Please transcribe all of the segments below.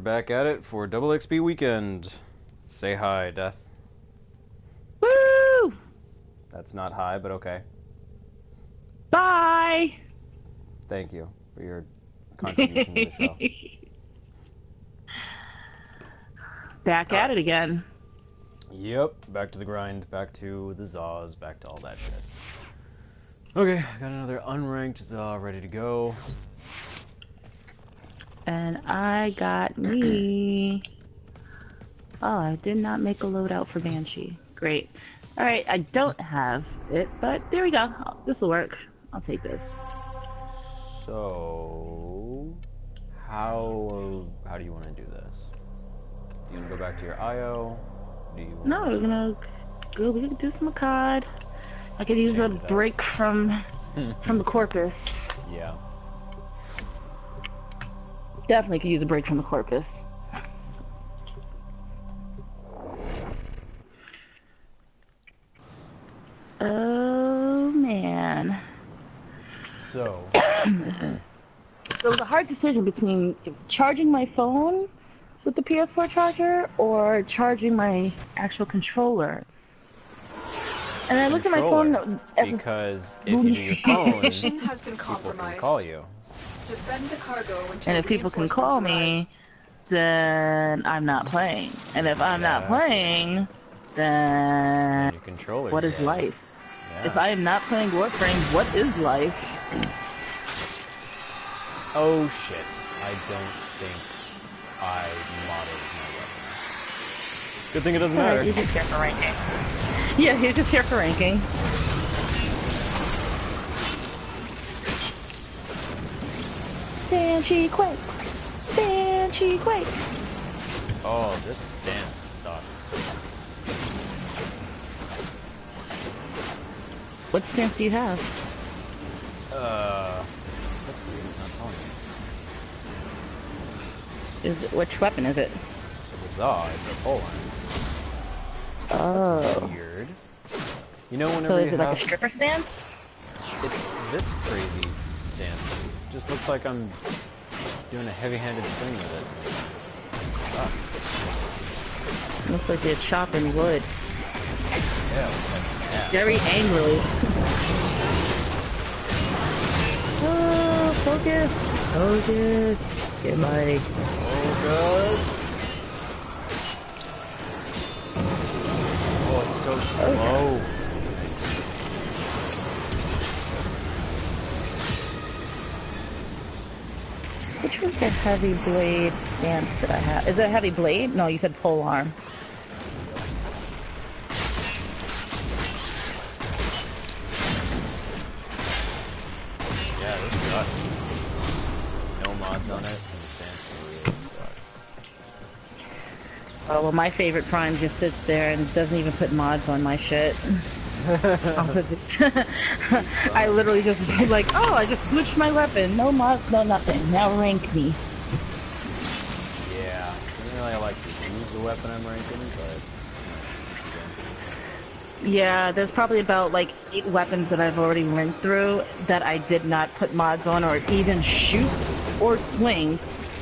back at it for Double XP weekend. Say hi, Death. Woo! That's not hi, but okay. Bye! Thank you for your contribution to the show. Back at it again. Yep, back to the grind, back to the Zaws, back to all that shit. Okay, got another unranked Zaw ready to go. And I got me. Oh, I did not make a loadout for Banshee. Great. Alright, I don't have it, but there we go. This will work. I'll take this. So, how how do you want to do this? Do you want to go back to your IO? Do you? No, we're gonna go. We can do some COD. I could use a break from from the corpus. Yeah. Definitely could use a break from the corpus. Oh man. So, So it was a hard decision between charging my phone with the PS4 charger or charging my actual controller. And I looked at my phone. Because if you do your phone, Position has been compromised. people can call you. And if people can reinforcements call arrive. me, then I'm not playing. And if I'm not playing, then Your controller. what is life? Yeah. If I am not playing Warframe, what is life? Oh shit! I don't think I modded my weapon. Good thing it doesn't matter. Alright, you're just here for ranking. Yeah, you're just here for ranking. Banshee Quake! Banshee Quake! Oh, this stance sucks. What stance do you have? Uh, that's weird. It's not telling me. Is it, which weapon is it? It's a Zaw. It's a pole Oh. Weird. You know, whenever So is you it like a stripper stance? it's this crazy stance, just looks like I'm doing a heavy-handed swing with it. Looks like you're chopping wood. Yeah, like yeah. Very angrily. Oh, focus! Focus! Get my... Oh god. Oh, it's so slow. Which was the heavy blade stance that I have? Is it a heavy blade? No, you said pole arm. Yeah, this sucks. No mods on it, and the stance really sucks. Oh, well, my favorite Prime just sits there and doesn't even put mods on my shit. also just... I literally just like, oh, I just switched my weapon. No mods, no nothing. Now rank me. Yeah, I really like to use the weapon I'm ranking, but Yeah, there's probably about like eight weapons that I've already ranked through that I did not put mods on or even shoot or swing.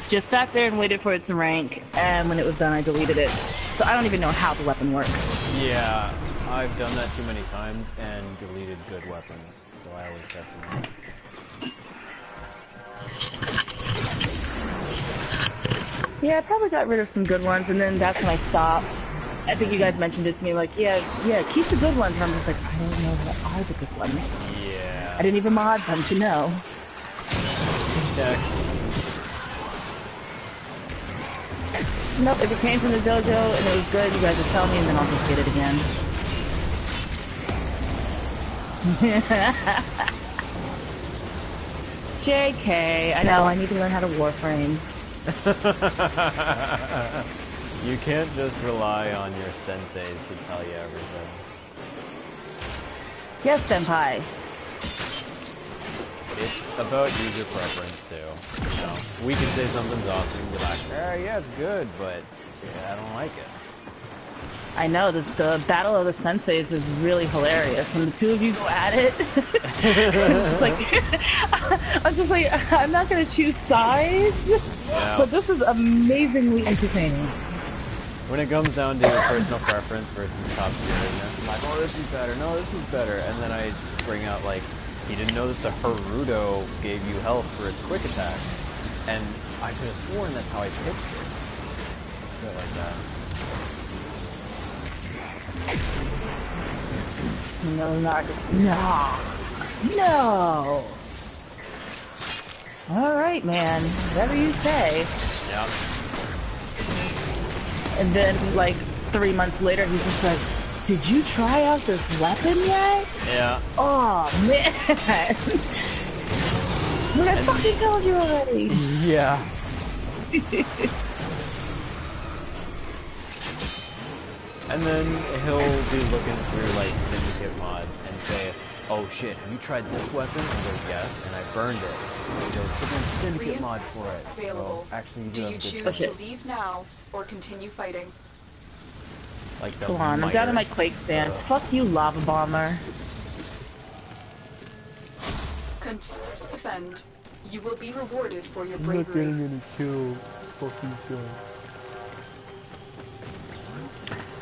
Just sat there and waited for it to rank, and when it was done, I deleted it. So I don't even know how the weapon works. yeah, I've done that too many times and deleted good weapons, so I always test them. Yeah, I probably got rid of some good ones, and then that's when I stopped. I think you guys mentioned it to me, like, yeah, yeah, keep the good ones. And I'm just like, I don't know what are the good ones. Yeah. I didn't even mod them to know. check. Nope, if it came from the dojo and it was good, you guys would tell me, and then I'll just get it again. JK, I know, I need to learn how to warframe. you can't just rely on your senseis to tell you everything. Yes, senpai. It's about user preference too. So, we can say something's awesome and be like, eh, yeah, it's good, but yeah, I don't like it. I know the, the battle of the senseis is really hilarious. When the two of you go at it, it's like I'm just like I'm not gonna choose sides, Yeah. but this is amazingly entertaining. When it comes down to your personal preference versus top tier, and I'm like, oh, this is better, no, this is better, and then I bring out like, you didn't know that the Haruto gave you health for its quick attack, and I could have sworn that's how I picked it. Shit like that. No, not no, no. All right, man. Whatever you say. Yeah. And then, like three months later, he's just like, "Did you try out this weapon yet?" Yeah. Oh man! Look, I fucking told you already. Yeah. and then he'll be looking through like syndicate mods and say, "Oh shit, have you tried this weapon?" I go, "Yes," and I burned it. And he goes, "But there's syndicate mod for it." Available. Well, actually, you do Do you choose to leave now or continue fighting? like the Come on, I'm down to my quake stand. Ugh. Fuck you, lava bomber. Continue to defend. You will be rewarded for your bravery. I'm not getting any kills. Fuck you,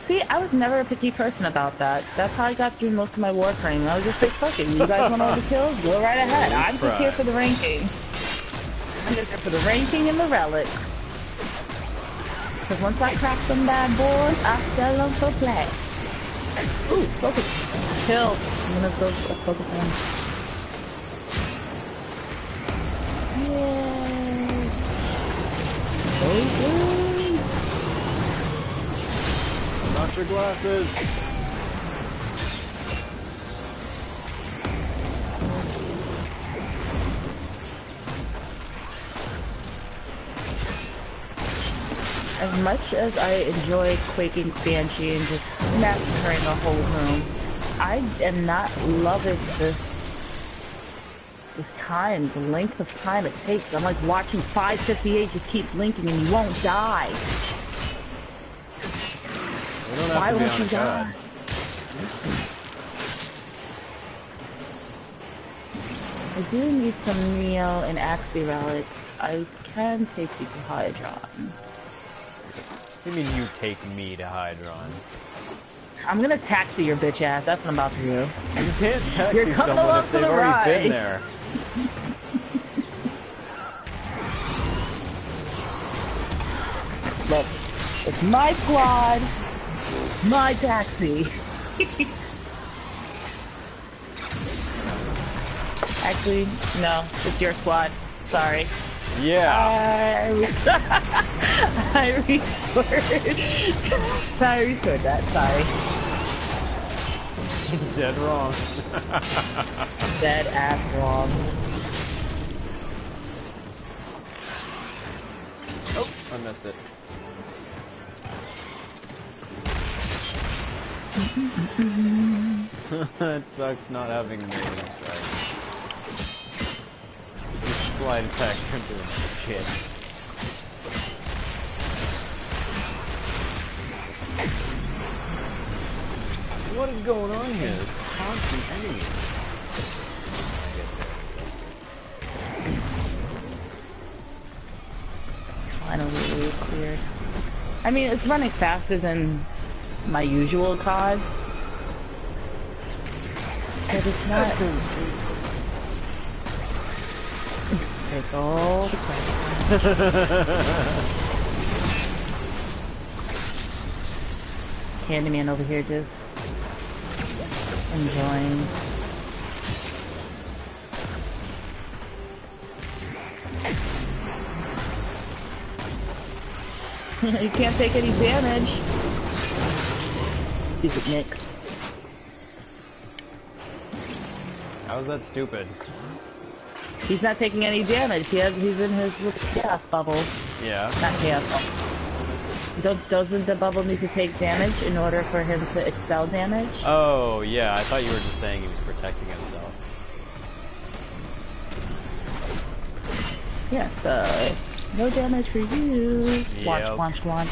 See, I was never a picky person about that. That's how I got through most of my Warframe. I was just like, fuck it, you guys want all the kills? Go right ahead. I'm just here for the ranking. I'm just here for the ranking and the relics. Because once I crack some bad boys, I sell them for flat. Ooh, focus. Kill. Of those uh, focus ones. Yay. Okay. Knock your glasses. As much as I enjoy quaking Banshee and just massacring the whole room, I am not loving this this time, the length of time it takes. I'm like watching 558 just keep blinking and you won't die. Don't have Why to be on you a die? god. I do need some Neo and Axi relics. I can take you to Hydron. What do you mean you take me to Hydron? I'm gonna taxi your bitch ass. That's what I'm about to do. You can't taxi You're coming someone if they've the already ride. been there. Look, it's my squad, my taxi. Actually, no, it's your squad. Sorry. Yeah. I, I restored. I restored that. Sorry. Dead wrong. Dead ass wrong. Oh, I missed it. it sucks not having Maiming Strike. These slide attacks are doing shit. What is going on here? Constant enemies. Finally cleared. I mean, it's running faster than my usual CODs. But it's not. Take all the credit. Candyman over here just enjoying. you can't take any damage. Stupid Nyx. How is that stupid? He's not taking any damage. He has, he's in his chaos bubble. Yeah. Not chaos bubble. Don't, doesn't the bubble need to take damage in order for him to expel damage? Oh, yeah, I thought you were just saying he was protecting himself. Yeah, uh, no damage for you. Watch, Yep. watch, watch.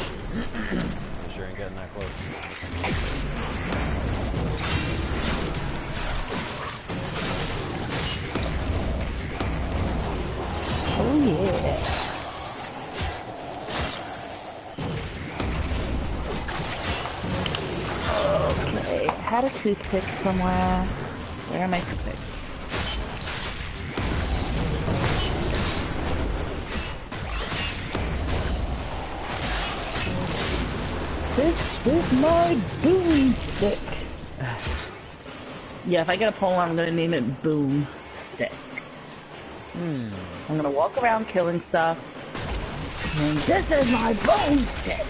sure ain't getting that close. Oh yeah. Okay, had a toothpick somewhere. Where are my toothpicks? This is my boom stick. yeah, if I get a pole, I'm gonna name it Boomstick. Hmm. I'm gonna walk around killing stuff. And this is my bone stick.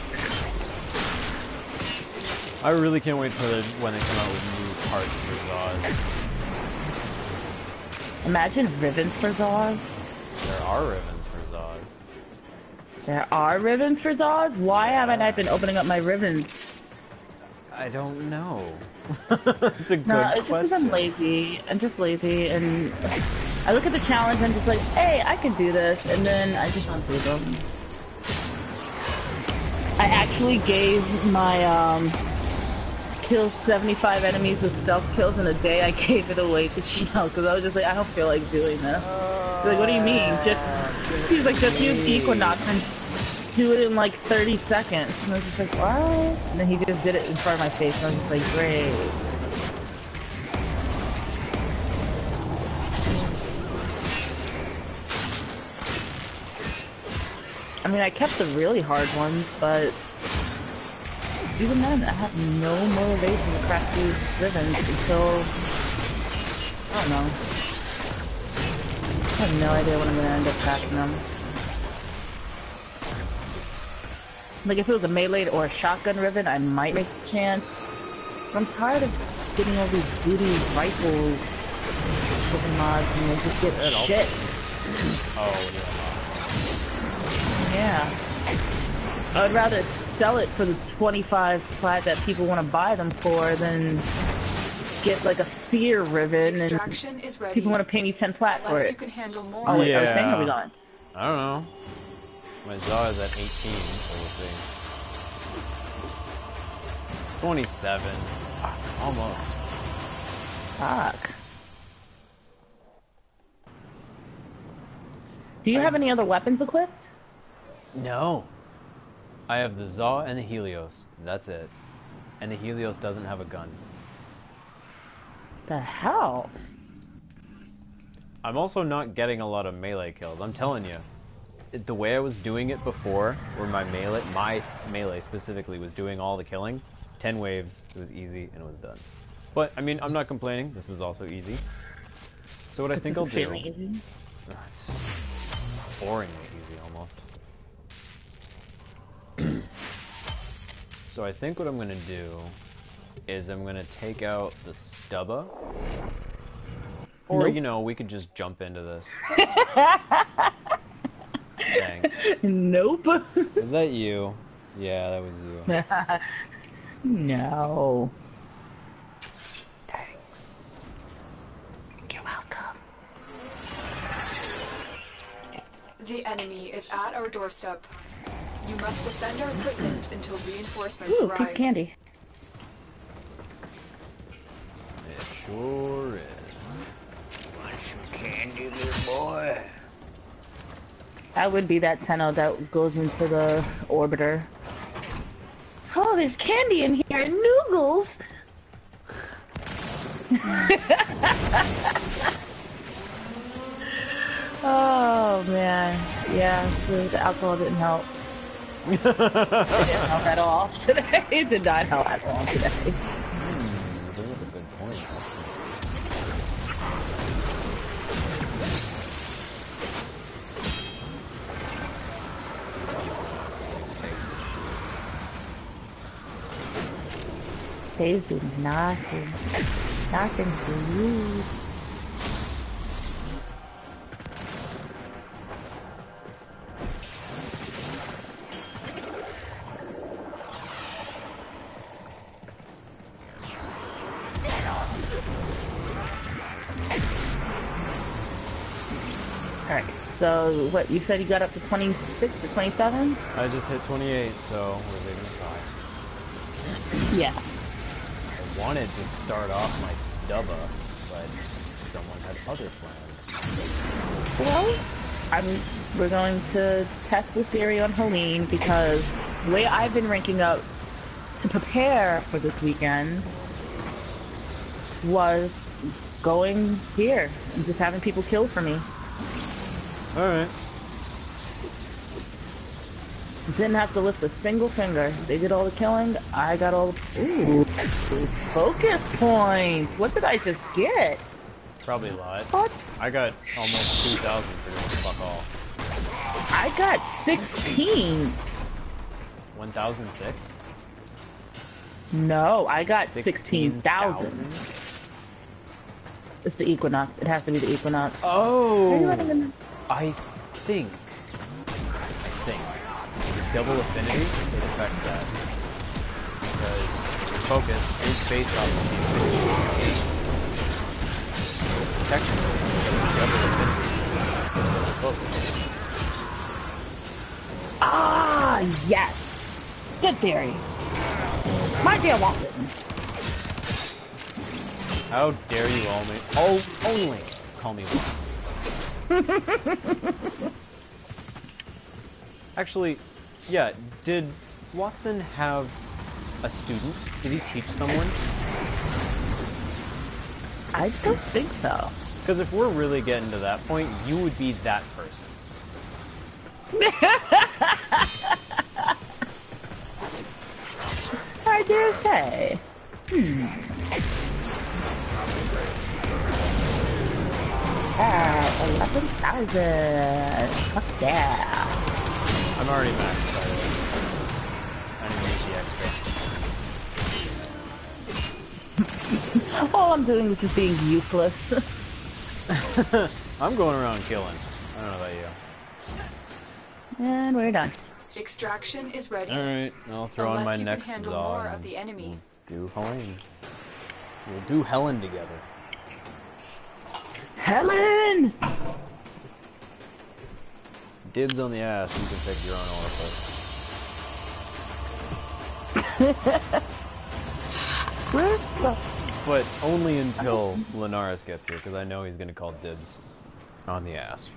I really can't wait for the when they come out with new parts for Zaws. Imagine Rivens for Zaws. There are Rivens for Zaws. There are Rivens for Zaws? Why haven't I been opening up my Rivens? I don't know. it's a good No, it's just because. I'm lazy. I'm just lazy, and I look at the challenge and I'm just like, hey, I can do this, and then I just don't do them. I actually gave my um, kill 75 enemies with stealth kills in a day. I gave it away to Chino because I was just like, I don't feel like doing this. She's like, what do you mean? Just he's like, just use Equinox and do it in like 30 seconds. And I was just like, what? And then he just did it in front of my face, and I was just like, great. I mean, I kept the really hard ones, but even then, I have no motivation to craft these Rivens until I don't know. I have no idea when I'm gonna end up crafting them. Like if it was a melee or a shotgun Riven, I might make a chance. But I'm tired of getting all these booty rifles Riven mods and they just get shit. Oh Yeah. I'd rather sell it for the 25 plat that people want to buy them for than get like a sear Riven and Extraction is ready. people want to pay me 10 plat for Unless you it. can handle more. Oh wait, I was saying, Yeah. are we going? I don't know. My Zaz is at 18, so we'll see. 27. Ah, almost. Fuck. Do you have any other weapons equipped? No. I have the Zaw and the Helios. That's it. And the Helios doesn't have a gun. The hell? I'm also not getting a lot of melee kills. I'm telling you. The way I was doing it before, where my melee, my melee specifically, was doing all the killing, 10 waves, it was easy, and it was done. But, I mean, I'm not complaining. This is also easy. So what I think I'll do... Fairly easy. Ugh, it's boringly easy almost. Mm-hmm. so I think what I'm gonna do is I'm gonna take out the stubba. Or, Nope. you know, we could just jump into this. Thanks. Nope. Was that you? Yeah, that was you. no. Thanks. You're welcome. The enemy is at our doorstep. You must defend our equipment until reinforcements Ooh, arrive. of candy. It sure is. Want some candy, little boy? That would be that Tenno that goes into the orbiter. Oh, there's candy in here and noodles. oh man, yeah, the, the alcohol didn't help. Didn't help at all today. It did not help at all today. Hmm, are do nothing, nothing to you. So what, you said you got up to 26 or 27? I just hit 28, so we're leaving five. Yeah. I wanted to start off my stubba, but someone had other plans. Well, I'm, we're going to test the theory on Helene because the way I've been ranking up to prepare for this weekend was going here and just having people kill for me. Alright. Didn't have to lift a single finger. They did all the killing. I got all the ooh, focus points. What did I just get? Probably a lot. What? I got almost 2,000 for doing fuck all. I got 16. 1,006? No, I got 16,000. 16,000? It's the Equinox. It has to be the Equinox. Oh. Are you Oh! I think. I think. Double affinity, it affects that. Because your focus is based off of the affinity. Technically, double affinity. Focus. Ah, yes. Good theory. My dear Watson. How dare you only, oh, only call me one. Actually, yeah, did Watson have a student? Did he teach someone? I don't think so. Because if we're really getting to that point, you would be that person. I dare say. Hmm. Ah, 11,000. Fuck yeah. I'm already maxed, by the way. I didn't use the extra. All I'm doing is just being useless. I'm going around killing. I don't know about you. and we're done. Extraction is ready. Alright, I'll throw on Unless my you can next handle Zog more of the enemy. we'll do Helene. We'll do Helene together. Helene! Dibs on the ass, you can pick your own oracle. But only until Linares gets here, because I know he's gonna call dibs on the ass.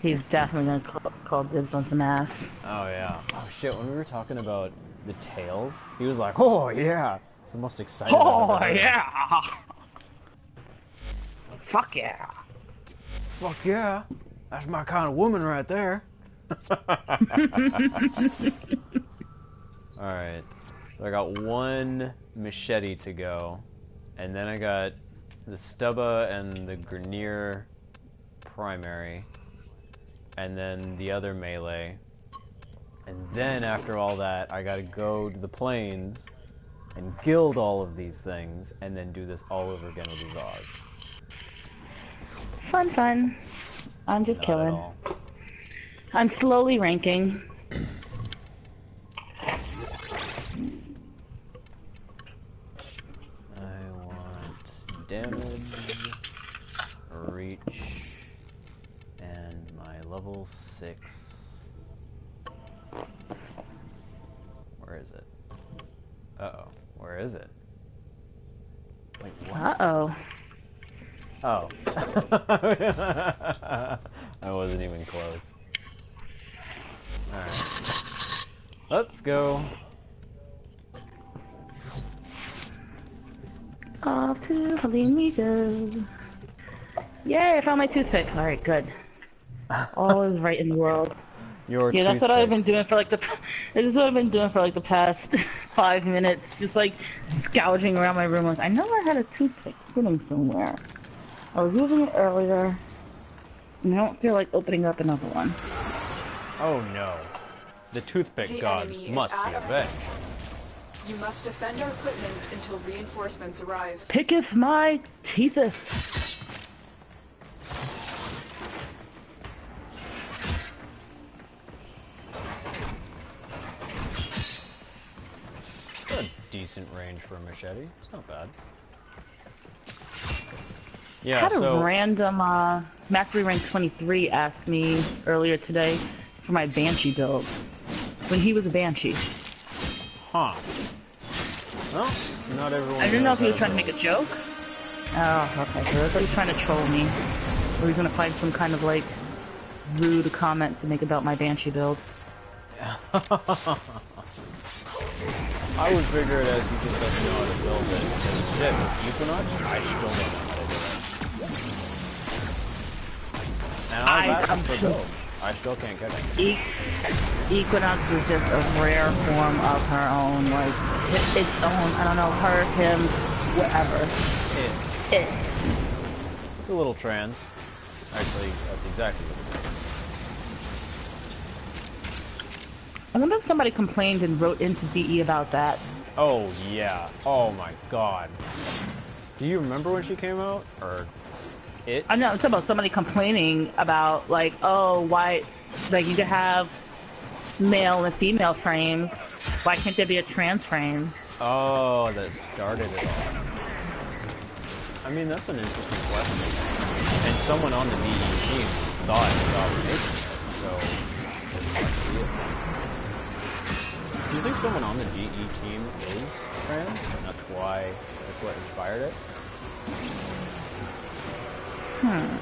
He's definitely gonna call, call dibs on some ass. Oh yeah. Oh shit, when we were talking about the tails, he was like, oh yeah! It's the most exciting Oh, I've ever heard. yeah! Fuck yeah. Fuck yeah! That's my kind of woman right there. Alright. So I got one machete to go. And then I got the Stubba and the Grineer primary. And then the other melee. And then after all that, I gotta go to the plains and gild all of these things and then do this all over again with the Zaws. Fun, fun. I'm just Not killing. I'm slowly ranking. I want damage, reach, and my level 6. Where is it? Uh-oh. Where is it? Wait, what? Uh-oh. Oh. I wasn't even close. Alright. Let's go. Off to Helene we go. Yay, I found my toothpick. Alright, good. All is right in the world. Your Yeah, that's what I've been doing for like the. This is what I've been doing for like the past five minutes, just like scourging around my room. Like I know I had a toothpick sitting somewhere. I was using it earlier, and I don't feel like opening up another one. Oh no. The toothpick The gods must be at our avenged. You must defend our equipment until reinforcements arrive. Picketh my teetheth. It's decent range for a machete. It's not bad. Yeah, had a random uh, Macri rank 23 ask me earlier today for my Banshee build when he was a Banshee. Huh. Well, not everyone. I didn't know if he was trying to make a joke. Oh, okay. So I thought he was trying to troll me. Or he's gonna find some kind of like rude comment to make about my Banshee build. I would figure it as you just doesn't know how to build it. Shit, with Equinox, I still don't know And I- I'm sure- I still can't catch it. E- Equinox is just a rare form of her own, like its own. I don't know, her, him, whatever. It, It. it's a little trans. Actually, that's exactly what it is. I wonder if somebody complained and wrote into DE about that. Oh yeah. Oh my god. Do you remember when she came out? Or it? I know, I'm talking about somebody complaining about, like, oh, why, like, you could have male and female frames. Why can't there be a trans frame? Oh, that started it all. I mean, that's an interesting question. And someone on the DE team thought about making it, so it must be it. Do you think someone on the DE team is trans? And that's why, that's what inspired it? Hmm.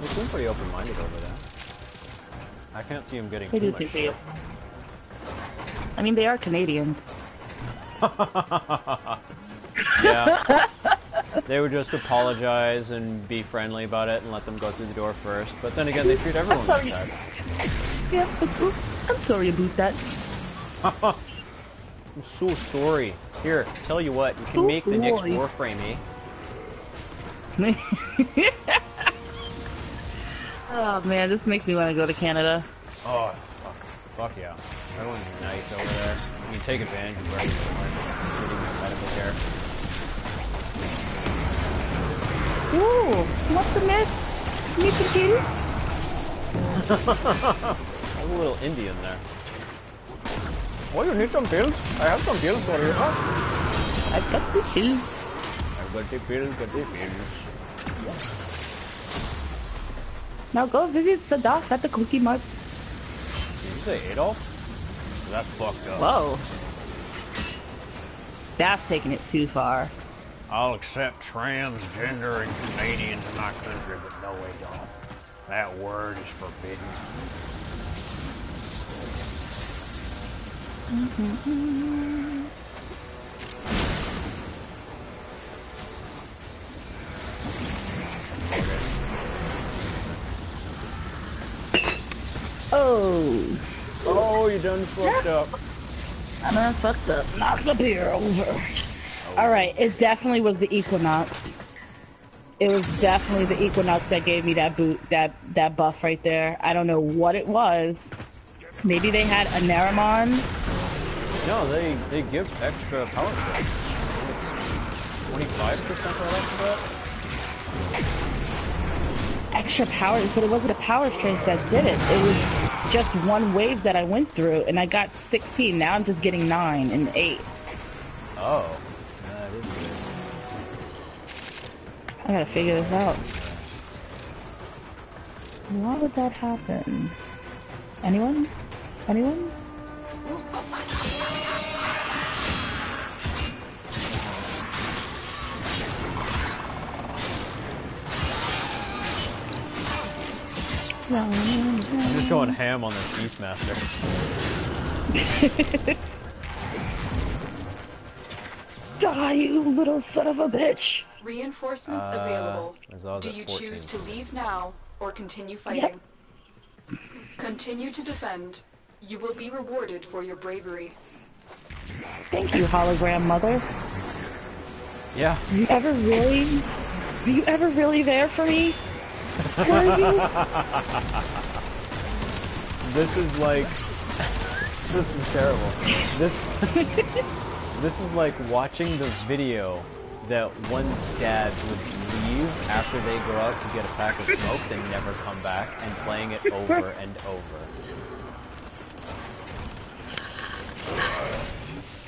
They seem pretty open-minded over there. I can't see them getting They too do much seem. I mean, they are Canadians. yeah. They would just apologize and be friendly about it and let them go through the door first. But then again, they treat everyone like Sorry. that. Yeah, I'm sorry about that. I'm so sorry. Here, tell you what, you can So make the next sorry. Warframe, eh? oh man, this makes me want to go to Canada. Oh, fuck. Fuck yeah. Everyone's nice over there. You can take advantage of where you're going, including medical care. Ooh, what's the myth? Meet the? There's a little Indian there. Oh, you need some pills? I have some pills for you. Huh? I've got the pills. I've got the pills, got the pills. Now go visit Sadaf at the Cookie Mart. Did you say Adolf? That's fucked up. Whoa. That's taking it too far. I'll accept transgender and Canadians in my country, but no Adolf. That word is forbidden. Mm-hmm. Oh, Oh, you done fucked up. I done fucked up. Knock the beer over. Alright, it definitely was the Equinox. It was definitely the Equinox that gave me that boot, that, that buff right there. I don't know what it was. Maybe they had a Naramon. No, they they give extra power strength. Twenty-five percent or less of that. Extra powers, but it wasn't a power strength that did it. It was just one wave that I went through, and I got 16. Now I'm just getting 9 and 8. Oh, that is good. I gotta figure this out. Why would that happen? Anyone? Anyone? I'm just going ham on this Beastmaster. Die, you little son of a bitch! Reinforcements Uh, available. as long as Do you 14. choose to leave now or continue fighting? Continue to defend. You will be rewarded for your bravery. Thank you, hologram mother. Yeah. You ever really? Are you ever really there for me? This is like. this is terrible. This. this is like watching the video that one dad would leave after they go out to get a pack of smokes and never come back, and playing it over and over.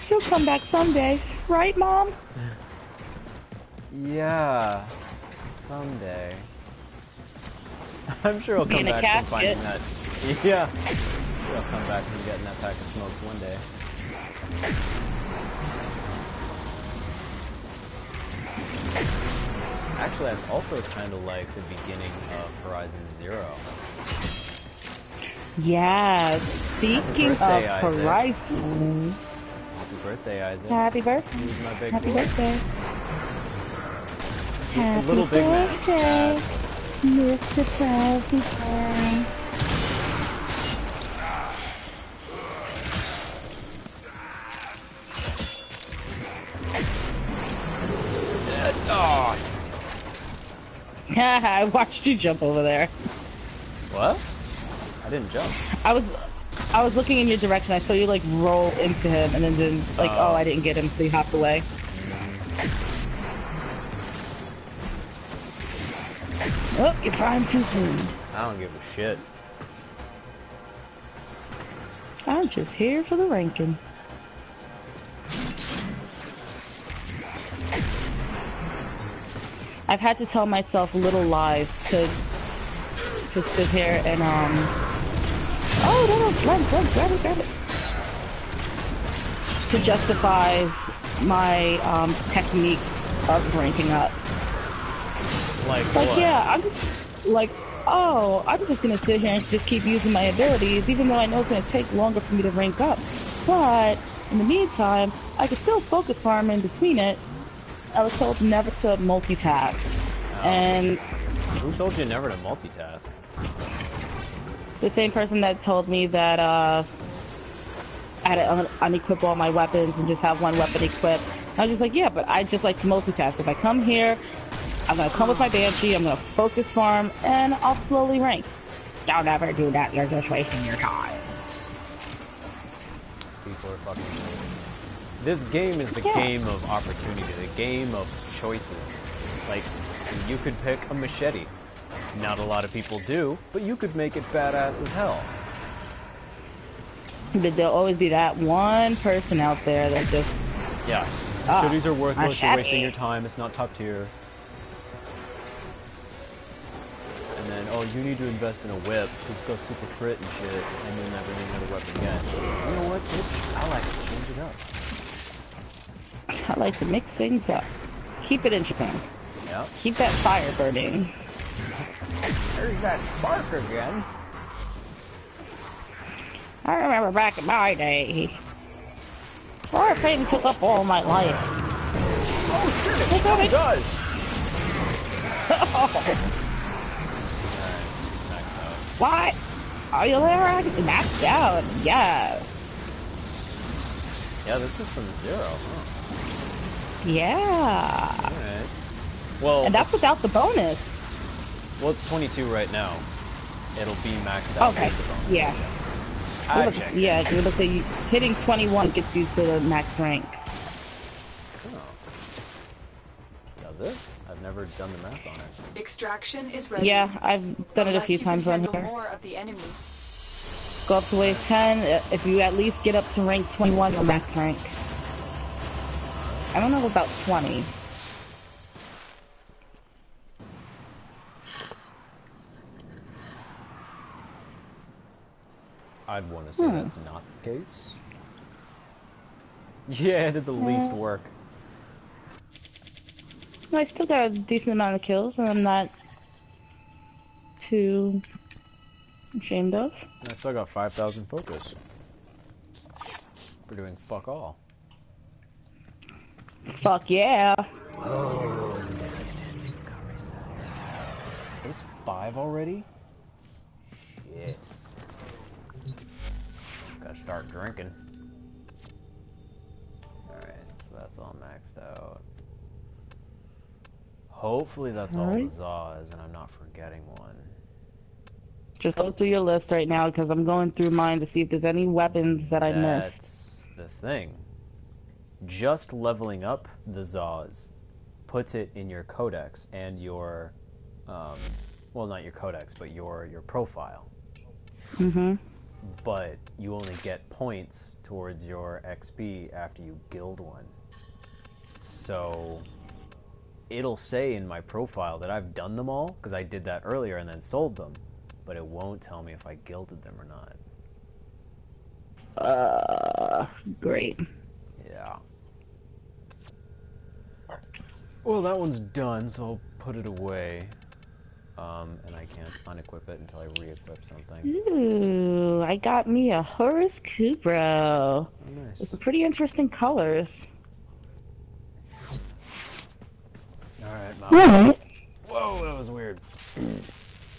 She'll come back someday, right, Mom? Yeah. Someday. I'm sure he'll come back from finding that. Yeah. He'll come back from getting that pack of smokes one day. Actually, that's also kind of like the beginning of Horizon Zero. Yeah, speaking of birthday, Isaac. Horizon. Happy birthday, Isaac. Happy birthday. He's my big Happy boy. birthday. Happy little big man. Birthday, Mr. President. Oh, I watched you jump over there. what? I didn't jump. I was I was looking in your direction. I saw you like roll into him and then then like Oh. oh I didn't get him so you hopped away. Oh, you're flying too soon. I don't give a shit. I'm just here for the ranking. I've had to tell myself little lies to to sit here and um oh no no run run grab it grab it to justify my um technique of ranking up. Like Like, what? yeah, I'm just like, oh, I'm just gonna sit here and just keep using my abilities, even though I know it's gonna take longer for me to rank up. But in the meantime, I can still focus farm in between it. I was told never to multitask, and Who told you never to multitask? the same person that told me that uh, I had to un- unequip all my weapons and just have one weapon equipped. I was just like, yeah, but I just like to multitask. If I come here, I'm gonna come with my banshee. I'm gonna focus farm, and I'll slowly rank. Don't ever do that. You're just wasting your time. People are fucking. This game is the Yeah. game of opportunity, the game of choices. Like, you could pick a machete. Not a lot of people do, but you could make it badass as hell. But there'll always be that one person out there that just Yeah. Ah, Machetes are worthless, you're wasting your time, it's not top tier. And then, oh, you need to invest in a whip, just go super crit and shit, and you'll never need another weapon again. You know what, bitch? I like to change it up. I like to mix things up. Keep it interesting. Yeah. Keep that fire burning. There's that spark again. I remember back in my day, Warframe took up all my life. Oh shit, it Look at it. does! What? Are you there? Maxed out. Yes. Yeah, this is from zero, huh? Yeah. Alright. Well, And that's without the bonus. well, it's 22 right now. It'll be maxed out. Okay. with the bonus. Yeah. I Look- yeah, it looks like you- hitting 21 gets you to the max rank. Oh. Does it? I've never done the math on it. Extraction is ready. Yeah, I've done it a few times can on handle here. more of the enemy. Go up to wave 10. uh, If you at least get up to rank 21, you'll max rank. I don't know about 20. I'd want to say Hmm. that's not the case. Yeah, it did the least work. I still got a decent amount of kills, and I'm not too ashamed of. I still got 5,000 focus. We're doing fuck all. Fuck yeah. Oh, It's five already? Shit. Gotta start drinking. Hopefully that's all the Zaws and I'm not forgetting one. Just go through your list right now because I'm going through mine to see if there's any weapons that I missed. That's the thing. Just leveling up the Zaws puts it in your codex and your, um, well, not your codex, but your your profile. Mm-hmm. But you only get points towards your XP after you gild one. So it'll say in my profile that I've done them all because I did that earlier and then sold them, but it won't tell me if I gilded them or not. Uh, great. Yeah. Well, that one's done, so I'll put it away. Um, and I can't unequip it until I re-equip something. Ooh, I got me a Horus Cupro. Oh, nice. With some pretty interesting colors. Alright, Mom. Alright. Whoa, that was weird.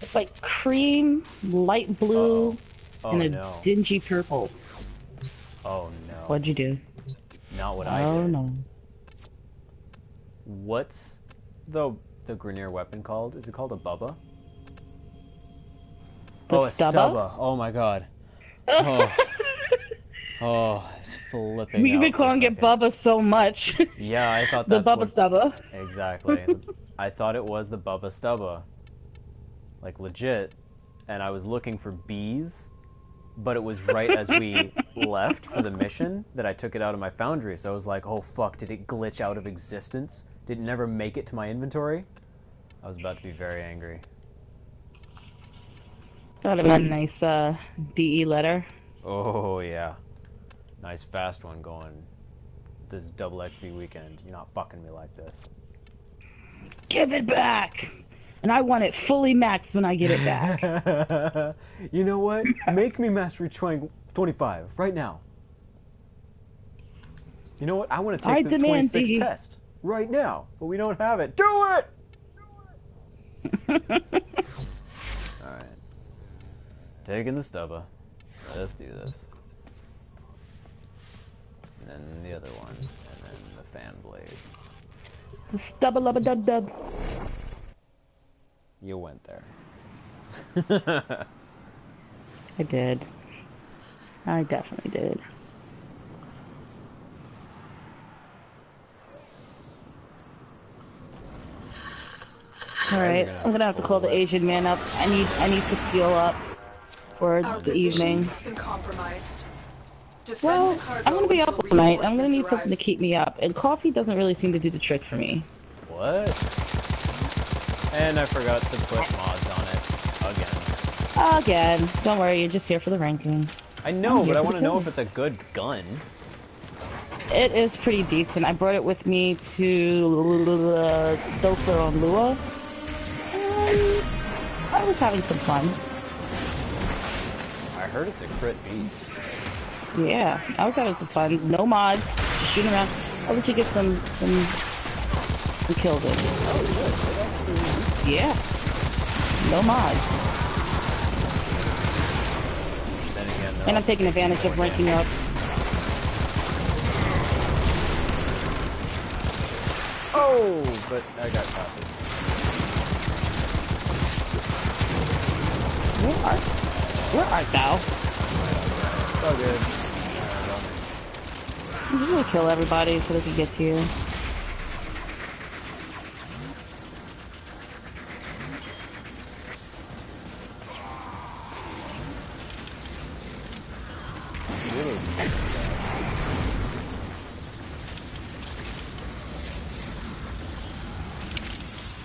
It's like cream, light blue, Uh-oh. Oh, and a no. dingy purple. Oh, no. What'd you do? Not what I Oh no. What's the the Grineer weapon called? Is it called a Bubba? The oh, a stubba? Stubba. Oh my god. Oh, oh it's flipping We've been calling it. Bubba so much. Yeah, I thought the Bubba what... Stubba. Exactly. I thought it was the Bubba Stubba. Like legit. And I was looking for bees, but it was right as we left for the mission that I took it out of my foundry. So I was like, oh fuck, did it glitch out of existence? Did it never make it to my inventory? I was about to be very angry. Thought been a nice uh, DE letter. Oh yeah. Nice fast one going. This double XP weekend. You're not fucking me like this. Give it back! And I want it fully maxed when I get it back. you know what? Make me mastery 20, 25 right now. You know what? I want to take I the demand 26 the- test right now, but we don't have it. Do it! All right. Taking the stubba. Let's do this. And then the other one, and then the fan blade. Stubba lubba dub dub. You went there. I did. I definitely did. Alright, gonna I'm gonna have to call the. Asian man up. I need I need to heal up for Our the position evening. has been compromised. Defend Well, I'm gonna be up all night. I'm gonna reinforcements need something to keep me up, and coffee doesn't really seem to do the trick for me. What? And I forgot to put mods on it again. Again, don't worry, you're just here for the ranking. I know, but I want to know if it's a good gun. It is pretty decent. I brought it with me to uh, Stoker on Lua. And I was having some fun. I heard it's a crit beast. Yeah, I was having some fun. No mods, just shooting around. I'll let you get some some, some kills in. Yeah, no mods. Then again, they're And I'm taking advantage of ranking up. Oh, but I got copied. Where art, where art thou? All good. I'm gonna kill everybody so they can get to you.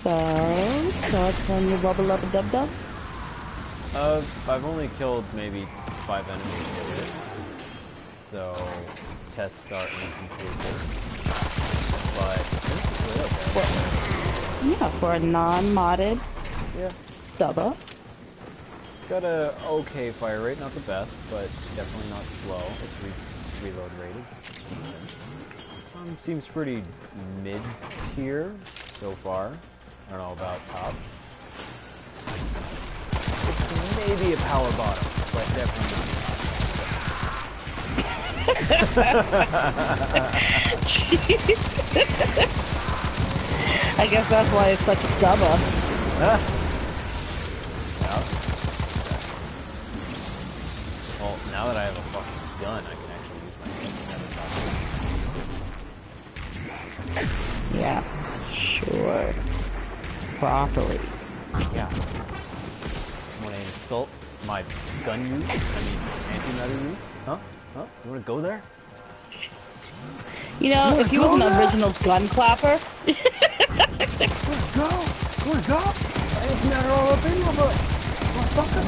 So, thoughts on your bubble up a dub dub? Uh, I've only killed maybe five enemies so tests are inconclusive. But it's okay. Yeah, for a non-modded Yeah, stubba. it's got a okay fire rate, not the best, but definitely not slow. Its re reload rate is decent. Um, seems pretty mid tier so far. I don't know about top. It's maybe a power bottom, but definitely not. I guess that's why it's such a stubba. Yeah. Well, now that I have a fucking gun, I can actually use my gun never Yeah, sure. Properly. Yeah. Want to insult my gun use? I mean, antimatter use? Huh? Huh? You want to go there? You know, if you was an original gun clapper, Go! You want to go? Antimatter all up in your butt! Motherfucker!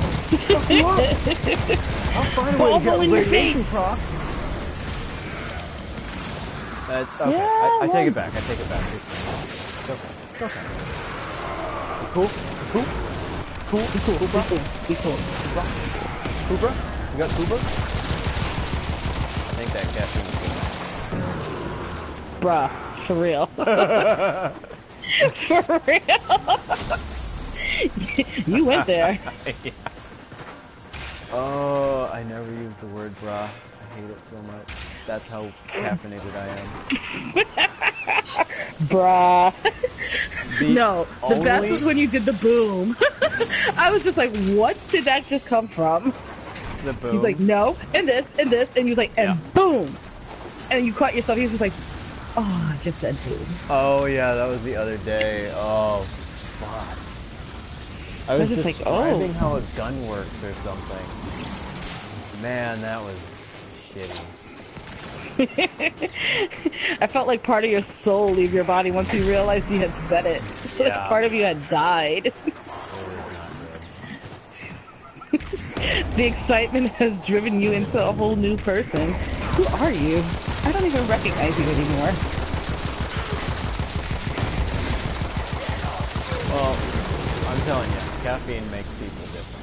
Fuck you up! I'll find a way to Ball get in your radiation face. proc. That's okay. Yeah, I, I take it back. I take it back. It's okay. It's okay. You cool? You cool? Cool? Be cool. Be cool. Be cool. Cooper? You got Cooper? I think that caffeine is Bruh, for real. for real. you went there. yeah. Oh, I never used the word bra. I hate it so much. That's how caffeinated I am. Bruh. The No, the best was when you did the boom. I was just like, what did that just come from? The boom. He's like, no, and this, and this, and he was like, and Yeah. boom. And you caught yourself, he was just like, oh, I just said boom. Oh yeah, that was the other day. Oh, fuck. I was, was just like, oh. describing oh. how a gun works or something. Man, that was shitty. I felt like part of your soul leave your body once you realized you had said it. Like part of you had died. the excitement has driven you into a whole new person. Who are you? I don't even recognize you anymore. Well, I'm telling you, caffeine makes people different.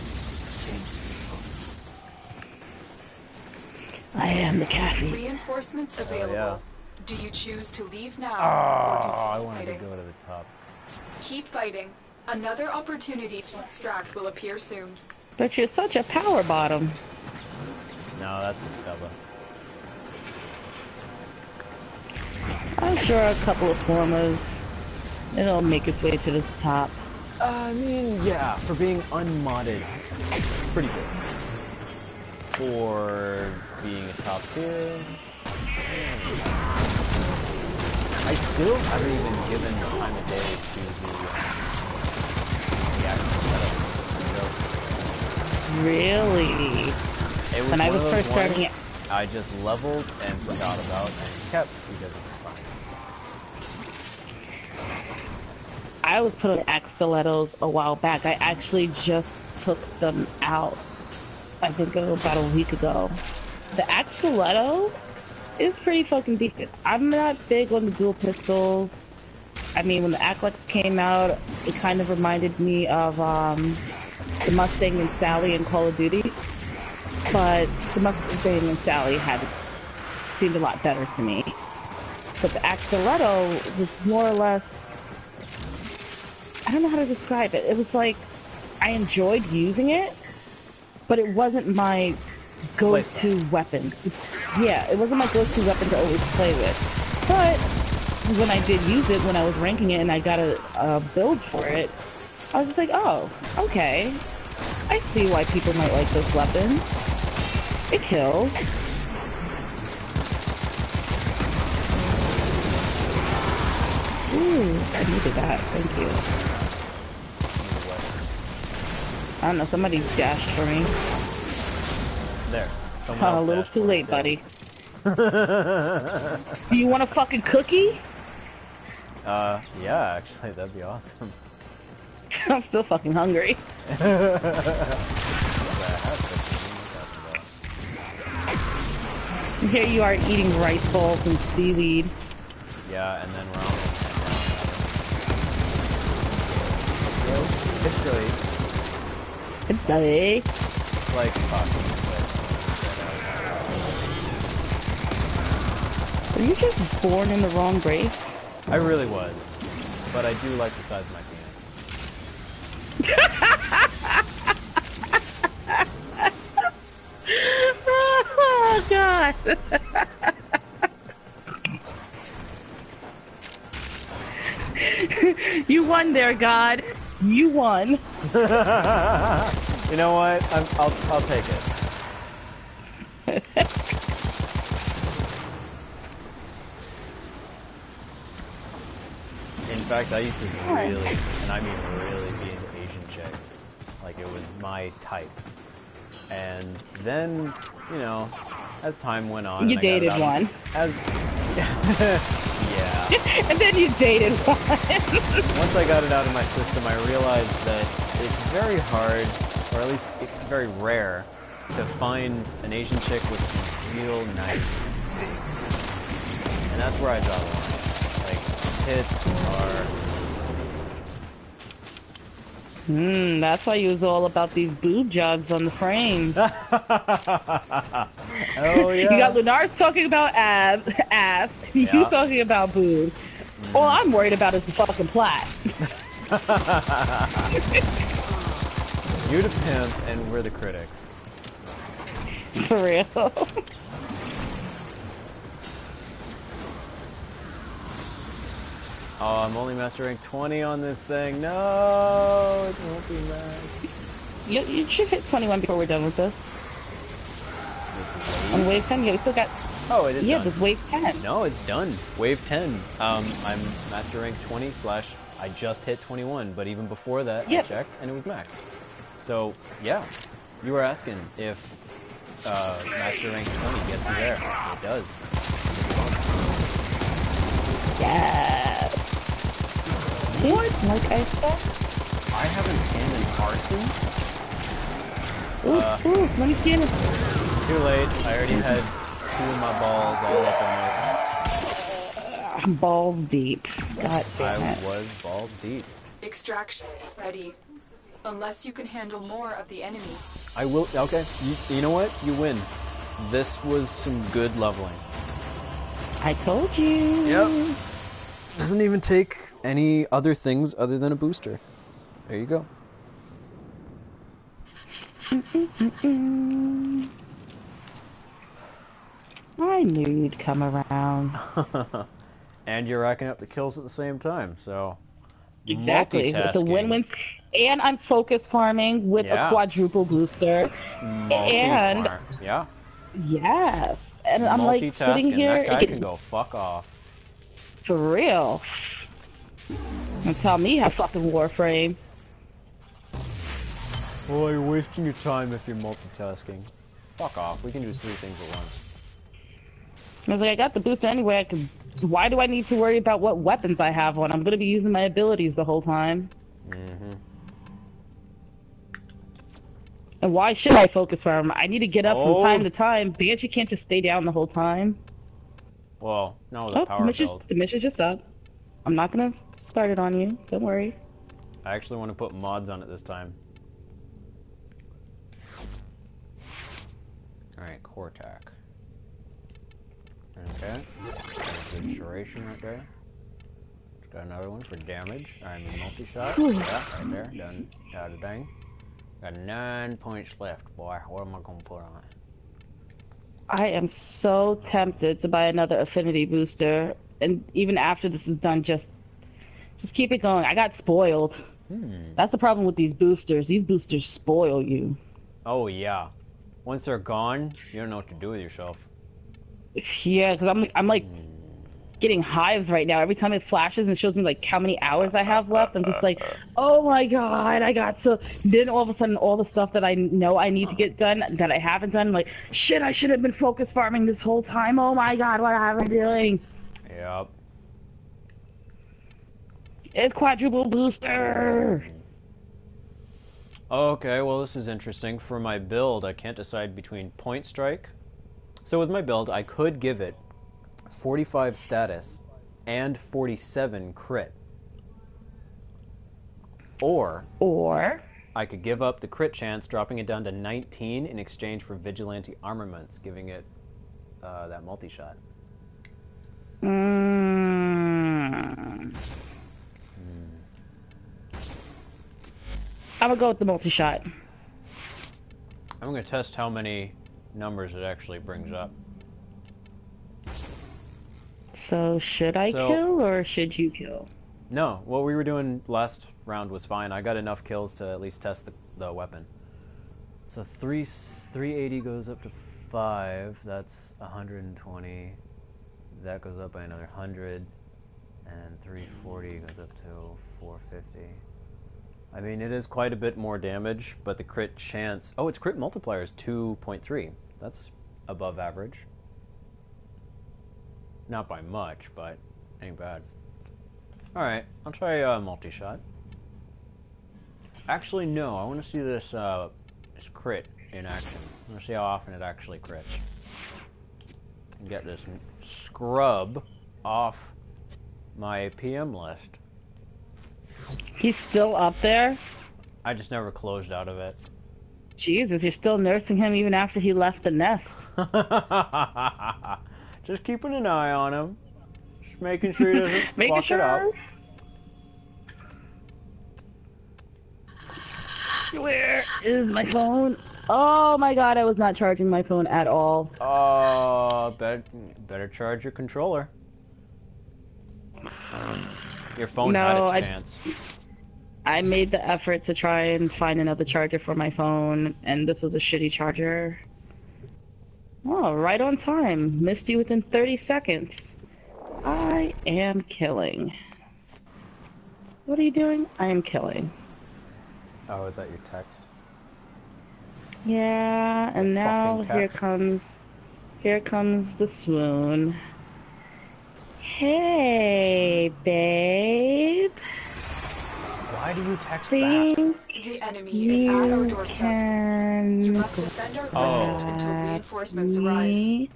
I am the caffeine. Reinforcements oh, available. yeah. Do you choose to leave now Oh, or ah, I continue wanted to go to the top. Keep fighting. Another opportunity to extract will appear soon. But you're such a power bottom. No, that's a stubba. I'm sure a couple of formas, it'll make its way to the top. I mean, yeah, for being unmodded, pretty good. For being a top tier, I still haven't even given time of day to the, uh, the actual setup. Really? It was When I was first starting ones I just leveled and forgot about and kept because it's fun. I was put on Akstilettos a while back. I actually just took them out. I think about a week ago. The Akstiletto is pretty fucking decent. I'm not big on the dual pistols. I mean, when the Aklex came out, it kind of reminded me of um, the Mustang and Sally in Call of Duty. But the Mustang and Sally had seemed a lot better to me. But the Akstiletto was more or less I don't know how to describe it. It was like I enjoyed using it, but it wasn't my go-to weapon. Yeah, it wasn't my go-to weapon to always play with. But when I did use it, when I was ranking it and I got a, a build for it, I was just like, oh, okay. I see why people might like this weapon. It kills. Ooh, I needed that. Thank you. I don't know, somebody dashed for me. There. Oh, a little too late, buddy. Do you want a fucking cookie? Uh, yeah, actually, that'd be awesome. I'm still fucking hungry. Yeah, I have such a thing to talk about. Here you are eating rice balls and seaweed. Yeah, and then ramen and ramen. It's really, It's day. it's like fucking Were you just born in the wrong race? I really was, but I do like the size of my penis. Oh god. you won there, God. You won. You know what? I'm, I'll I'll take it. In fact, I used to really, and I mean really, be into Asian chicks. Like it was my type. And then, you know, as time went on, You and I got it dated out- one. As yeah. and then you dated one. Once I got it out of my system, I realized that it's very hard, or at least it's very rare, to find an Asian chick with real nice. And that's where I draw the line. Like, hits are... Hmm, that's why you was all about these boob jobs on the frame. oh, yeah. You got Lunars talking about abs, ass. You talking about boobs. All I'm worried about is the fucking plot. You the pimp, and we're the critics. For real. Oh, I'm only mastering 20 on this thing. No, it won't be max. you, you should hit 21 before we're done with this. On wave 10, yeah, we still got. Oh, it is Yeah, done. this wave 10. No, it's done. Wave 10. Um, I'm master rank 20 slash I just hit 21, but even before that, Yep. I checked and it was max. So, yeah. You were asking if uh, master rank 20 gets you there. It does. Yes. What? Like I said. I haven't cannon arson. Ooh, Uh. ooh, let me see it. Too late. I already had two of my balls all up on it. Balls deep. God damn it. I was balls deep. Extraction is ready. Unless you can handle more of the enemy. I will. Okay. You, you know what? You win. This was some good leveling. I told you. Yep. Doesn't even take any other things other than a booster. There you go. Mm. I knew you'd come around. and you're racking up the kills at the same time, so. Exactly. It's a win-win. And I'm focus farming with Yeah. a quadruple booster. And yeah, yes. And I'm like sitting here That guy can go fuck off. For real. And tell me how fucking Warframe. Well, you're wasting your time if you're multitasking. Fuck off. We can do three things at once. I was like, I got the booster anyway. I can... Why do I need to worry about what weapons I have on? I'm gonna be using my abilities the whole time. Mm-hmm. And why should I focus farm? I need to get up Oh. from time to time. Banshee can't just stay down the whole time. Well, no, a Oh, the power mission's, build. the mission's just up. I'm not gonna start it on you. Don't worry. I actually want to put mods on it this time. Alright, Quartakk. Okay. The duration right there. Got another one for damage. I'm multi-shot. Yeah, right there. Done. Got a dang. Got nine points left, boy. What am I gonna put on it? I am so tempted to buy another affinity booster, and even after this is done, just just keep it going. I got spoiled. Hmm. That's the problem with these boosters. These boosters spoil you. Oh yeah. Once they're gone, you don't know what to do with yourself. Yeah, because I'm I'm like getting hives right now. Every time it flashes and shows me like how many hours I have left, I'm just like, oh my god, I got so. Then all of a sudden, all the stuff that I know I need to get done that I haven't done, I'm like, shit, I should have been focus farming this whole time. Oh my god, what am I doing? Yep. It's quadruple booster. Okay, well this is interesting. For my build, I can't decide between point strike. So with my build, I could give it 45 status and 47 crit. Or Or I could give up the crit chance, dropping it down to 19 in exchange for vigilante armaments, giving it uh, that multi-shot. mm, I'm gonna go with the multi shot. I'm going to test how many numbers it actually brings up. So should I So- kill or should you kill? No, what we were doing last round was fine. I got enough kills to at least test the, the weapon. So three 380 goes up to 5. That's 120. That goes up by another 100. And 340 goes up to 450. I mean, it is quite a bit more damage, but the crit chance. Oh, its crit multiplier is 2.3. That's above average. Not by much, but ain't bad. Alright, I'll try uh, multi-shot. Actually, no, I want to see this, uh, this crit in action. I want to see how often it actually crits. And get this scrub off my PM list. He's still up there? I just never closed out of it. Jesus, you're still nursing him even after he left the nest. just keeping an eye on him. Just making sure he doesn't Making fuck it up. Where is my phone? Oh my god, I was not charging my phone at all. Uh, better, better charge your controller. Your phone No, had its I- chance. I made the effort to try and find another charger for my phone, and this was a shitty charger. Oh, right on time. Missed you within 30 seconds. I am killing. What are you doing? I am killing. Oh, is that your text? Yeah, and now here comes, here comes the swoon. Hey, babe. Why do you text back? The enemy is at our you doorstep. can You must defend our Oh. equipment until reinforcements arrive.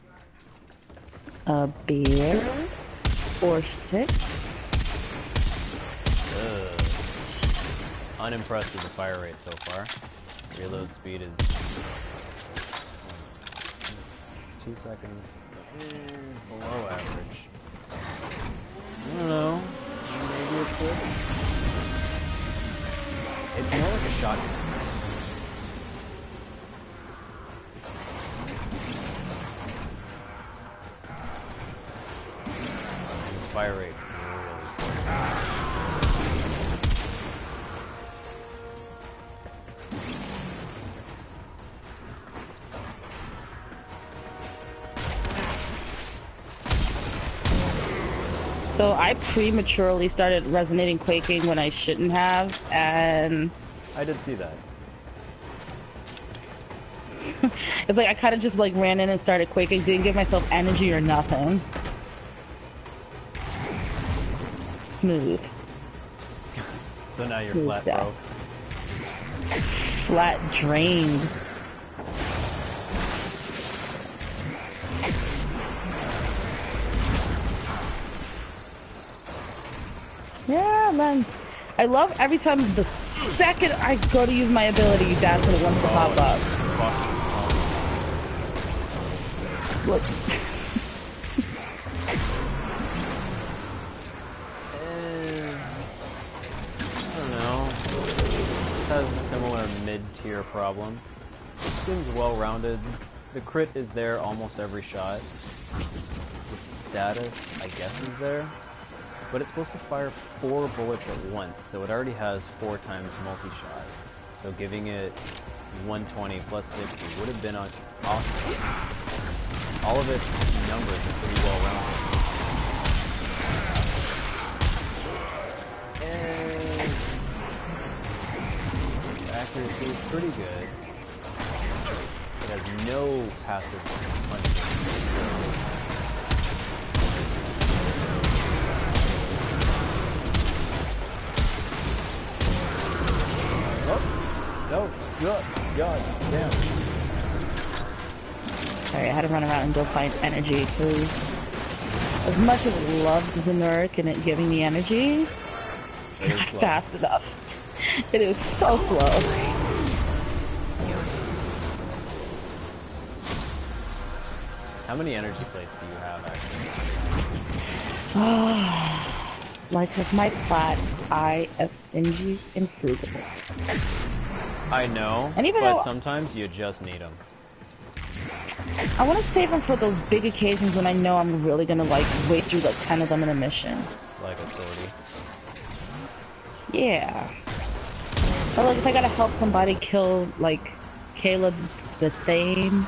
a beer or six? Ugh. Unimpressed with the fire rate so far. Reload speed is two seconds below average. I don't know. Maybe it's good. It's more like a shotgun. Fire rate. So I prematurely started resonating quaking when I shouldn't have, and I did see that. it's like I kind of just like ran in and started quaking, didn't give myself energy or nothing. Smooth, So now you're Smooth flat death. broke. flat drained. Yeah, man. I love every time the second I go to use my ability, that's when it wants to pop up. Look. I don't know. Has a similar mid-tier problem. Seems well-rounded. The crit is there almost every shot. The status, I guess, is there. But it's supposed to fire four bullets at once, so it already has four times multi-shot. So giving it 120 plus 60 would have been on awesome. All of its numbers are pretty well-rounded. And accuracy is pretty good. It has no passive punching. No, God, damn. Sorry, I had to run around and go find energy too. As much as I love Zenurik and it giving me energy, it's It not fast enough. It is so slow. How many energy plates do you have, actually? Like with my plat, I am stingy and frugal. I know, And even but sometimes you just need them. I want to save them for those big occasions when I know I'm really gonna like wait through like 10 of them in a mission. Like a sortie. Yeah. Or like if I gotta help somebody kill like Kela De Thaym.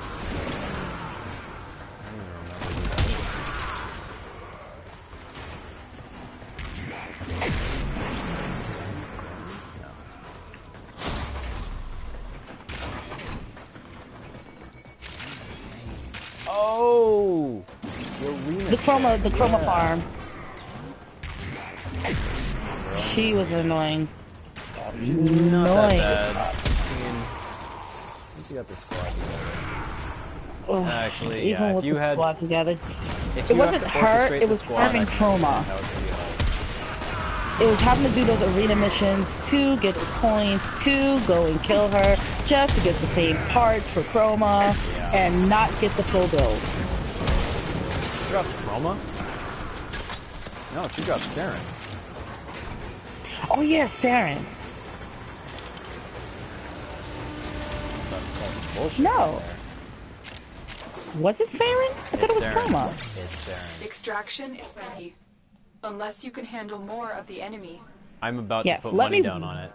The chroma the chroma yeah. farm. She was annoying. Not that bad. I mean, you got the squad together. Ugh, Actually, even yeah, if with you the had- squad together. If It you have wasn't to her, it was squad, having Chroma. that's how it's gonna be held. It was having to do those arena missions to get the points, to go and kill her, just to get the same parts for Chroma, Yeah. and not get the full build. She dropped Chroma? No, she dropped Saryn. Oh yeah, Saryn. That's, that's bullshit No. Was it Saryn? I thought it was Saryn. Chroma. It's Saryn. Extraction is ready. Unless you can handle more of the enemy. I'm about Yes, to put let money me- down on it.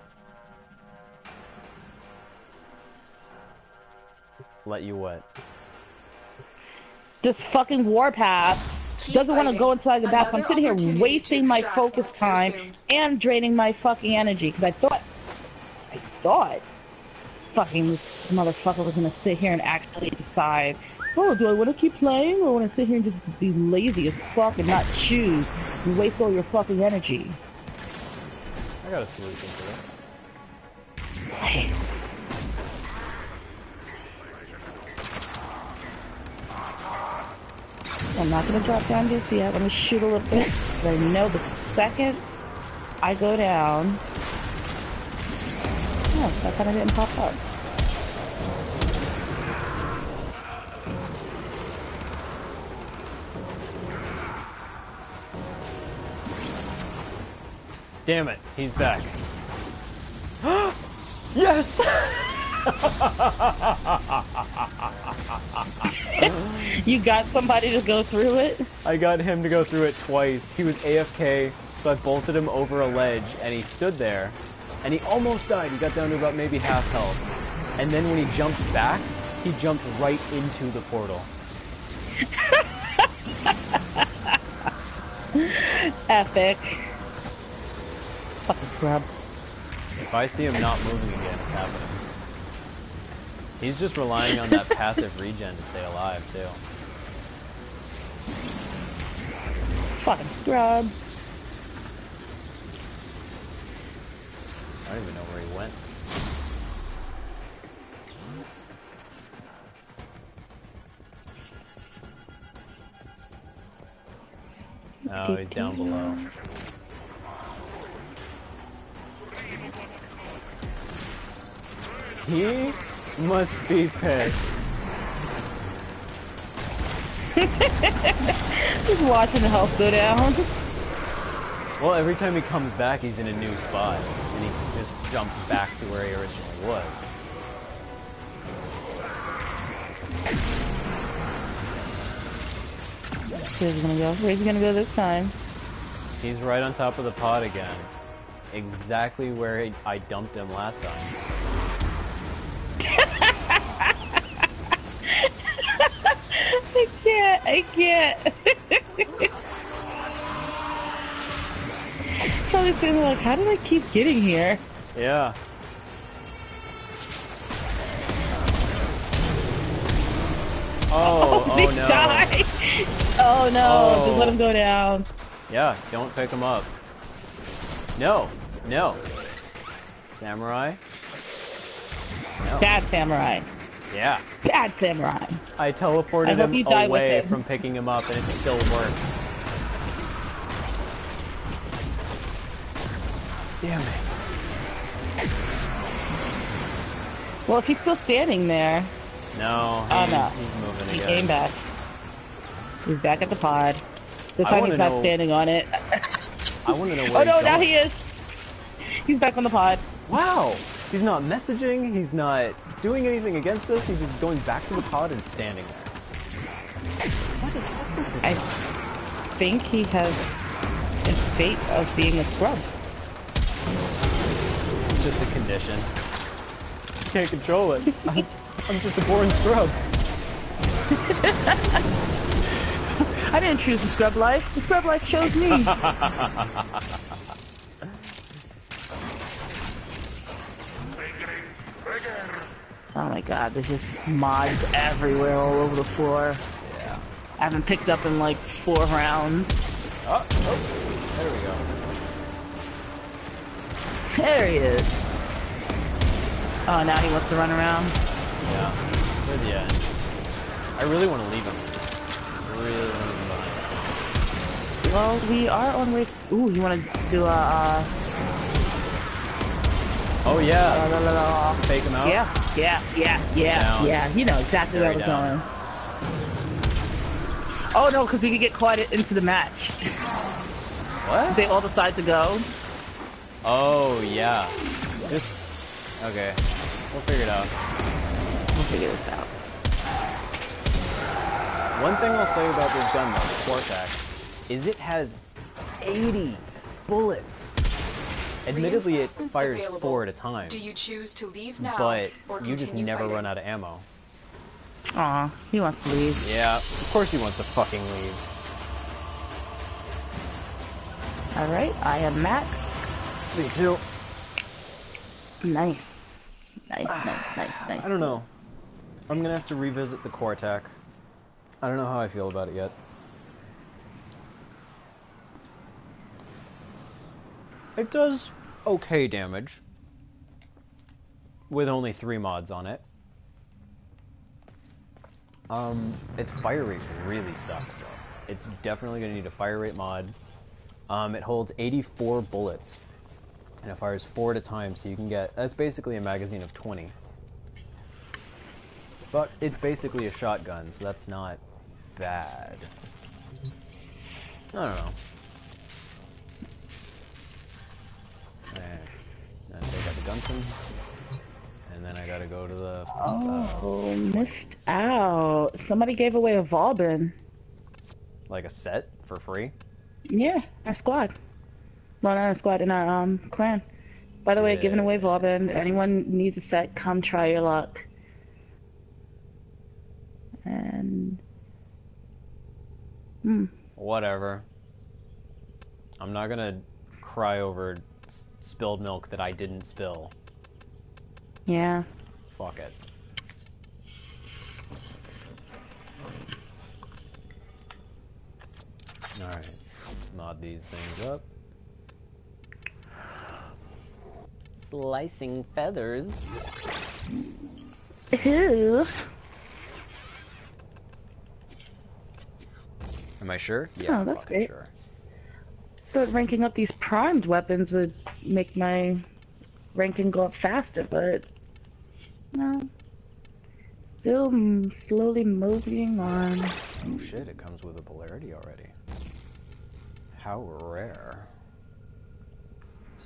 Let you what? This fucking warpath Keep doesn't want to go inside the bathroom. I'm sitting here wasting my focus time soon. and draining my fucking energy because I thought, I thought, fucking this motherfucker was gonna sit here and actually decide. Oh, do I want to keep playing or want to sit here and just be lazy as fuck and not choose and waste all your fucking energy? I got a solution for this. I'm not gonna drop down this yet. Let me shoot a little bit. I know the second I go down. Oh, that kind of didn't pop up. Damn it, he's back. yes! You got somebody to go through it? I got him to go through it twice. He was AFK, so I bolted him over a ledge, and he stood there, and he almost died. He got down to about maybe half health. And then when he jumped back, he jumped right into the portal. Epic. Fucking scrub. If I see him not moving again, it's happening. He's just relying on that passive regen to stay alive, too. Fucking scrub. I don't even know where he went. Oh, he's down below. He must be pissed. Just watching the health go down. Well, every time he comes back, he's in a new spot, and he just jumps back to where he originally was. Where's he gonna go? Where's he gonna go this time? He's right on top of the pod again. Exactly where he, I dumped him last time. I can't. I can't. Probably sitting there like, how did I keep getting here? Yeah. Oh, He oh, oh no. died. Oh no! Oh. Just let oh. him go down. Yeah, don't pick him up. No, no. Samurai? No. Bad samurai. Yeah. Bad samurai. I teleported I him away him. from picking him up and it still worked. Damn it. Well, if he's still standing there, No, Oh, he- no. he's moving he again. came back. He's back at the pod. This time he's not know- standing on it. I want to know where Oh no! Now he is. He's back on the pod. Wow! He's not messaging, he's not doing anything against us, he's just going back to the pod and standing there. What is up with this I think he has a fate of being a scrub. It's just a condition. Can't control it. I'm, I'm just a born scrub. I didn't choose the scrub life. The scrub life chose me. oh my god, there's just mods everywhere all over the floor. Yeah. I haven't picked up in like four rounds. Oh, oh, there we go. There he is. Oh, now he wants to run around. Yeah. Near the end. I really want to leave him. I really want to leave him behind. Well, we are on way. Ooh, you want to do a? Uh, Oh yeah. la, la, la. Fake him out. Yeah, yeah, yeah, yeah, Down. yeah. You know exactly where I was going. Oh no, because we could get caught into the match. What? They all decide to go. Oh yeah. Just okay. We'll figure it out. We'll figure this out. One thing I'll say about this gun though, the Quartakk, is it has 80 bullets. Admittedly, it Reinforcements fires available. four at a time, Do you choose to leave now, but or you just never fighting? run out of ammo. Aw, he wants to leave. Yeah, of course he wants to fucking leave. All right, I am Max. Me too. Nice, nice, nice, nice, nice. I don't know. I'm gonna have to revisit the Quartakk. I don't know how I feel about it yet. It does okay damage. With only three mods on it. Um, its fire rate really sucks though. It's definitely gonna need a fire rate mod. Um, it holds 84 bullets. And it fires four at a time, so you can get, that's basically a magazine of 20. But it's basically a shotgun, so that's not bad. I don't know. And then I take out the Gunsen. And then I gotta go to the... uh, Oh, missed out. Somebody gave away a Vauban. like a set for free. Yeah, our squad. Well, not our squad, in our um clan. By the way, giving away Vauban. Anyone needs a set, come try your luck. And hmm, Whatever. I'm not gonna cry over spilled milk that I didn't spill. yeah. Fuck it. Alright. Mod these things up. Slicing feathers. Ew. Am I sure? Yeah, Oh, that's great. sure. Thought ranking up these primed weapons would make my ranking go up faster, but no. Still slowly moving on. Oh shit, it comes with a polarity already. How rare.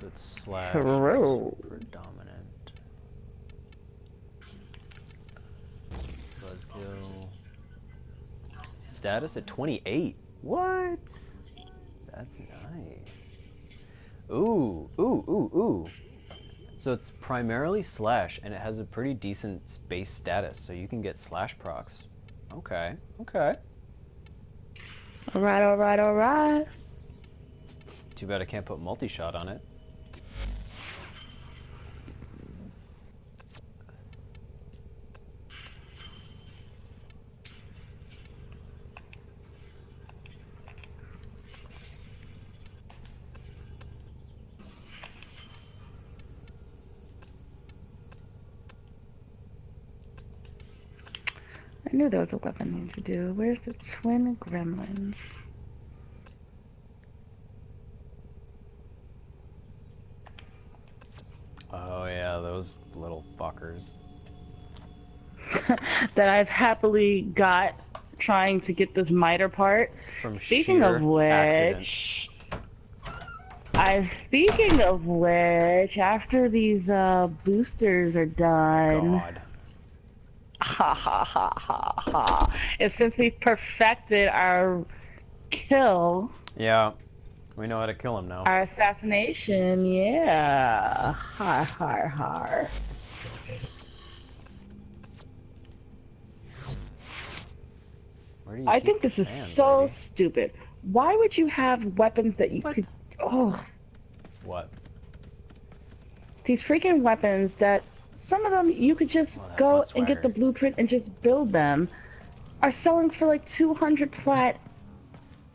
So it's slash True. predominant. Buzzkill. Status at 28. What? That's nice. Ooh, ooh, ooh, ooh. So it's primarily slash, and it has a pretty decent base status, so you can get slash procs. Okay, okay. Alright, alright, alright. Too bad I can't put multi-shot on it. Knew there was a weapon I need to do. Where's the twin gremlins? Oh yeah, those little fuckers. that I've happily got trying to get this miter part. From Speaking of which. I speaking of which, after these uh, boosters are done, God. Ha ha ha ha ha. And since we've perfected our kill, Yeah, we know how to kill him now. our assassination, yeah, har har har. Where do you I think this is fans, so lady? stupid. Why would you have weapons that you What? could? Oh, What? these freaking weapons that some of them you could just Well, go and get the blueprint and just build them are selling for like 200 plat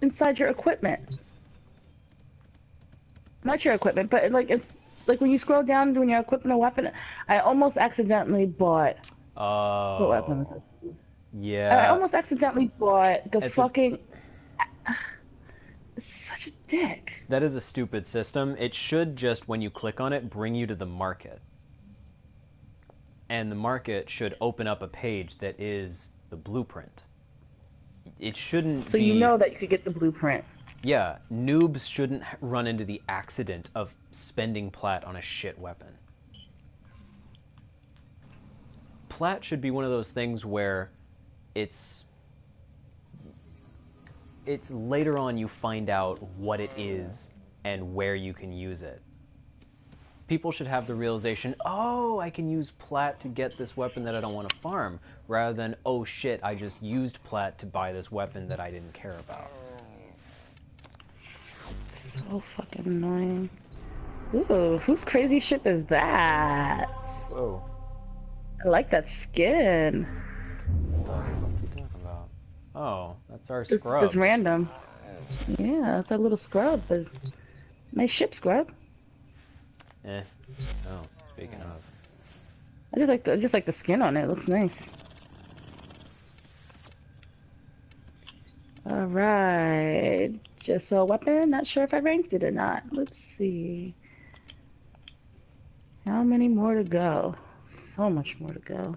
inside your equipment not your equipment but like it's like when you scroll down doing your equipment a weapon i almost accidentally bought Oh. what weapon is this Yeah. i almost accidentally bought the It's fucking is such a dick. That is a stupid system. It should just, when you click on it, bring you to the market. And the market should open up a page that is the blueprint. It shouldn't So be... you know that you could get the blueprint. Yeah, noobs shouldn't run into the accident of spending plat on a shit weapon. Plat should be one of those things where it's it's later on you find out what it is and where you can use it. People should have the realization, oh, I can use plat to get this weapon that I don't want to farm, rather than, oh shit, I just used plat to buy this weapon that I didn't care about. So fucking annoying. Ooh, whose crazy ship is that? Whoa. I like that skin. What are you talking about? Oh, that's our scrub. It's scrub. just random. Yeah, that's a little scrub, but nice ship scrub. Eh. Oh, speaking of. I just like the I just like the skin on it. It looks nice. All right, just a weapon. Not sure if I ranked it or not. Let's see. How many more to go? So much more to go.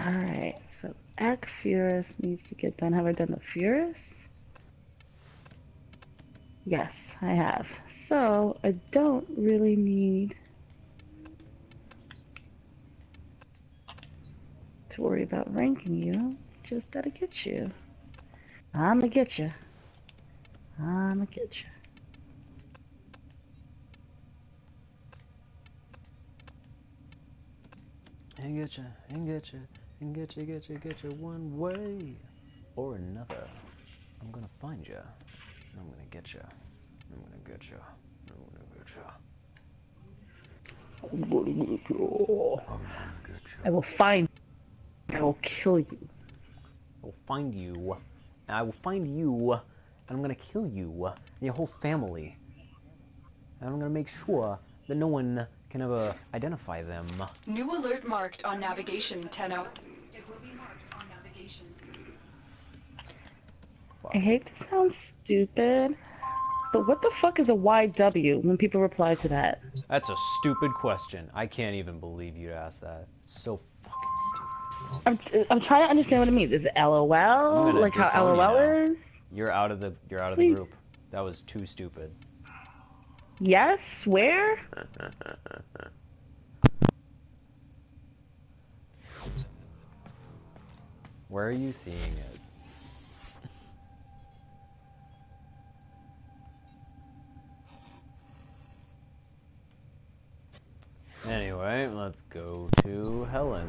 Alright, so Act Furus needs to get done. Have I done the Furis? Yes, I have. So, I don't really need to worry about ranking you. Just gotta get you. I'ma get you. I'ma get you. And get you, and get you, and get you, get you, get you one way or another. I'm gonna find you. I'm gonna get you. I'm gonna get you. I'm gonna get you. I'm gonna get you. I'm gonna get you. I will find I will kill you. I will find you. And I will find you. And I'm gonna kill you and your whole family. And I'm gonna make sure that no one can ever identify them. New alert marked on navigation, Tenno. Oh. I hate to sound stupid, but what the fuck is a YW when people reply to that? That's a stupid question. I can't even believe you asked that. So fucking stupid. I'm, I'm trying to understand what it means. Is it LOL? Like how disown you LOL is? You're out of the you're out of the group. That was too stupid. Yes, where? Where are you seeing it? Anyway, let's go to Helene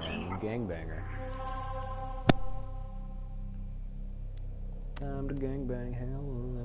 and Gangbanger. Time to gangbang Helene.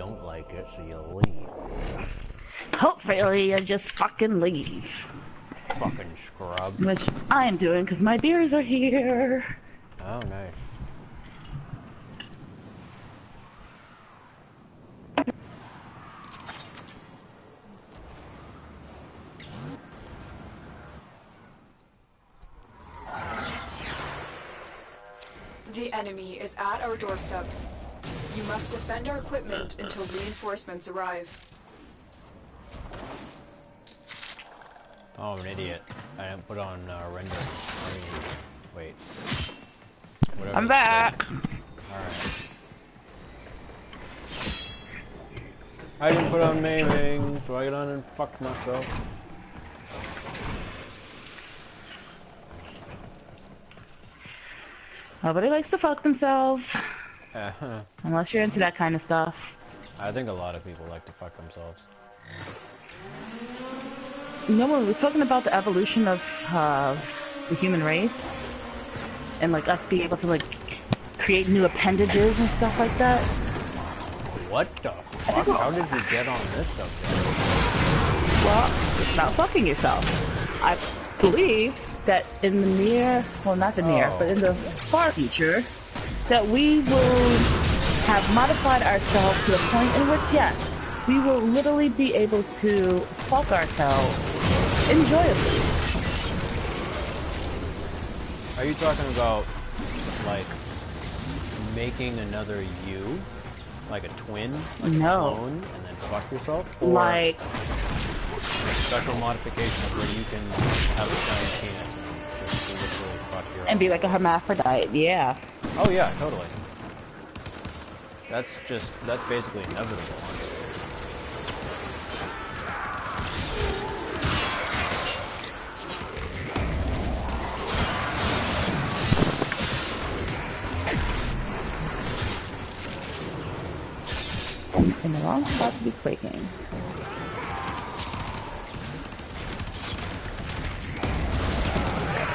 Don't like it, so you leave. Hopefully, I just fucking leave. Fucking scrub. Which I am doing because my beers are here. Oh, nice. The enemy is at our doorstep. You must defend our equipment until reinforcements arrive. Oh, I'm an idiot. I didn't put on uh, render. I mean, wait. Whatever I'm back. Alright. I didn't put on maiming, so I get on and fuck myself. Nobody likes to fuck themselves. Unless you're into that kind of stuff. I think a lot of people like to fuck themselves. You know, when we was talking about the evolution of uh, the human race, and like us being able to like create new appendages and stuff like that. What the fuck? How did we get on this subject? Well, it's not fucking yourself. I believe that in the near, well, not the near, Oh. but in the far future, that we will have modified ourselves to the point in which, yes, we will literally be able to fuck ourselves enjoyably. Are you talking about like making another you, like a twin, like No. a clone, and then fuck yourself, or Like, a special modification where you can have a giant penis and just literally fuck your and be like a hermaphrodite, yeah. Oh yeah, totally. That's just that's basically inevitable. honestly. In the wrong spot to be quaking.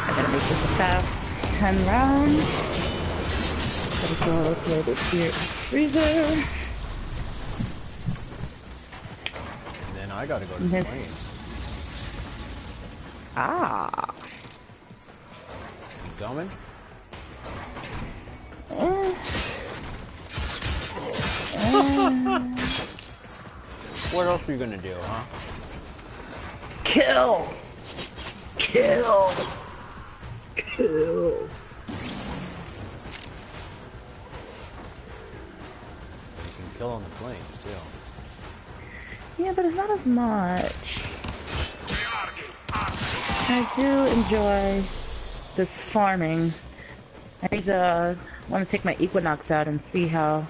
I'm gonna make this a fast 10 rounds. Gotta go throw this here freezer. And then I gotta go to the plane. Ah. You coming? Eh. Eh. What else are you gonna do, huh? Kill! Kill! Kill! Kill on the planes too. Yeah, but it's not as much. I do enjoy this farming. I need to want to take my Equinox out and see how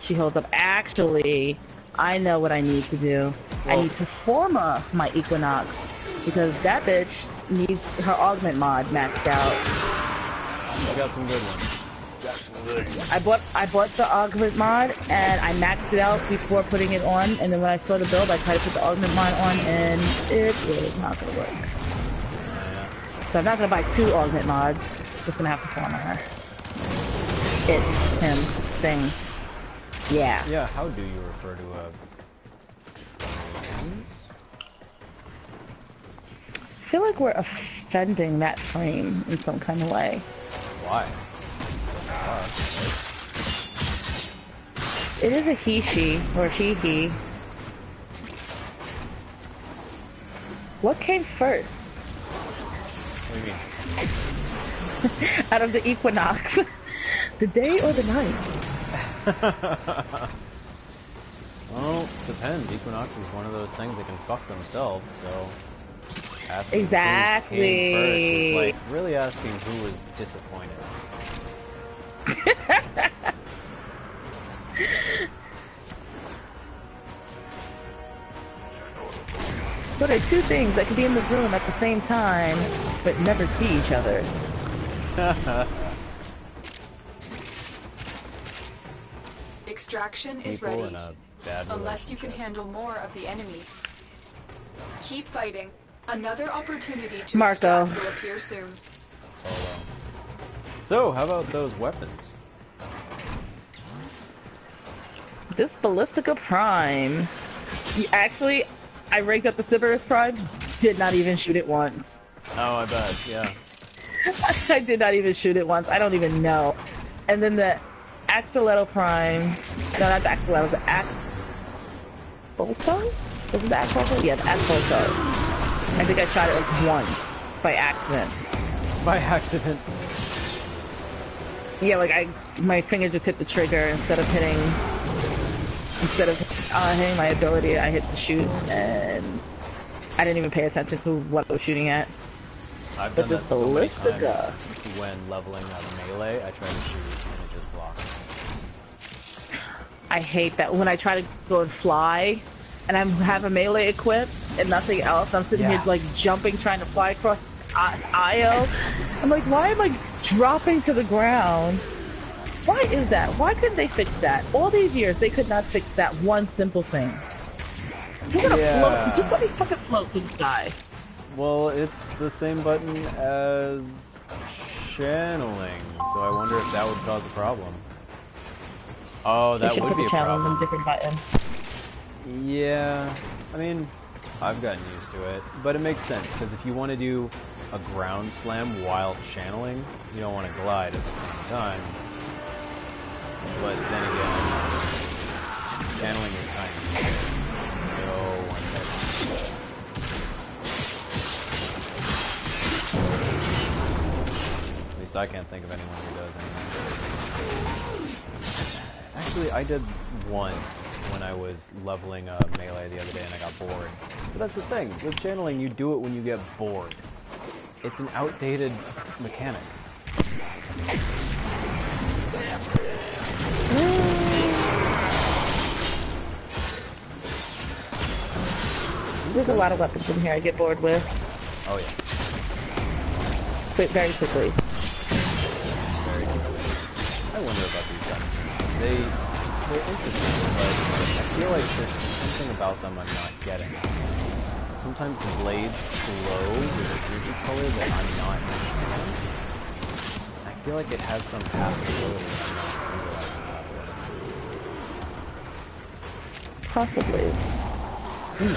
she holds up. Actually, I know what I need to do. I need to forma my Equinox because that bitch needs her augment mod maxed out. I got some good ones. I bought I bought the augment mod and I maxed it out before putting it on, and then when I saw the build, I tried to put the augment mod on, and it is not gonna work. So I'm not gonna buy two augment mods. Just gonna have to form her. It, him, thing. Yeah. Yeah, how do you refer to uh, a trans? I feel like we're offending that frame in some kind of way. Why? It is a he she or she he. What came first? What do you mean? out of the equinox? the day or the night? Well, depends. Equinox is one of those things that can fuck themselves, so asking Exactly. who came first is like really asking who was disappointed. What are two things that can be in the room at the same time but never see each other? Extraction is People ready. in a bad Unless you can handle more of the enemy. Keep fighting. Another opportunity to Marco. extract will appear soon. So, how about those weapons? This Ballistica Prime. Actually, I rigged up the Sybaris Prime, did not even shoot it once. Oh, I bet. Yeah. I did not even shoot it once. I don't even know. And then the Akstiletto Prime. No, not the Akstiletto, the Akbolto? Was it the Akbolto? Yeah, the. I think I shot it like once by accident. By accident. Yeah, like I, my finger just hit the trigger instead of hitting, instead of uh, hitting my ability, I hit the shoot, and I didn't even pay attention to what I was shooting at. I've But done that so many times when leveling out melee. I try to shoot and it just blocks. I hate that when I try to go and fly, and I have a melee equipped and nothing else. I'm sitting Yeah. here like jumping, trying to fly across Io. I'm like, why am I dropping to the ground? Why is that? Why couldn't they fix that? All these years, they could not fix that one simple thing. You're gonna Yeah. float. Just let me fucking float the sky. Well, it's the same button as channeling, so I wonder if that would cause a problem. Oh, that would be a problem. different button. Yeah, I mean, I've gotten used to it, but it makes sense because if you want to do a ground slam while channeling, you don't want to glide at the same time. But then again, channeling is kind of easier. So one second. At least I can't think of anyone who does anyway. Actually, I did once when I was leveling a melee the other day and I got bored. But that's the thing, with channeling, you do it when you get bored. It's an outdated mechanic. There's a lot of weapons in here I get bored with. Oh yeah, Quick, very quickly. very good. I wonder about these guns. They, they're interesting, but I feel like there's something about them I'm not getting. Sometimes the blades glow with a energy color that I'm not seeing. I feel like it has some passive ability that I'm not way. Possibly.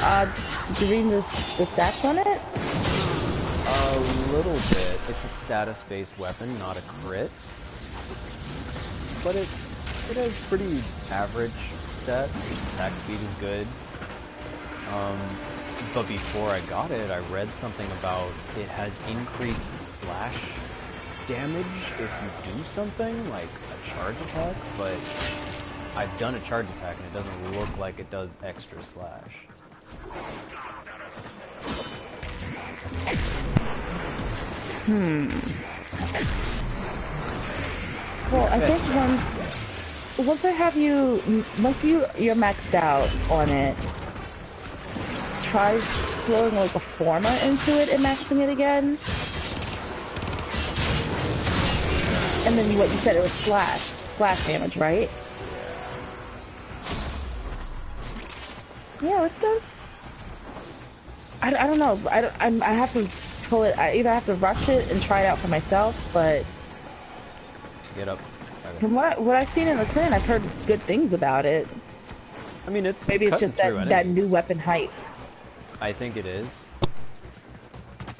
Uh, do you read the, the stats on it? A little bit. It's a status-based weapon, not a crit. But it it has pretty average stats. Attack speed is good. Um, but before I got it, I read something about it has increased slash damage if you do something like a charge attack. But I've done a charge attack and it doesn't look like it does extra slash. Hmm. Well, I think once once I have you, once you you're maxed out on it, try throwing like a forma into it and maxing it again. And then what you said it was slash slash damage, right? Yeah, it does. I, I don't know. I, don't- I'm, I have to pull it. I either have to rush it and try it out for myself, but Get up. Okay. from what, what I've seen in the clan, I've heard good things about it. I mean, it's Maybe it's just that, that new weapon hype. I think it is.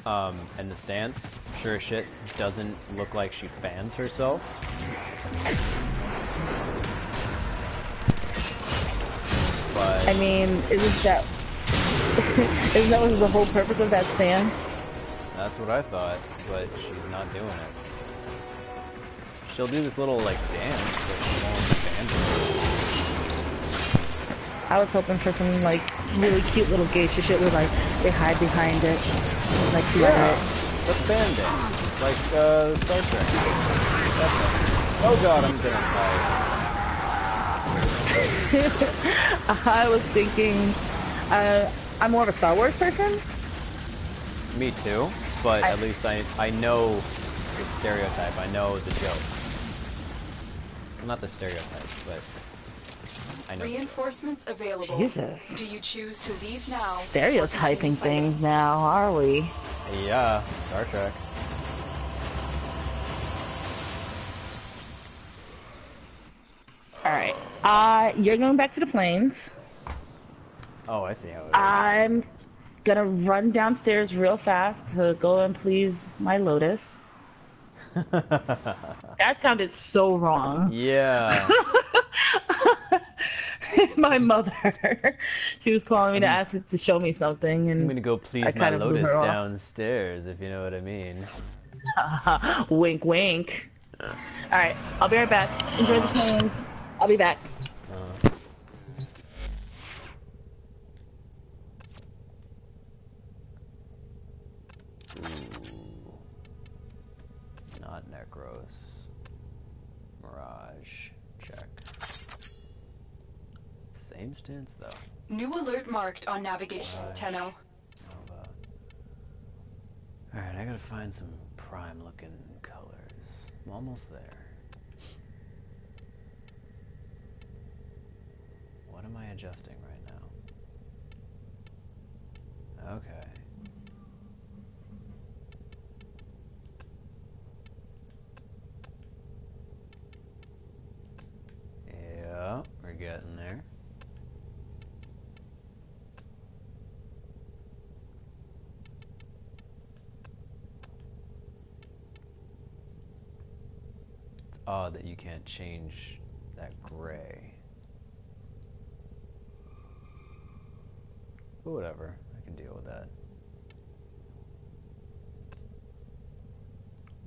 Um, and the stance, sure as shit, doesn't look like she fans herself. But I mean, isn't that isn't that was the whole purpose of that stance? that's what I thought. But she's not doing it. She'll do this little like dance, but she won't. I was hoping for some like really cute little geisha shit where like they hide behind it, like Yeah, it. the fan like uh, Star Trek. That's. Oh god, I'm getting tired. I was thinking, uh, I'm more of a Star Wars person. Me too, but I- at least I I know the stereotype. I know the joke. Well, not the stereotype, but I know. Reinforcements available. Jesus. Do you choose to leave now? or Stereotyping continue fighting? things now, are we? Yeah, Star Trek. All right. Uh, you're going back to the planes. Oh, I see how it is. I'm gonna run downstairs real fast to go and please my Lotus. That sounded so wrong. yeah. my mother, she was calling me to hmm. ask it to show me something, and I'm gonna go please I my Lotus downstairs, if you know what I mean. wink, wink. All right, I'll be right back. Enjoy the plains. I'll be back. though. New alert marked on navigation, uh, Tenno. Alright, I gotta find some prime looking colors. I'm almost there. What am I adjusting right now? Okay. Yeah, we're getting there. Odd that you can't change that gray. But whatever, I can deal with that.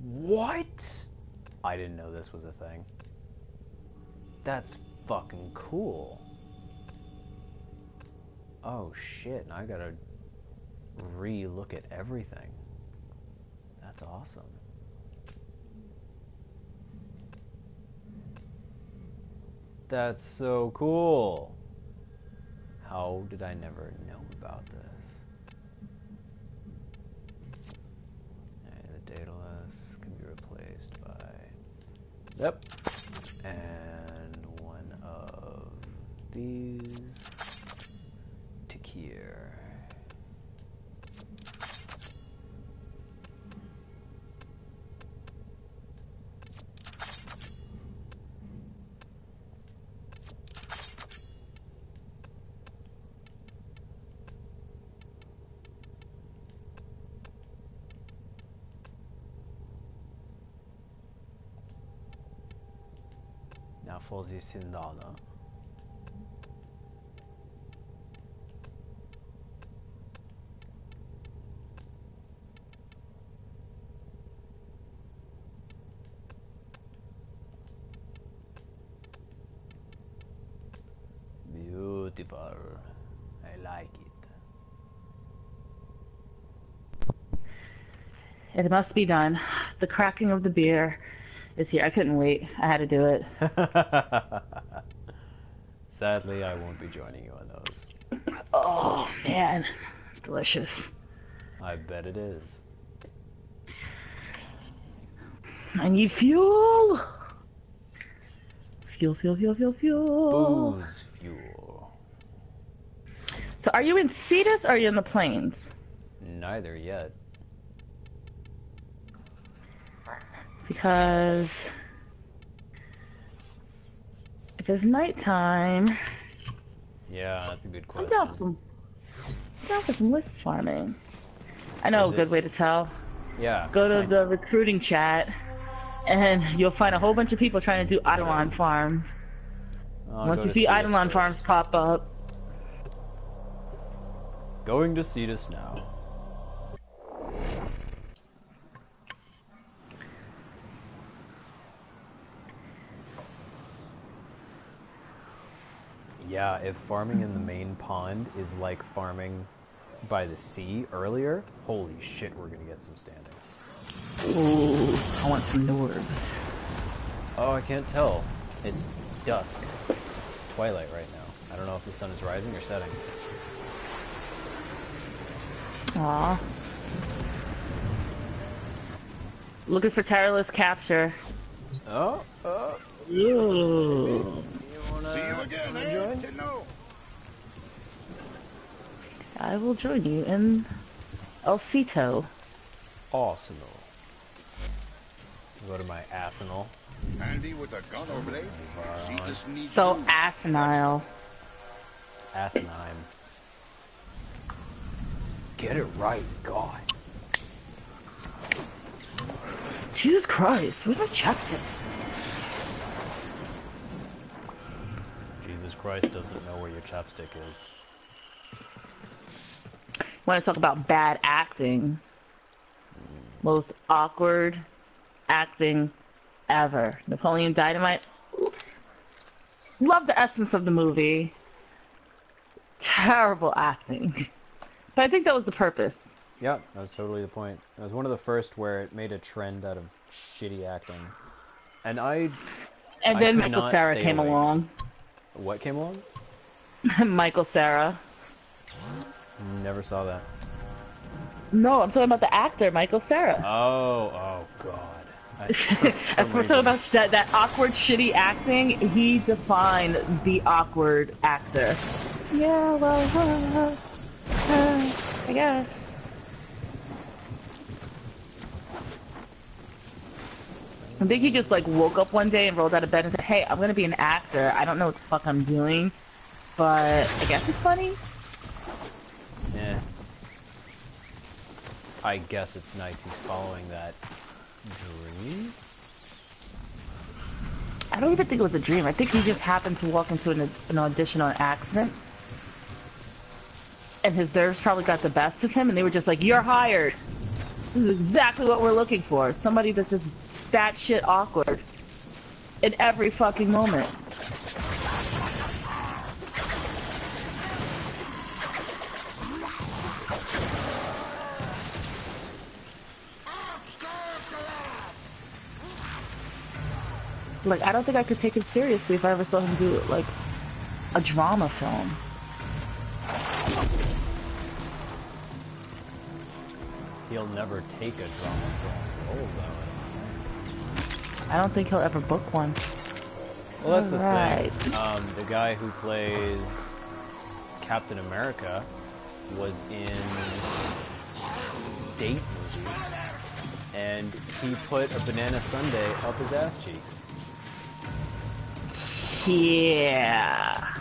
What? I didn't know this was a thing. That's fucking cool. Oh shit, now I gotta re-look at everything. That's awesome. That's so cool. How did I never know about this? the dataless can be replaced by... Yep. And one of these to Kier. The Sindala. Beautiful. I like it. It must be done. The cracking of the beer is here. I couldn't wait. I had to do it. Sadly, I won't be joining you on those. Oh, man. Delicious. I bet it is. I need fuel. Fuel, fuel, fuel, fuel, fuel. Booze fuel. So are you in Cetus or are you in the plains? Neither yet. Because if it's nighttime, Yeah, that's a good I'm question. down for some, I'm down for some list farming. I know Is a good it- way to tell. Yeah. Go to the recruiting chat, and you'll find a whole bunch of people trying to do Eidolon Farm. I'll Once you see Eidolon. Farms pop up, Going to Cetus now. Yeah, if farming in the main pond is like farming by the sea earlier, holy shit, we're gonna get some standings. ooh, I want some Norbs. Oh, I can't tell. It's dusk. It's twilight right now. I don't know if the sun is rising or setting. Aw. Looking for Teralyst capture. Oh, oh. Ooh. You wanna, See you again, wanna eh? join? Didn't know. I will join you in El Cito. Arsenal. Go to my arsenal. Andy with a gun over there. She just needs So you. asinine. Asinine. Get it right, God. Jesus Christ, where's my chapstick? Christ doesn't know where your chapstick is. Want to talk about bad acting? Most awkward acting ever. Napoleon Dynamite. Love the essence of the movie. Terrible acting. But I think that was the purpose. Yeah, that was totally the point. It was one of the first where it made a trend out of shitty acting. And I... And I then Michael not Cera came awake. along. What came along? Michael Cera. Never saw that. No, I'm talking about the actor, Michael Cera. Oh, oh God. I- for As some we're talking about that, that awkward, shitty acting, he defined the awkward actor. Yeah, well, uh, uh, I guess. I think he just like woke up one day and rolled out of bed and said, "Hey, I'm gonna be an actor. I don't know what the fuck I'm doing, but I guess it's funny." Yeah. I guess it's nice he's following that dream. I don't even think it was a dream. I think he just happened to walk into an, an audition on accident. And his nerves probably got the best of him, and they were just like, You're hired! This is exactly what we're looking for. Somebody that's just batshit awkward. In every fucking moment. Like, I don't think I could take him seriously if I ever saw him do, like, a drama film. He'll never take a drama film role, though. I don't think he'll ever book one. Well, that's the Alright. thing. Um, the guy who plays Captain America was in Date movie, and he put a banana sundae up his ass cheeks, Yeah.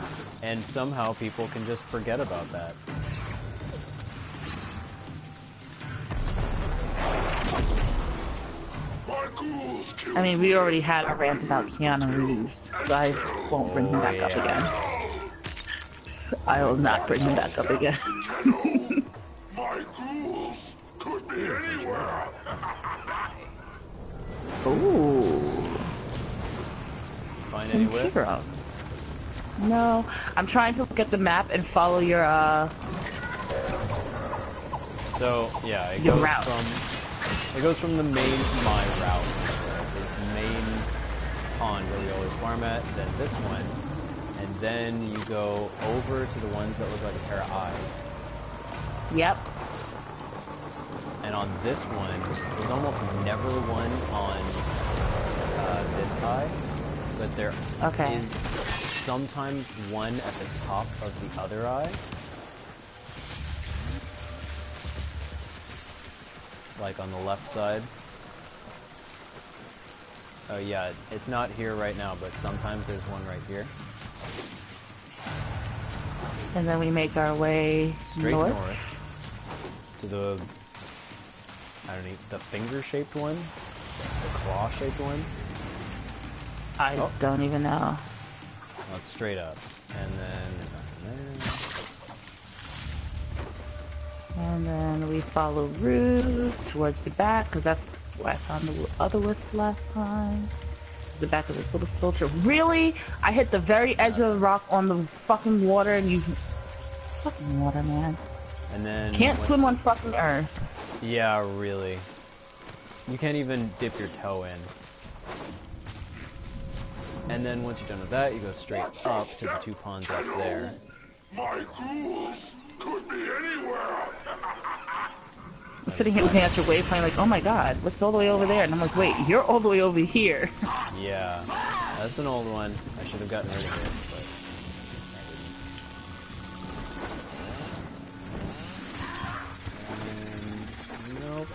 and somehow people can just forget about that. I mean, we already had a rant about Keanu Reeves, so I won't bring him back up again. I will not bring him back up again. My ghouls could be anywhere. Ooh. Find any wisps? Hero. No, I'm trying to look at the map and follow your, uh, So yeah, it Your goes route. from it goes from the main my route, the main pond where we always farm at, then this one, and then you go over to the ones that look like a pair of eyes. yep. And on this one, there's almost never one on uh, this eye, but there is Okay. sometimes one at the top of the other eye. Like on the left side. Oh yeah, it's not here right now, but sometimes there's one right here. And then we make our way Straight north. north. To the I don't know, the finger shaped one? The claw shaped one? I Oh. don't even know. It's straight up. And then And then we follow route towards the back, because that's where I found the other wisp last time. The back of this little sculpture. Really? I hit the very edge of the rock on the fucking water and you... Fucking water, man. and then Can't swim on fucking Earth. Yeah, really. You can't even dip your toe in. And then once you're done with that, you go straight up to the two ponds up there. My ghouls could be anywhere. I'm sitting here looking at your waypoint like, oh my god, what's all the way over there? And I'm like, wait, you're all the way over here. Yeah, that's an old one. I should have gotten rid of it, but I didn't. And nope.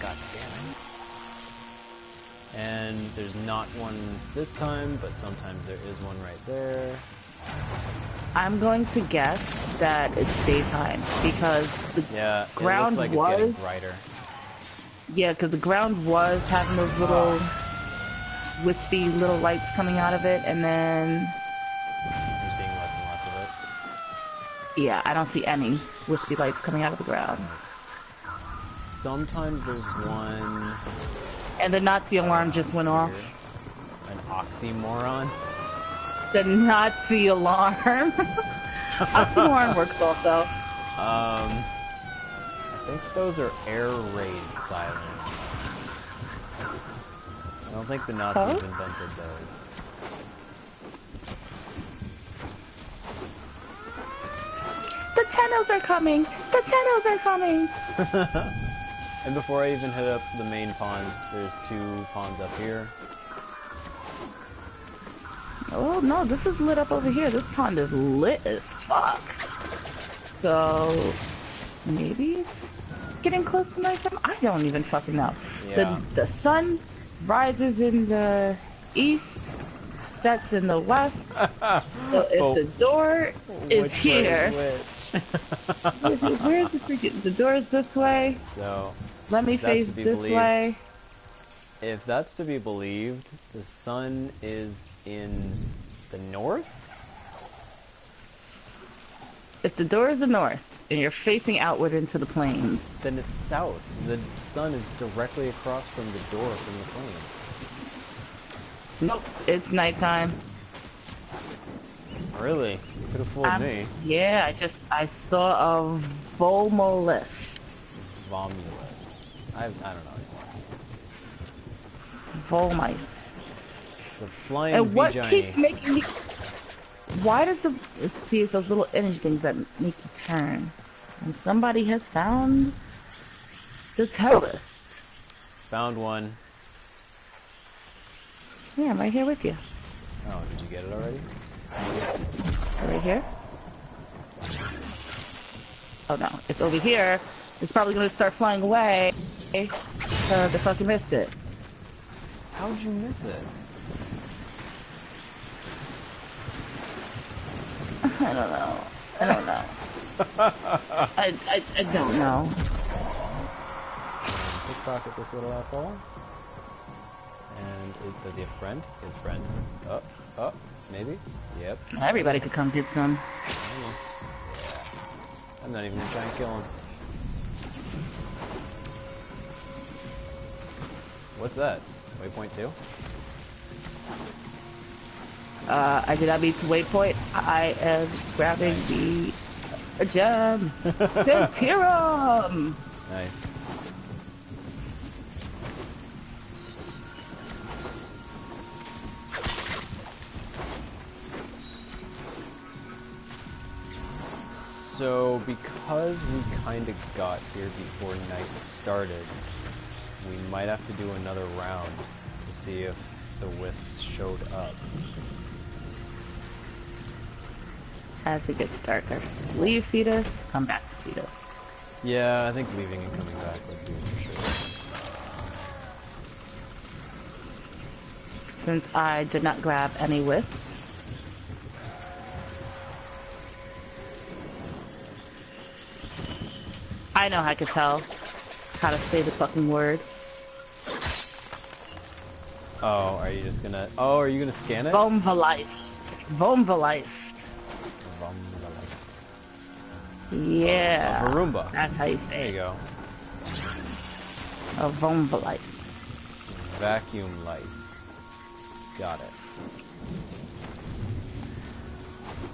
God damn it. And there's not one this time, but sometimes there is one right there. I'm going to guess that it's daytime because the Yeah, Ground like was- brighter. yeah, because the ground was having those little ah. wispy little lights coming out of it, and then You're seeing less and less of it. yeah, I don't see any wispy lights coming out of the ground. Sometimes there's one And the Nazi alarm just went off. an oxymoron. The Nazi alarm. Oxymoron works also. Um, I think those are air raid sirens. I don't think the Nazis Huh? invented those. The Tennos are coming. The Tennos are coming. And before I even hit up the main pond, there's two ponds up here. Oh no, this is lit up over here. This pond is lit as fuck. So maybe getting close to nighttime. I don't even fucking know. Yeah. The the sun rises in the east, sets in the west. so if Oh. the door is Which here, where's the- where's the freaking? The door is this way. so, Let me face this believed. way. if that's to be believed, the sun is in the north? If the door is the north and you're facing outward into the plains, Then it's south. The sun is directly across from the door from the plains. nope, it's nighttime. Really? You could have fooled Um, me. Yeah, I just I saw a Volmolist. Vomulus. I, I don't know anymore. Volmice. The flying And what keeps making me why does the see it's those little energy things that make you turn? And somebody has found the Tellus. Found one. Yeah, I'm right here with you. Oh, did you get it already? Right here. Oh no, it's over here. It's probably gonna start flying away. Uh, they fucking missed it. How'd you miss it? I don't know. I don't know. I, I, I don't know. Pickpocket this little asshole. And is, does he have a friend? His friend. Oh, oh, maybe? Yep. Everybody could come get some. I'm not even gonna try and kill him. What's that? Waypoint 2? Uh, I did not meet the waypoint. I am grabbing the a gem. Centaurum! Nice. So, because we kind of got here before night started, we might have to do another round to see if the wisps showed up. As it gets darker. Leave Cetus, come back to Cetus. Yeah, I think leaving and coming back would be for sure. Since I did not grab any wisps. I know I could tell how to say the fucking word. Oh, are you just gonna? Oh, are you gonna scan it? Vomvaliced. Vomvaliced. Yeah. Roomba. That's how you say There you go. A Vomvaliced. Vacuum lice. Got it.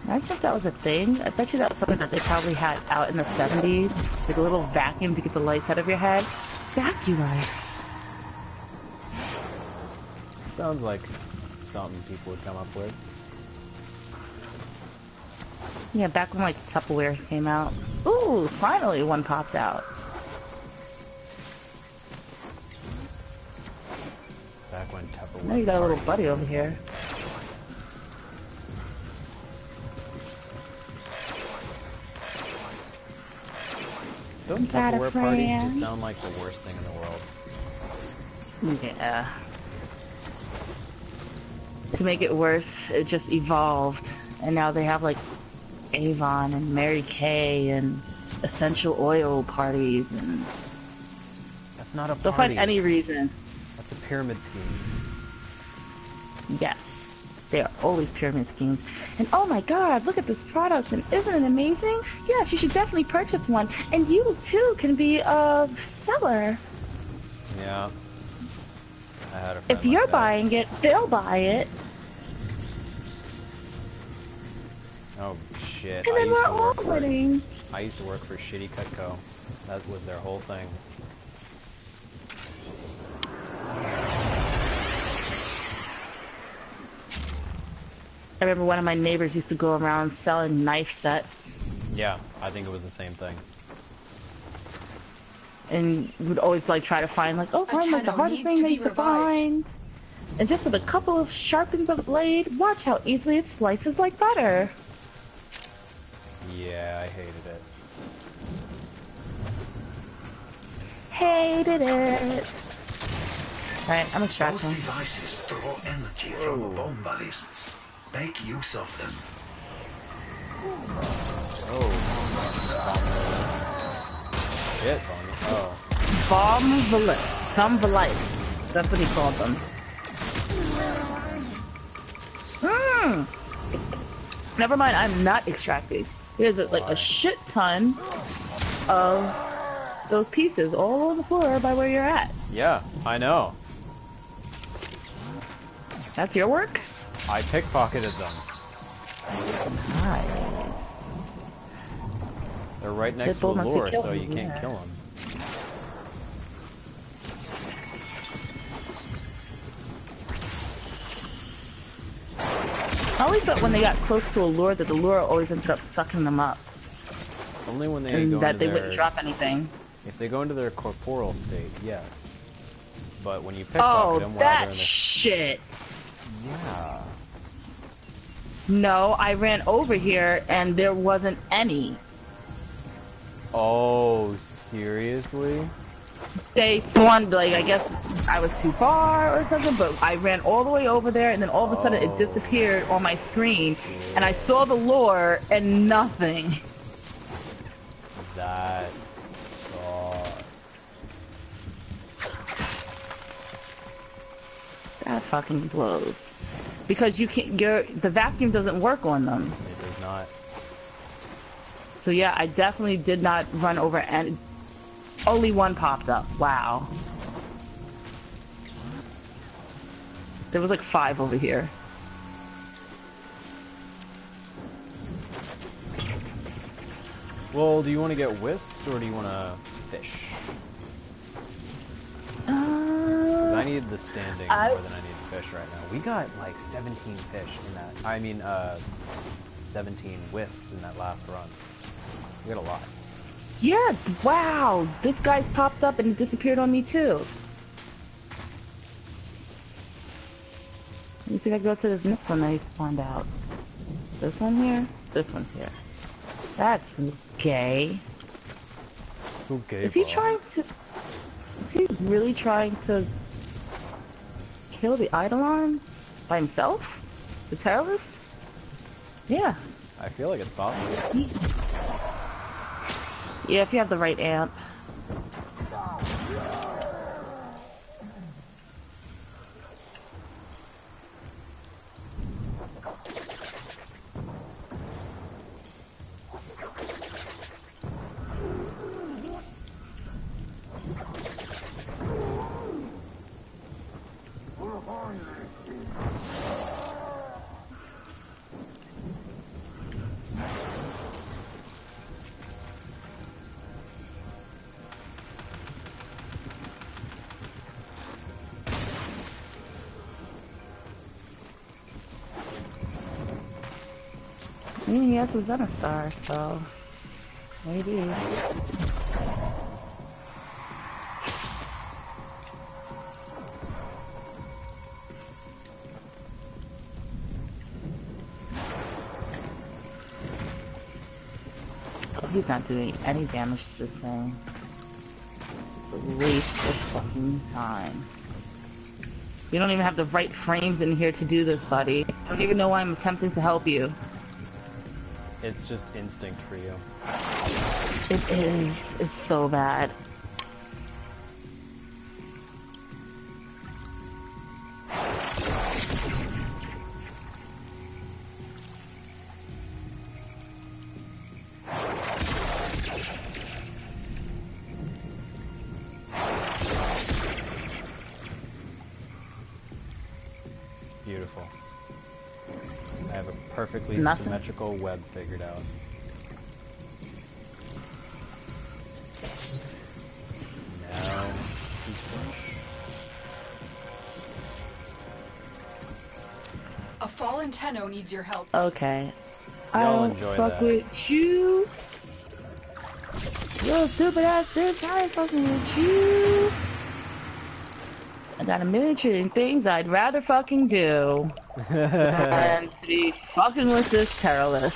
I thought that was a thing. I bet you that was something that they probably had out in the 70s. Like a little vacuum to get the lice out of your head. Vacuum lice. Sounds like something people would come up with. Yeah, back when like Tupperware came out. Ooh, finally one popped out. Back when Tupperware. Now you got a little buddy over here. Don't Tupperware parties just sound like the worst thing in the world? Yeah. To make it worse, it just evolved. And now they have like Avon and Mary Kay and essential oil parties and That's not a they'll find any reason. That's a pyramid scheme. Yes. They are always pyramid schemes. And oh my god, look at this product and isn't it amazing? Yes, you should definitely purchase one. And you too can be a seller. Yeah. I had a If you're buying it, they'll buy it. Oh shit! And I then used we're to all work for. winning. I used to work for Shitty Cutco. That was their whole thing. I remember one of my neighbors used to go around selling knife sets. Yeah, I think it was the same thing. and would always like try to find like, oh, find like the hardest thing to that be you can find. And just with a couple of sharpens of blade, watch how easily it slices like butter. Yeah, I hated it. Hated it. Alright, I'm extracting. Those devices draw energy from the bomb ballists. Make use of them. Oh. Shit, Bonnie. Oh. Bomb Valis. Some Valis. That's what he called them. Hmm. Never mind, I'm not extracting. There's a, like a shit ton of those pieces all over the floor by where you're at. Yeah, I know. That's your work? I pickpocketed them. Nice. They're right next to Pitbull must be lure, so you can't yeah. kill them. I always thought when they got close to a lure that the lure always ended up sucking them up. Only when they And go that they their, wouldn't drop anything. If they go into their corporeal state, yes. But when you pickpocket Oh, them while they're that in shit. Yeah. No, I ran over here and there wasn't any. Oh, seriously? They swarmed, like, I guess I was too far or something, but I ran all the way over there and then all of a sudden it disappeared on my screen and I saw the lore and nothing. That sucks. That fucking blows. Because you can't, your, the vacuum doesn't work on them. It does not. So yeah, I definitely did not run over and only one popped up. Wow. There was like five over here. Well, do you want to get wisps or do you want to fish? 'Cause I Uh, need the standing I- more than I need fish right now. We got like 17 fish in that. I mean, uh, 17 wisps in that last run. We got a lot. Yeah, wow. This guy's popped up and disappeared on me too. Let me see if I can go to this next one I that he spawned out. This one here? This one's here. That's gay. Gave Is he trying to... Is he really trying to... kill the Eidolon? By himself? The Teralyst? Yeah. I feel like it's possible. He- Yeah, if you have the right amp. He has a Zenostar, so... Maybe. He's not doing any damage to this thing. It's a waste of fucking time. You don't even have the right frames in here to do this, buddy. I don't even know why I'm attempting to help you. It's just instinct for you. It is. It's so bad. Beautiful. I have a perfectly Nothing. symmetrical web figured out. Now. A fallen Tenno needs your help. Okay. Y'all I'll enjoy fuck that. with you. You stupid ass bitch, I ain't fucking with you. I got a million trillion things I'd rather fucking do than to be fucking with this time.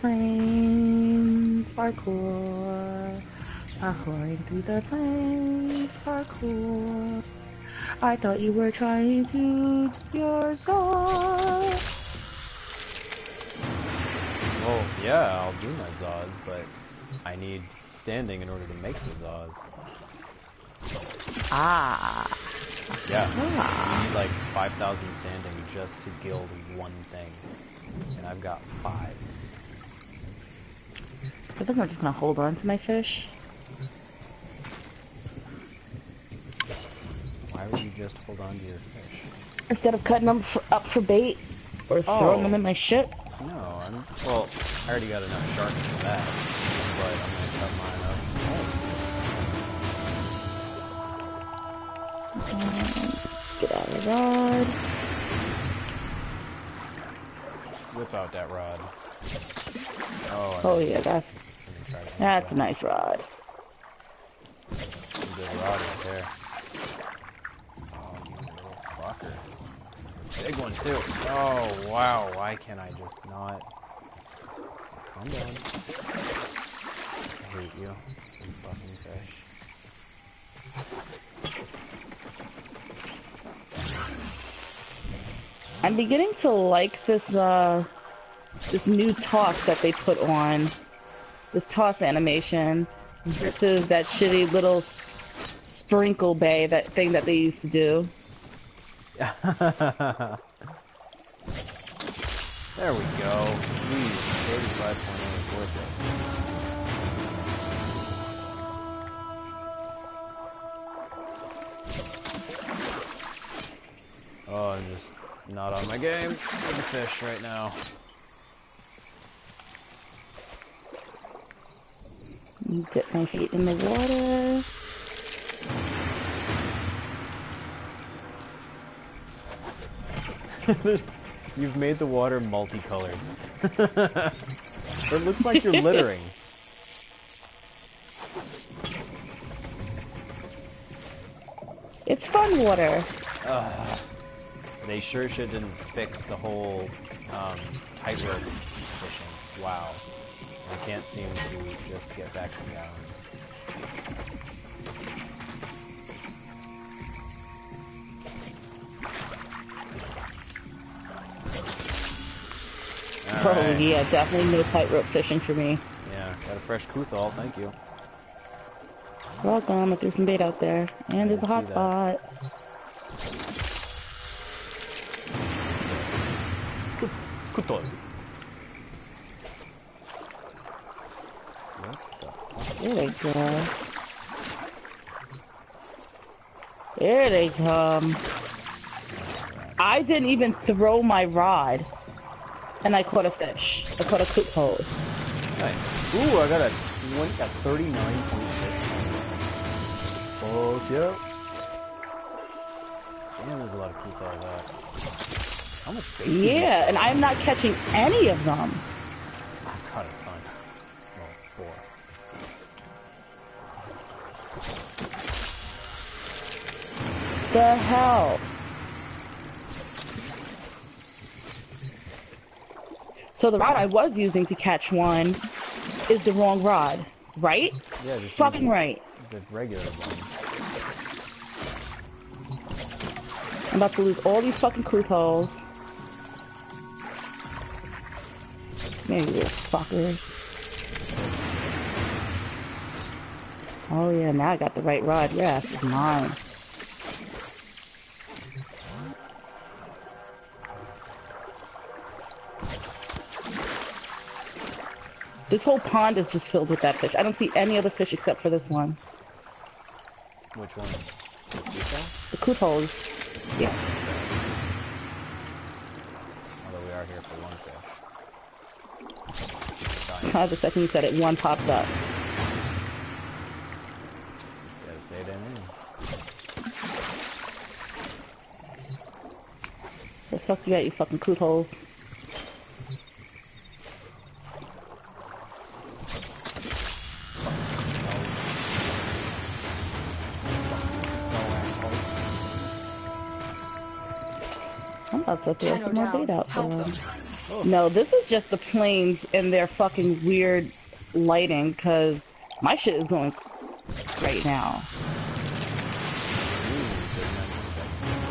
Plains, parkour, parkouring through the plains, parkour. I thought you were trying to your soul. Yeah, I'll do my Zaws, but I need standing in order to make the Zaws. Ah. Yeah, Ah. you need like 5,000 standing just to gild one thing. And I've got five. I think I'm just gonna hold on to my fish. Why would you just hold on to your fish? Instead of cutting them for, up for bait or throwing Oh. them in my ship. No, I'm. Well, I already got enough sharks for that. But I'm gonna cut mine up. Get out of the rod. Whip out that rod. Oh, Oh yeah, that's let me try to that's a nice rod. Good rod right there. Oh, you little fucker. Big one too. Oh wow, why can't I just not? Calm down. I hate you, you fucking fish. I'm beginning to like this uh this new toss that they put on. This toss animation versus that shitty little sprinkle bay that thing that they used to do. There we go. Jeez, 35.0 is worth it. Oh, I'm just not on my game with the fish right now. Dip my feet in the water. You've made the water multicolored. it looks like you're littering. It's fun water. They sure should didn't fix the whole um, tightrope fishing. Wow. I can't seem to just get back down. Oh Alright. yeah, definitely no tightrope fishing for me. Yeah, got a fresh Cuthol, thank you. Welcome, I threw some bait out there. And there's a hot didn't that. spot. Cuthol. What? There they go. There they come. I didn't even throw my rod. And I caught a fish. I caught a Cuthol. Nice. Ooh, I got a, one, a 39.6. Oh, yeah. Damn, there's a lot of that. How much bait did you Yeah, and I'm not catching any of them. I've caught a ton. Well, four. The hell? So the rod I was using to catch one is the wrong rod, right? Yeah, just Fucking right. The regular one. I'm about to lose all these fucking Cuthols. Man, you little fuckers. Oh yeah, now I got the right rod. Yes, it's mine. This whole pond is just filled with that fish. I don't see any other fish except for this one. Which one? The Cuthols. Yes. Although we are here for one fish. Uh, the second you said it, one popped up. The fuck you got, you fucking Cuthols. I'm about to throw some more down. bait out for Help them. them. No, this is just the plains and their fucking weird lighting, cause my shit is going right now. Ooh, 39 seconds.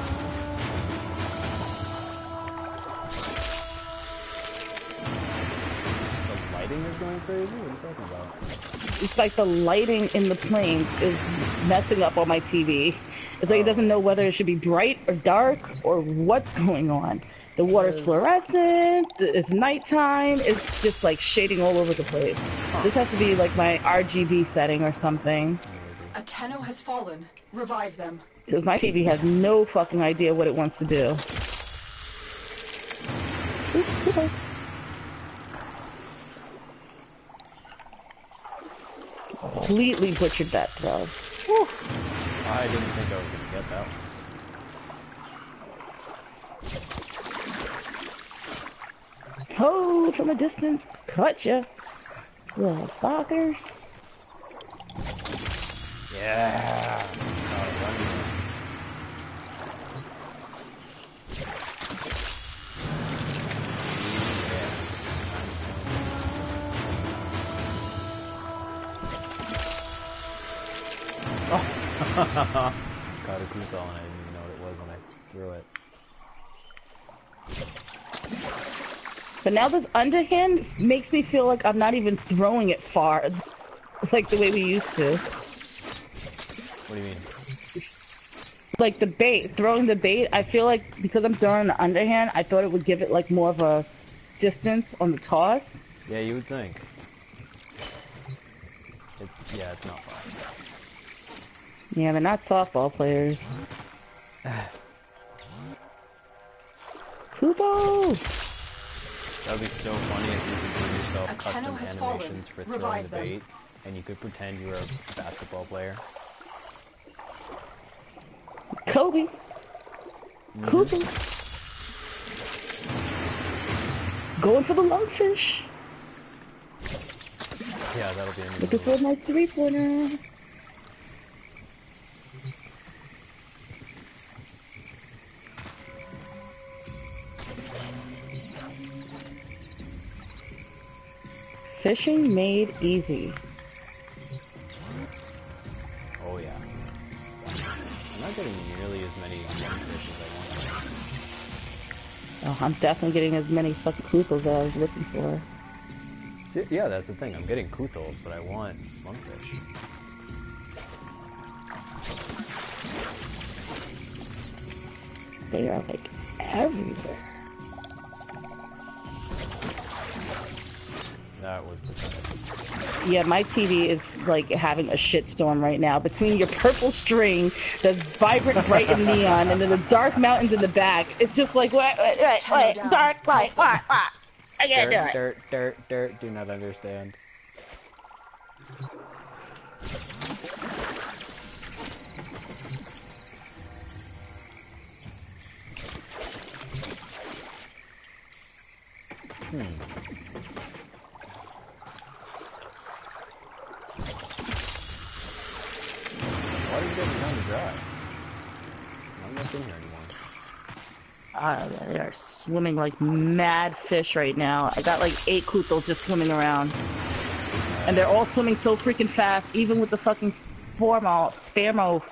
The lighting is going crazy? What are you talking about? It's like the lighting in the plains is messing up on my TV. It's like it doesn't know whether it should be bright or dark or what's going on. The water's fluorescent, it's nighttime, it's just like shading all over the place. This has to be like my RGB setting or something. A Tenno has fallen. Revive them. Because my TV has no fucking idea what it wants to do. Oops. Completely butchered that throw. I didn't think I was gonna get that one. Hold from a distance, cut ya. Little fuckers. Yeah. Got a and I didn't even know what it was when I threw it. But now this underhand makes me feel like I'm not even throwing it far. It's like the way we used to. What do you mean? Like the bait, throwing the bait, I feel like because I'm throwing the underhand, I thought it would give it like more of a distance on the toss. Yeah, you would think. It's yeah, it's not fun. Yeah, but not softball players. Kubo! That would be so funny if you could do yourself A custom Tenno has fallen. animations for throwing Revive them. bait, and you could pretend you were a basketball player. Kobe! Mm-hmm. Kubo! Going for the lungfish! Yeah, that'll be Looking for a nice three-pointer. Fishing made easy. Oh yeah. I'm not getting nearly as many lungfish as I want. Oh, I'm definitely getting as many fucking Kukos as I was looking for. See, yeah, that's the thing. I'm getting kuthos, but I want monkfish. They are like everywhere. That was pathetic. Yeah, my TV is like having a shitstorm right now. Between your purple string that's vibrant, bright, and neon, and then the dark mountains in the back, it's just like what, what, what, what? dark light, what, what? I can't do Dirt, it. dirt, dirt, dirt. Do not understand. Hmm. Why are you getting down to dry? I'm not in here anymore. Uh, they are swimming like mad fish right now. I got like eight kutos just swimming around, and they're all swimming so freaking fast, even with the fucking formal, thermo,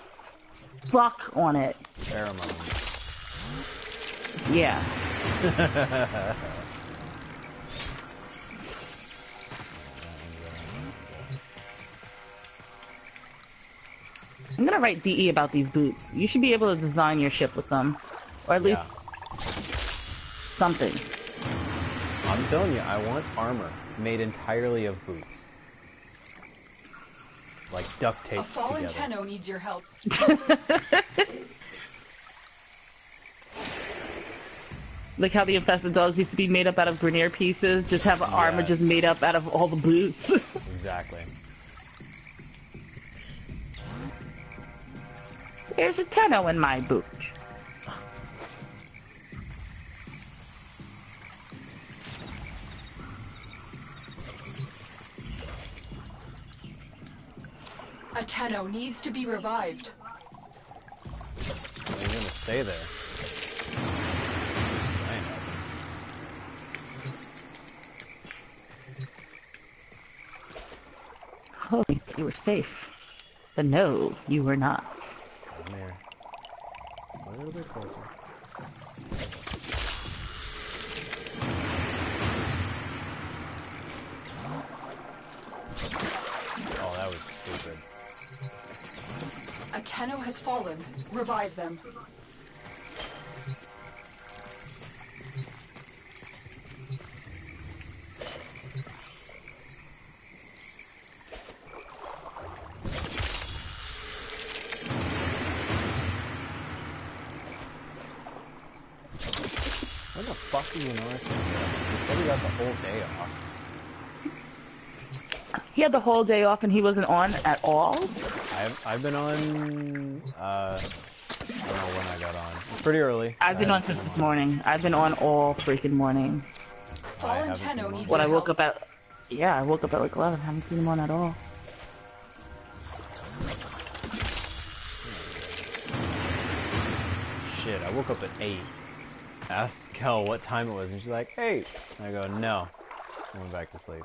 fuck on it. Pheromones. Yeah. I'm gonna write DE about these boots. You should be able to design your ship with them, or at least Yeah. something. I'm telling you, I want armor made entirely of boots. Like duct tape A fallen together. Tenno needs your help. Like how the infested dogs used to be made up out of Grineer pieces, just have armor just made up out of all the boots. Exactly. There's a tenno in my boot. A Tenno needs to be revived. He's gonna stay there. Holy, you were safe. But no, you were not closer. Oh, that was stupid. A Tenno has fallen. Revive them. Whole day off. He had the whole day off and he wasn't on at all? I've I've been on. Uh, I don't know when I got on. It's pretty early. I've been I on since been this morning. I've been on all freaking morning. Fallen haven't Tenno needs When I woke help. up at... Yeah, I woke up at like 11. haven't seen him on at all. Shit, I woke up at 8. Asked Kel what time it was, and she's like, hey. And I go, no. I went back to sleep.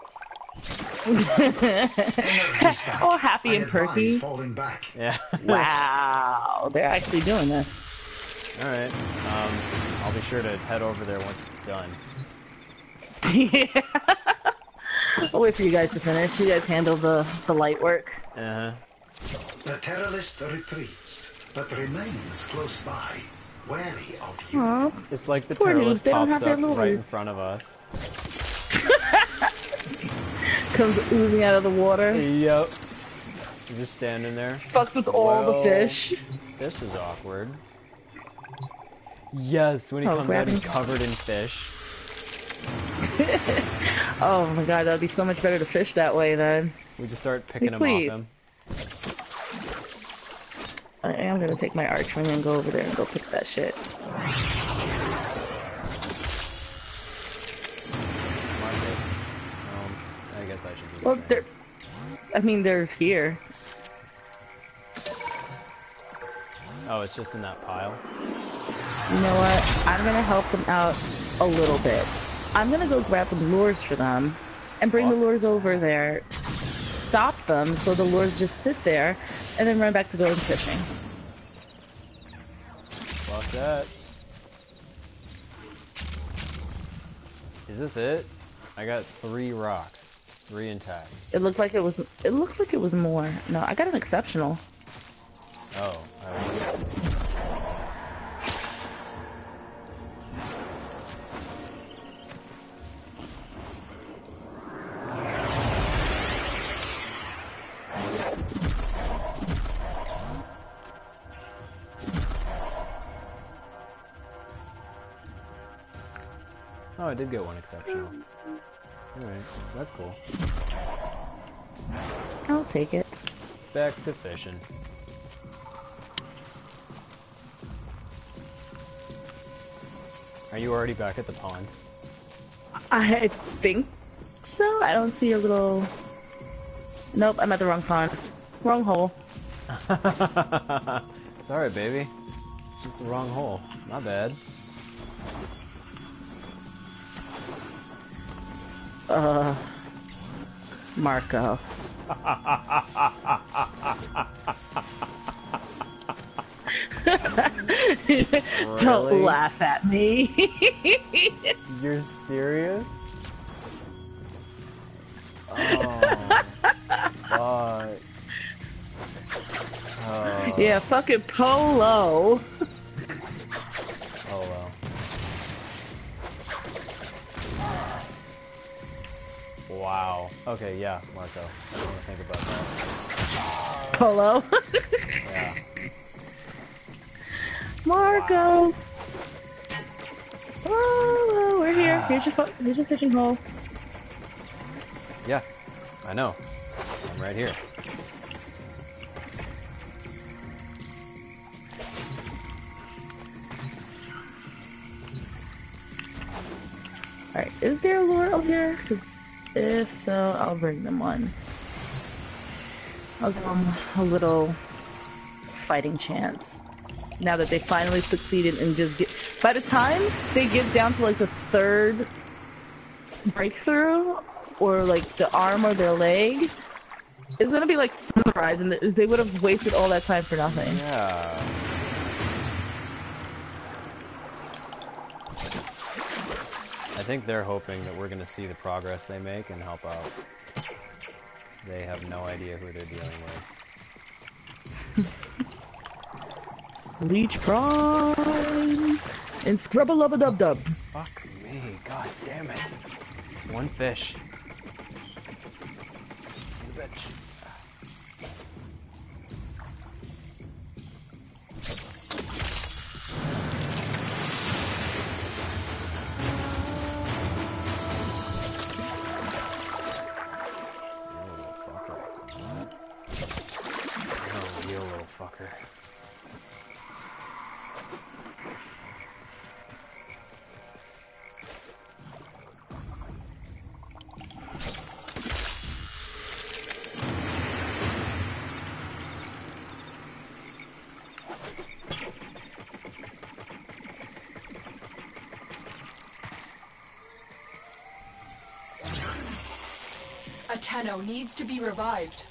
Energy's. Oh, happy and perky. falling back. Yeah. Wow, they're actually doing this. Alright. Um, I'll be sure to head over there once it's done. yeah. I'll wait for you guys to finish. You guys handle the, the light work. Uh-huh. The Teralyst retreats, but remains close by, wary of you. Aw. It's like the Poor terrorist dudes, they pops have their up right in front of us. Comes oozing out of the water. Yep. You're just standing there. Fucks with all Well, the fish. This is awkward. Yes, when he Oh, comes out, grabbing- he's covered in fish. Oh my god, that'd be so much better to fish that way then. We just start picking him please. off him. I am gonna take my archery and go over there and go pick that shit. Um, I guess I should do Well, there. I mean, there's here. Oh, it's just in that pile. You know what? I'm gonna help them out a little bit. I'm gonna go grab the lures for them and bring the lures over there. Stop them so the lures just sit there and then run back to going fishing. Fuck that. Is this it? I got three rocks. Three intact. It looked like it was. It looked like it was more. No, I got an exceptional. Oh, Oh, I did get one exceptional. Alright, that's cool. I'll take it. Back to fishing. Are you already back at the pond? I think so. I don't see a little. Nope, I'm at the wrong pond. Wrong hole. Sorry, baby. It's Just the wrong hole. My bad. Uh, Marco. Don't laugh at me. You're serious? Oh, fuck. Oh, yeah, fucking polo. Wow. Okay, yeah, Marco. I want to think about that. Polo. Yeah. Marco. Oh, we're here. Here's your, here's your fishing hole. Yeah, I know. I'm right here. Alright, is there a lure over here? Because if so, I'll bring them one. I'll give them a little fighting chance. Now that they finally succeeded in just get. By the time they get down to like the third breakthrough, or like the arm or their leg, it's gonna be like sunrise, and they would have wasted all that time for nothing. Yeah. I think they're hoping that we're going to see the progress they make and help out. They have no idea who they're dealing with. Leech Prime and Scrubba Lubba Dub Dub. Fuck me, god damn it. One fish. Tenno needs to be revived.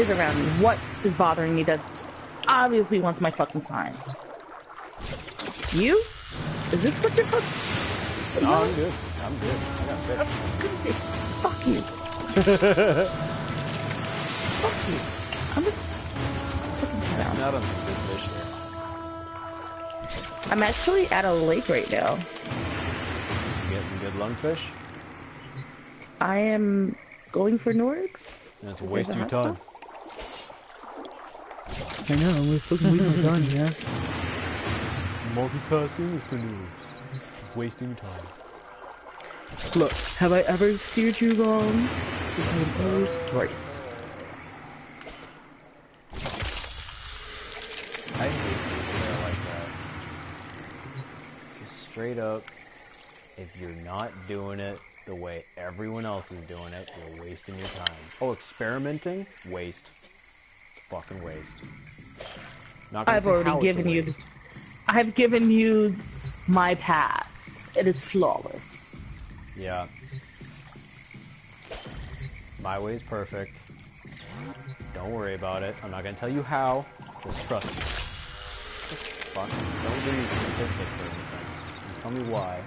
Is around me? What is bothering me that obviously wants my fucking time? You? Is this what you're fucking... No, I'm good. I'm good. I got fish. Fuck you. Fuck you. I'm just It's not a good fish here. I'm actually at a lake right now. You getting good lungfish? I am going for Norgs. That's a waste of your time. I know, we're fucking wasting time, yeah. Multitasking with canoes. Wasting time. Look, have I ever steered you wrong? I'm always right. I hate people that are like that. Just straight up, if you're not doing it the way everyone else is doing it, you're wasting your time. Oh, experimenting? Waste. Fucking waste. Not I've already given you. I've given you my path. It is flawless. Yeah. My way is perfect. Don't worry about it. I'm not gonna tell you how. Just trust me. Fuck. Don't give me statistics or anything. Tell me why.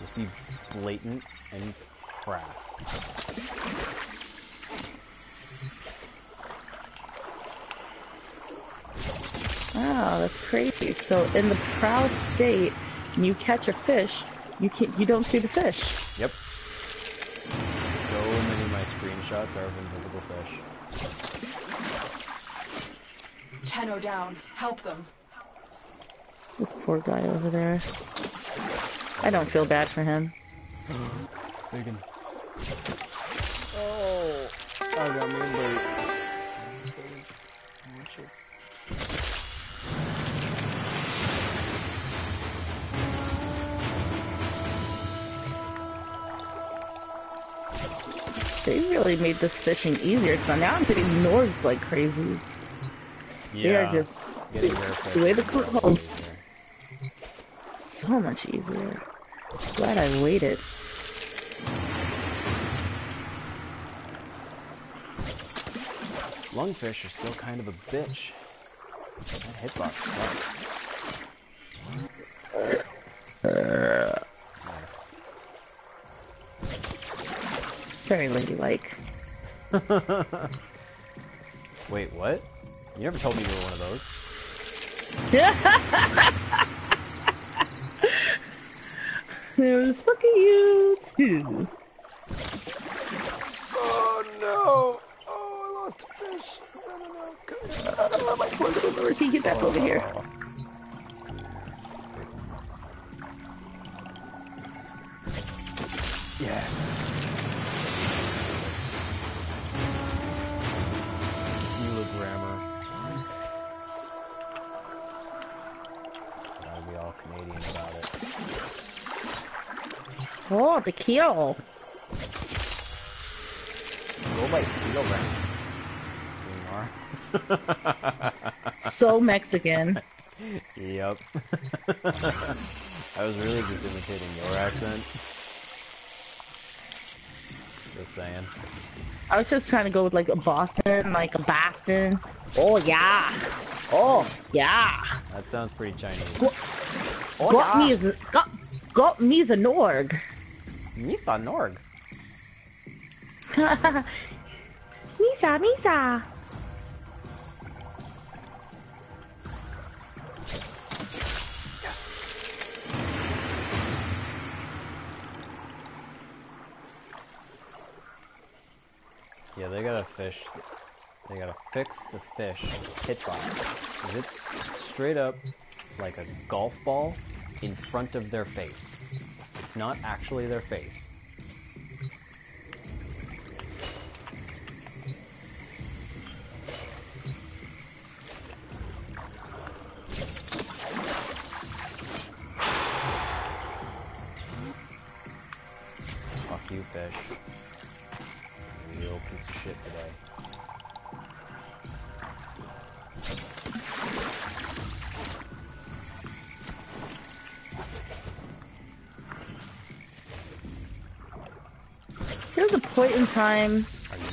Just be blatant and crass. Wow, that's crazy. So in the prowl state, when you catch a fish, you can't. You don't see the fish. Yep. So many of my screenshots are of invisible fish. Tenno down. Help them. This poor guy over there. I don't feel bad for him. Bacon. Oh, I got me alert. They really made this fishing easier, so now I'm getting Norgs like crazy. Yeah. They are just the way the cook holds. Oh. So much easier. Glad I waited. Lungfish are still kind of a bitch. That hitbox sucks. Uh, very ladylike. Wait, what? You never told me you were one of those. There's look at you too. Oh no! Oh, I lost a fish. I don't no, no. Oh, my poor little Dorothy, get back over here. Yeah. Oh, the kill. Go by kilogram. So Mexican. Yep. I was really just imitating your accent. Just saying. I was just trying to go with like a Boston, like a Boston. Oh yeah. Oh yeah. That sounds pretty Chinese. got me as a, got got me as a Norg. Misa Norg. Misa, Misa. Yeah, they gotta fish. They gotta fix the fish hitbox. 'Cause It's straight up like a golf ball in front of their face. It's not actually their face. Fuck you, fish. Time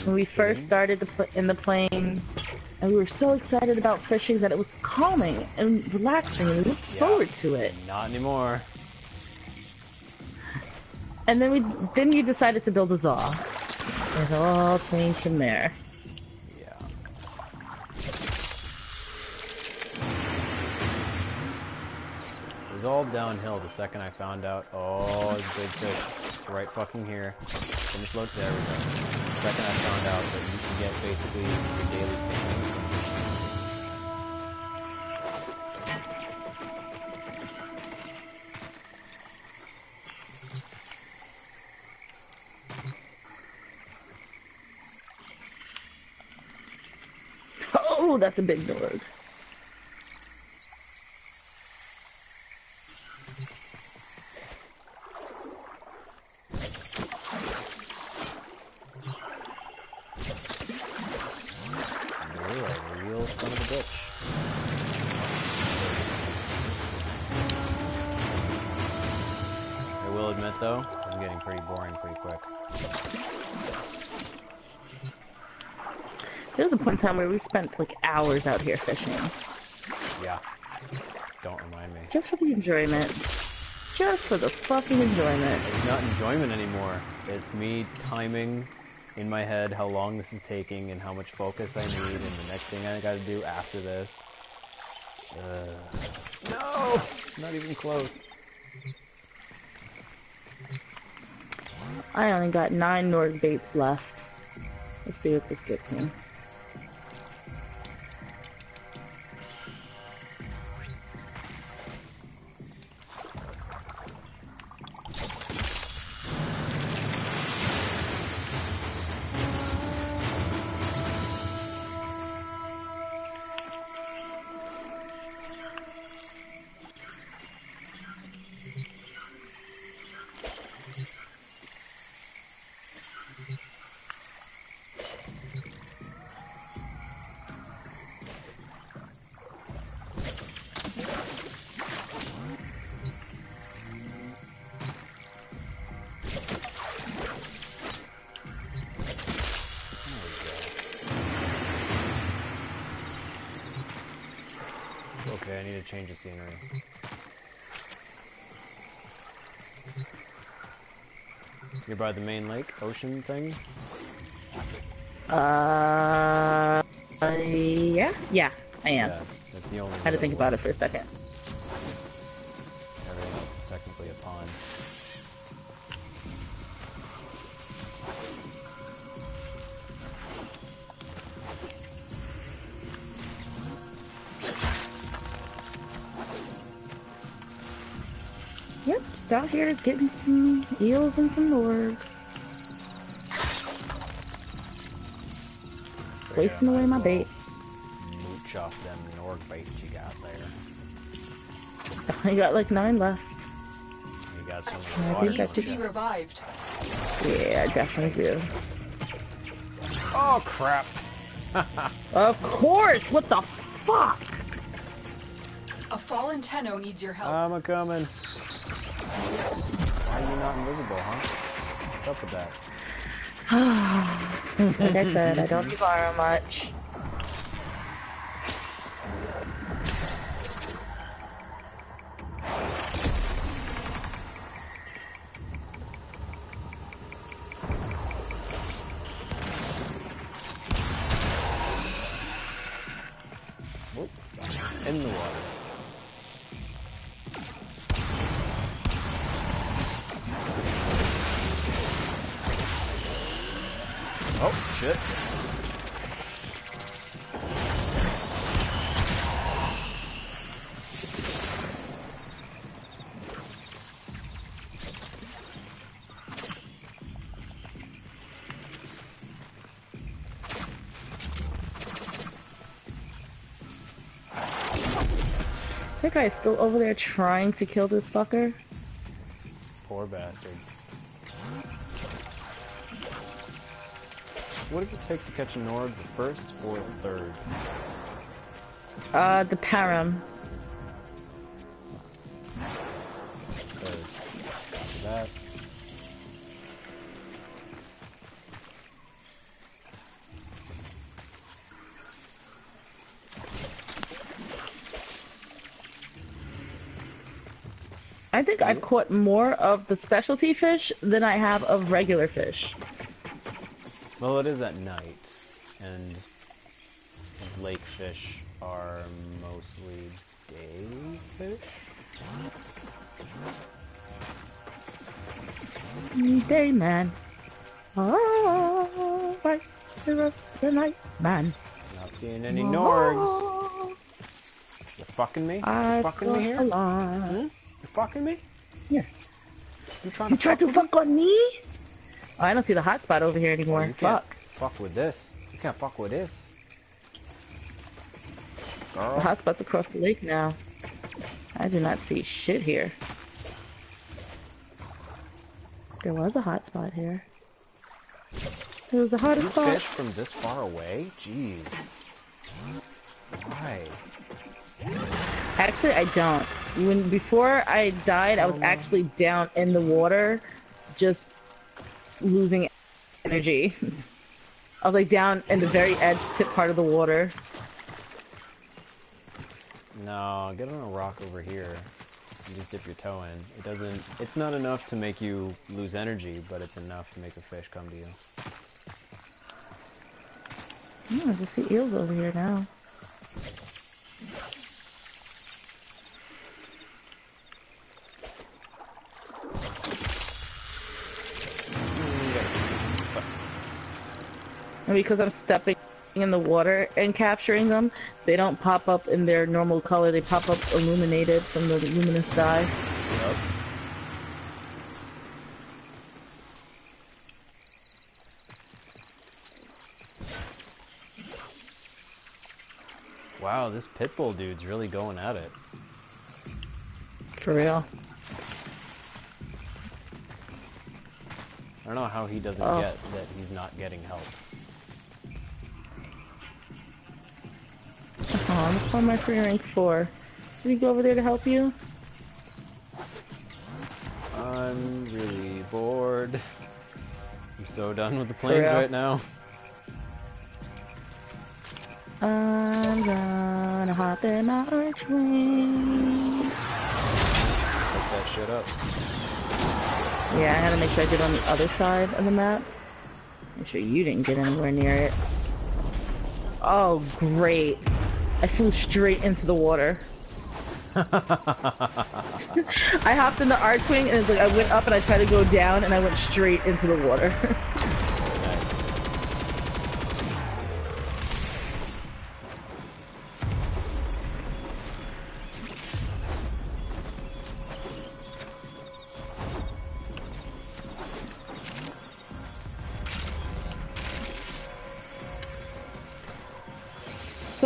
when we first started to put in the plains, and we were so excited about fishing that it was calming and relaxing, and we looked Yeah. forward to it. Not anymore. And then we then you decided to build a Zaw. It all changed from there. Yeah. It was all downhill the second I found out, oh, it's big fish. It's right fucking here. Finish load, there we go. The second I found out that you can get basically your daily standings from. Oh, that's a big Norg. There was a point in time where we spent like hours out here fishing. Yeah. Don't remind me. Just for the enjoyment. Just for the fucking enjoyment. It's not enjoyment anymore. It's me timing in my head how long this is taking and how much focus I need and the next thing I gotta do after this. Uh, no! Not even close. I only got nine Norg baits left. Let's see what this gets me. Scenery. You're by the main lake, ocean thing? Uh, uh, yeah, yeah, I am. Yeah, that's the only Had to think about it for a second. Out getting some eels and some Norgs. Wasting Yeah, away my bait. Mooch off them Norg baits you got there. I got like nine left. You got so I much think water. I Needs to be revived. Yeah, I definitely do. Oh crap! Of course! What the fuck? A fallen Tenno needs your help. I'm a coming. Why are you not invisible, huh? What's up with that? Like I said, I don't borrow much. In the water. Shit. That guy's still over there trying to kill this fucker. Poor bastard. What does it take to catch a Norg, the first or the third? Uh, the Param. Third. That. I think I've caught more of the specialty fish than I have of regular fish. Well, it is at night, and lake fish are mostly day fish. Day man. Oh, right to the night man. Not seeing any Norgs. You fucking me? You fucking me here? Hmm? You fucking me? Yeah. You trying You to tried to fuck on me? Oh, I don't see the hotspot over here Oh, anymore. you can't Fuck. fuck with this. You can't fuck with this. Girl. The hotspot's across the lake now. I do not see shit here. There was a hotspot here. It was a You hottest spot. fish from this far away? Jeez. Why? Actually, I don't. When before I died, I was actually down in the water, just losing energy. I was like down in the very edge tip part of the water. No, get on a rock over here. and just dip your toe in. It doesn't. It's not enough to make you lose energy, but it's enough to make a fish come to you. Oh, I just see eels over here now. And because I'm stepping in the water and capturing them, they don't pop up in their normal color. They pop up illuminated from the luminous dye. Yep. Wow, this pitbull dude's really going at it. For real. I don't know how he doesn't Oh. get that he's not getting help. Oh, I'm on my free rank four. Did he go over there to help you? I'm really bored. I'm so done with the plains right now. I'm gonna hop in my archwing. Fuck that shit up. Yeah, I had to make sure I did on the other side of the map. Make sure you didn't get anywhere near it. Oh, great. I flew straight into the water. I hopped in the archwing and it's like I went up and I tried to go down and I went straight into the water.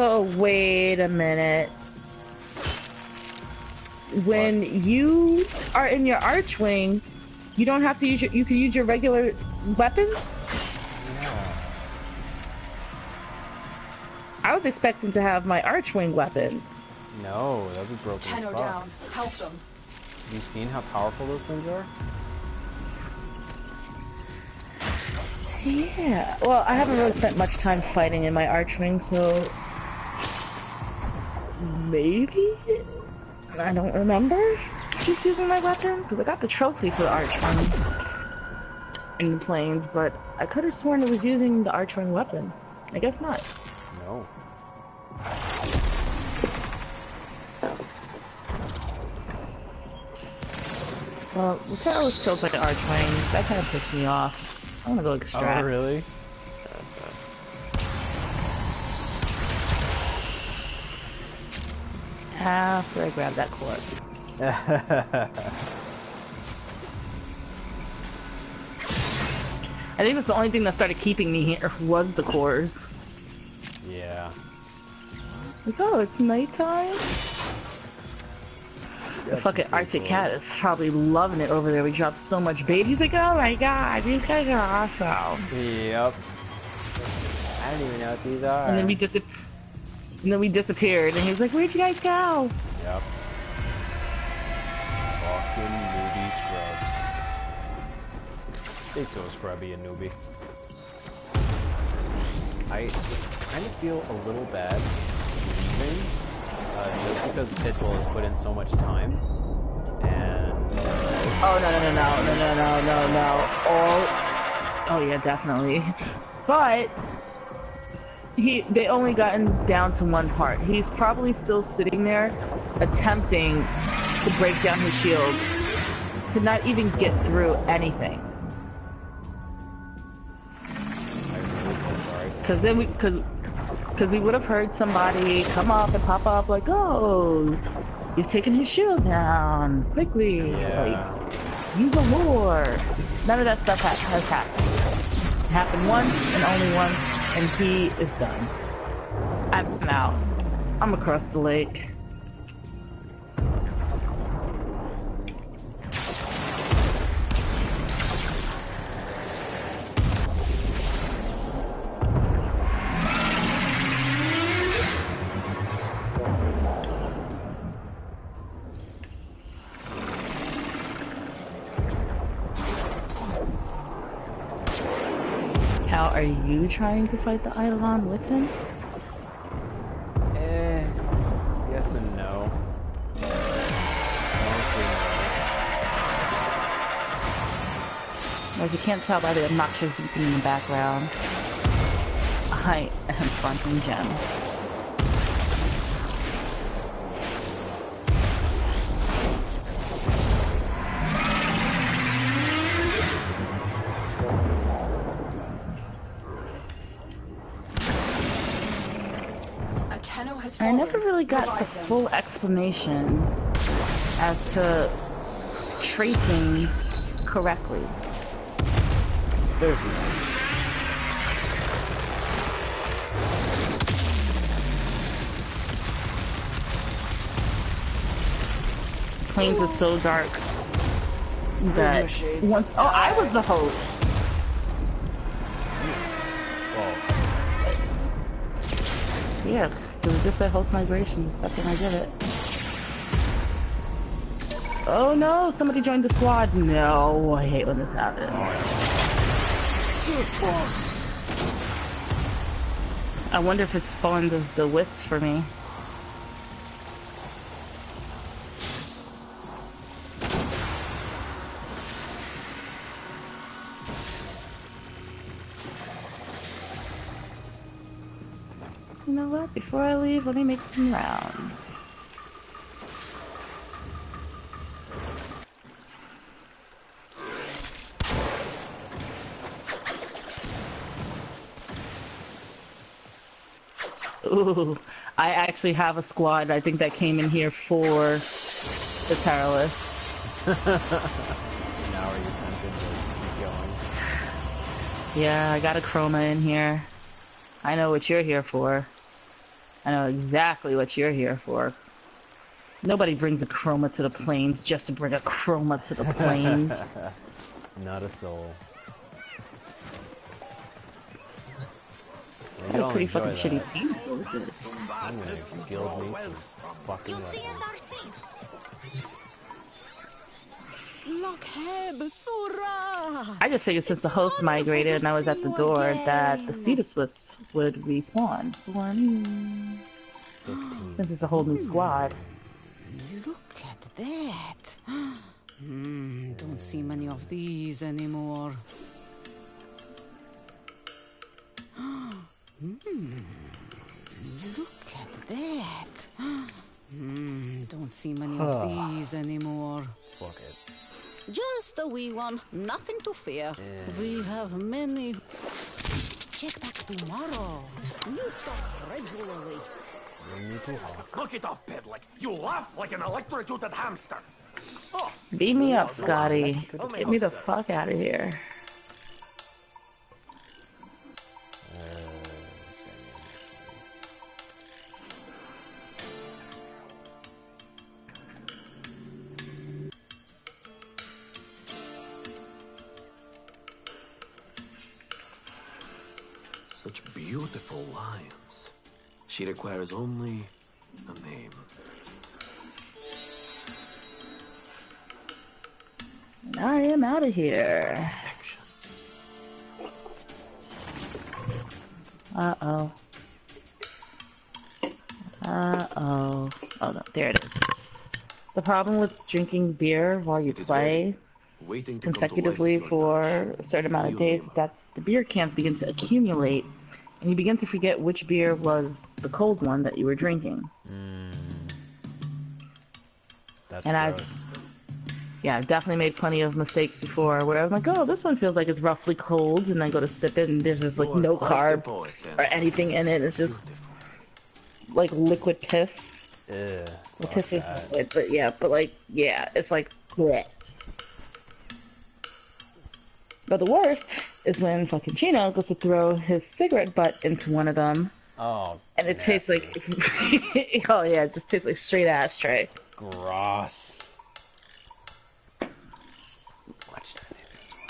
so, wait a minute. when you are in your archwing, you don't have to use your, you can use your regular weapons? Yeah. I was expecting to have my archwing weapon. No, that'd be broken as Tenno down. Help them. Have you seen how powerful those things are? Yeah. Well, I haven't really spent much time fighting in my archwing, so maybe I don't remember just using my weapon because I got the trophy for the archwing in the plains, but I could have sworn it was using the archwing weapon. I guess not. No. Well, the tail was tilted like an archwing. That kind of pissed me off. I want to go extract. Oh, really? After I grab that core. I think that's the only thing that started keeping me here was the cores. yeah. Like, oh, it's nighttime? The fucking Arctic cores. cat is probably loving it over there. We dropped so much bait. He's like, oh my god, these guys are awesome. Yep. I don't even know what these are. And then we dis- and then we disappeared, and he was like, where'd you guys go? Yep. Fucking newbie scrubs. They so scrubby and newbie. I kind of feel a little bad leaving, uh, just because Pitbull has put in so much time, and Oh no no no no no no no no no! Oh, oh yeah, definitely. But he they only gotten down to one part. He's probably still sitting there, attempting to break down his shield, to not even get through anything. I really feel sorry. Cause then we, cause, cause we would have heard somebody come up and pop up like, "Oh, you've taken his shield down quickly." Yeah. Like, use a war. None of that stuff ha- has happened. It happened once and only once, and he is done. I'm out. I'm across the lake. You trying to fight the Eidolon with him? Eh, yes and no. As you can't tell by the obnoxious beeping in the background, I am fronting Gem. I never really got the full explanation as to tracing correctly. there's no. Plains is so dark that once oh I was the host. Yeah, it was just at host migrations. That's when I did it. Oh no, somebody joined the squad. No, I hate when this happens. I wonder if it spawned the, the wisp for me. Before I leave, let me make some rounds. Ooh, I actually have a squad. I think that came in here for the Teralyst. now are you tempted to keep going? Yeah, I got a Chroma in here. I know what you're here for. I know exactly what you're here for. Nobody brings a chroma to the plains just to bring a chroma to the plains. Not a soul. Well, Had you a pretty enjoy fucking shitty that. team. What was it? I'm gonna gild me some fucking weapons. I just figured since the host migrated and I was at the door that the Cetus Wisp would respawn for me. Since it's a whole new squad. Look at that. Hmm, don't see many of these anymore. Look at that. Hmm, don't see many of these anymore. Fuck it. Just a wee one, nothing to fear. We have many. Check back tomorrow. New stock regularly. Bring me to Hawk. Knock it off, Pedlick. You laugh like an electrocuted hamster. Beat me up, Scotty. Get me the fuck out of here. She requires only a name. And I am out of here. Action. Uh oh. Uh oh. Oh no, there it is. The problem with drinking beer while you play. Waiting to come to life consecutively for a certain amount of days is that the beer cans begin to accumulate and you begin to forget which beer was the cold one that you were drinking. Mm. That's And I've- Yeah, I've definitely made plenty of mistakes before where I'm like, oh, this one feels like it's roughly cold, and I go to sip it and there's just like no carb poet, or anything in it. It's just Beautiful. like liquid piss. Ugh, Well, piss is that. liquid, but yeah, but like, yeah, it's like, bleh. But the worst is when fucking Chino goes to throw his cigarette butt into one of them, Oh, and it tastes like, oh yeah, it just tastes like straight ashtray. gross. What should I name this one?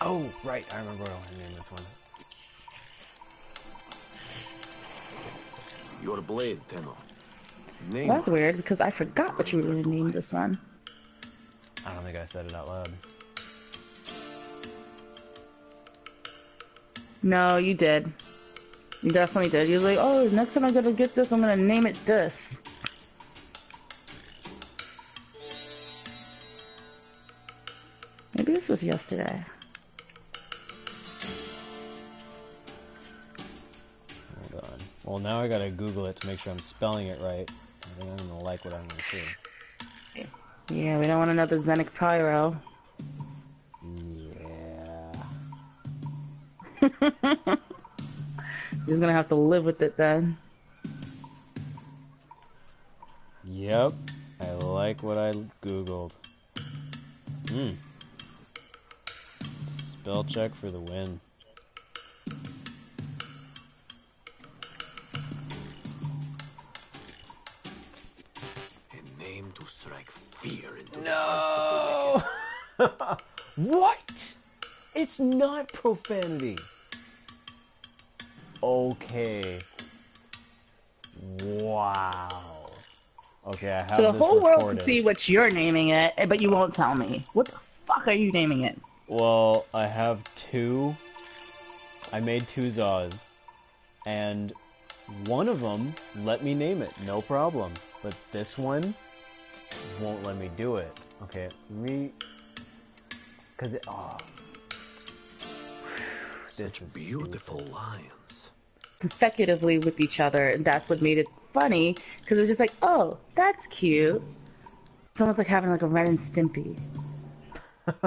Oh, right, I remember what I named this one. Your blade, Tenno. Name That's weird because I forgot what you were going to name this one. I don't think I said it out loud. No, you did. Definitely did. You was like, oh, next time I'm gonna get this, I'm gonna name it this. Maybe this was yesterday. Hold on. Well, now I gotta Google it to make sure I'm spelling it right. I think I'm gonna like what I'm gonna see. Yeah, we don't want another Zenic Pyro. Yeah. You're gonna have to live with it then. Yep. I like what I Googled. Hmm. Spell check for the win. A name to strike fear into the hearts of the wicked. what? It's not profanity. Okay. Wow. Okay, I have So the this whole world recorded. can see what you're naming it, but you won't tell me. What the fuck are you naming it? Well, I have two. I made two Zaws, and one of them let me name it, no problem. But this one won't let me do it. Okay, let me. Cause it. Oh. This Such is beautiful stupid. lines. Consecutively with each other, and that's what made it funny. Because it's just like, oh, that's cute. It's almost like having like a Ren and Stimpy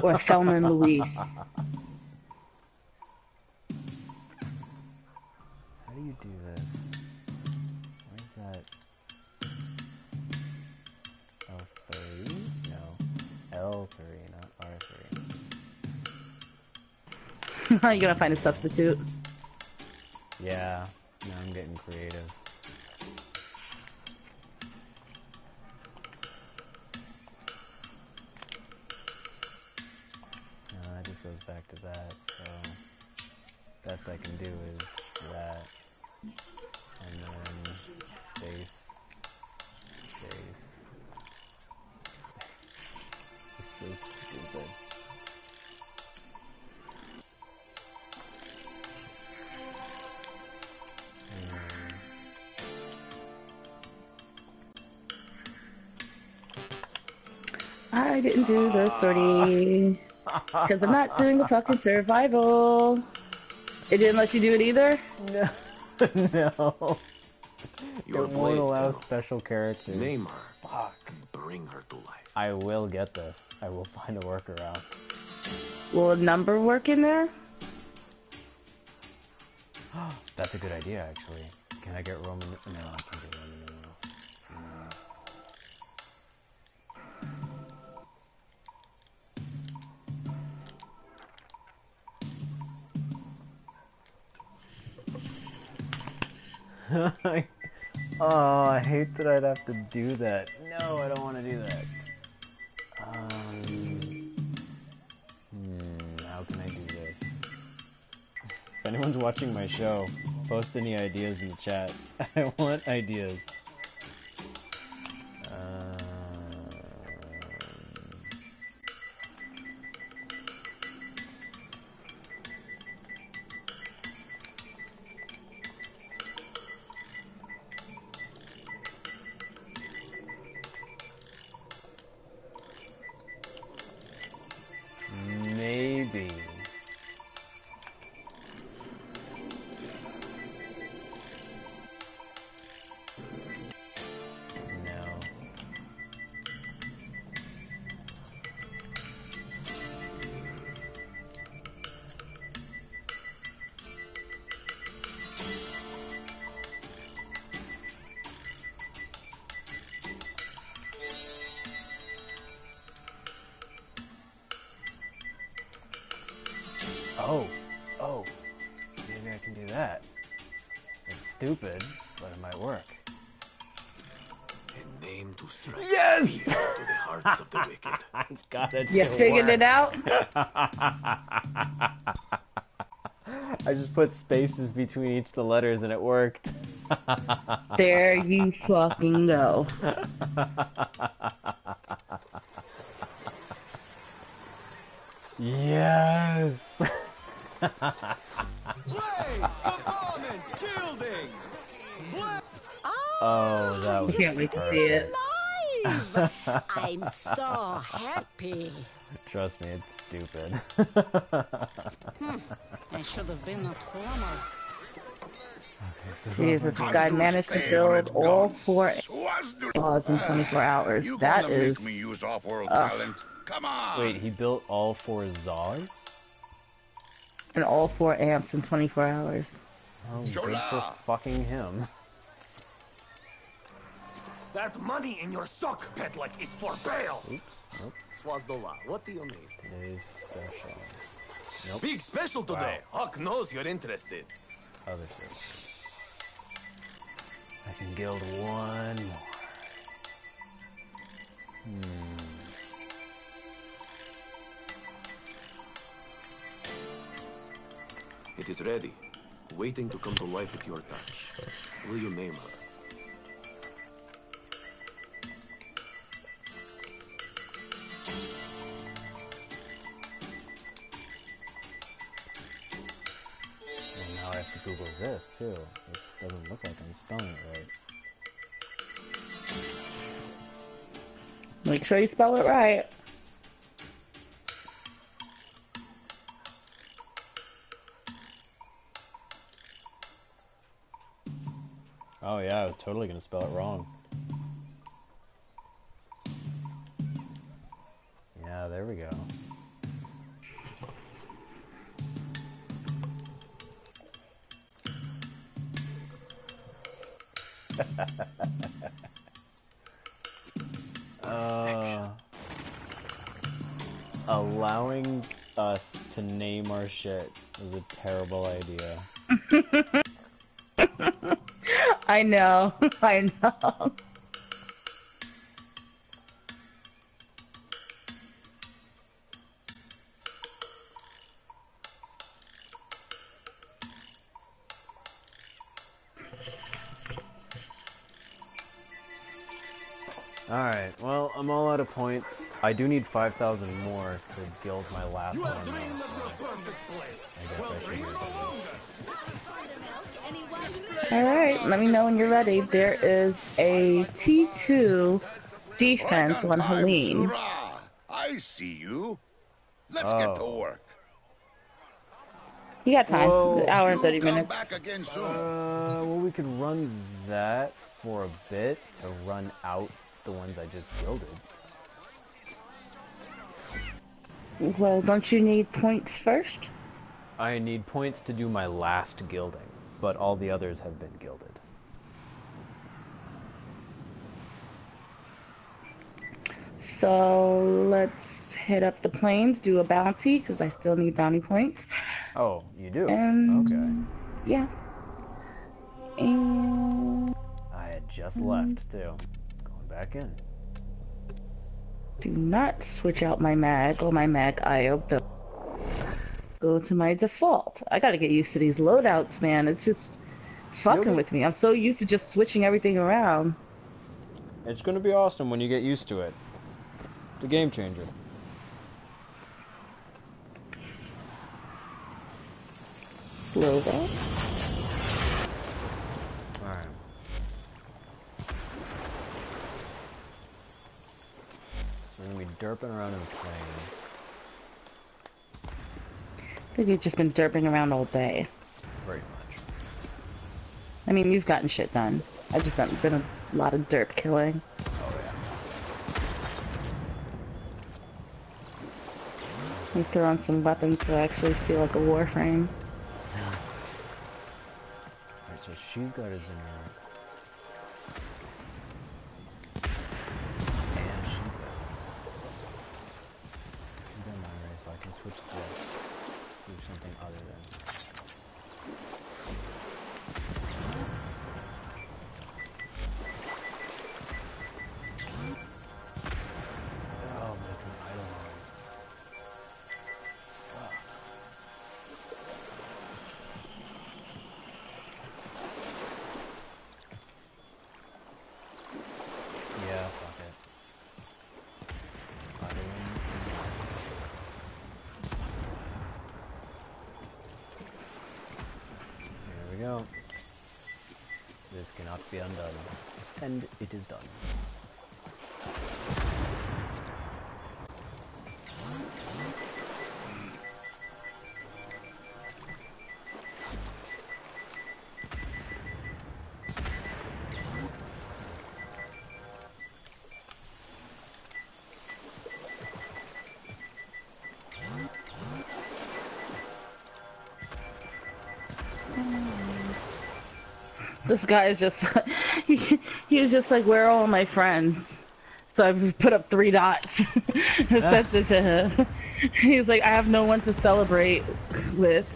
or a Thelma and Louise. How do you do this? Where's that? L3? No. L3, not R3. How you gonna find a substitute? Yeah, now I'm getting creative. No, that just goes back to that, so best I can do is I didn't do the sortie. Because I'm not doing the fucking survival. It didn't let you do it either? No. no. Your it won't allow Colonel. special characters. Name her. Fuck. Bring her to life. I will get this. I will find a workaround. Will a number work in there? That's a good idea, actually. Can I get Roman? No, I can't get Roman oh, I hate that I'd have to do that. No, I don't want to do that. Um, hmm, how can I do this? If anyone's watching my show, post any ideas in the chat. I want ideas. I. You figured work. it out? I just put spaces between each of the letters and it worked. There you fucking go. yes! oh, that was Can't wait to see it. I'm so happy. Trust me, it's stupid. Hmm. I should have been a plumber. Jesus, this guy managed to build all four laws in 24 hours. You That gonna make me use off-world Ugh. talent? Come on. Wait, he built all four Zaws? and all four amps in 24 hours. Oh, good for fucking him. That money in your sock, Petlik, is for bail. Oops, nope, Swazdola, what do you need? today's special. Big special today. Huck knows you're interested. Other two. I can gild one more. Hmm. It is ready, waiting to come to life at your touch. Will you name her? Well, now I have to Google this too. It doesn't look like I'm spelling it right. Make sure you spell it right. Oh yeah, I was totally gonna spell it wrong. There we go. uh, allowing us to name our shit is a terrible idea. I know. I know. Points. I do need 5,000 more to gild my last one. though, so I guess I should do. Alright, let me know when you're ready. There is a T2 defense on Helene. I see you. Let's get to Oh. work. You got time. Whoa. An hour and 30 minutes. back again soon. Uh, well, we could run that for a bit to run out the ones I just gilded. Well, don't you need points first? I need points to do my last gilding, but all the others have been gilded. So let's hit up the plains, do a bounty, because I still need bounty points. Oh, you do? And Okay. yeah. And I had just left, too. Going back in. Do not switch out my mag or my mag IO build. Go to my default. I gotta get used to these loadouts, man. It's just it's fucking You'll with me. I'm so used to just switching everything around. It's gonna be awesome when you get used to it. It's a game changer. Load gonna be derping around in the plane. I think you've just been derping around all day. Pretty much. I mean, you've gotten shit done. I've just done, been a lot of derp killing. Oh yeah. We throw on some weapons to actually feel like a warframe. Alright, so she's got a Zimmer. And This guy is just, he, he was just like, where are all my friends? So I put up three dots. and sent it to him. He's like, I have no one to celebrate with.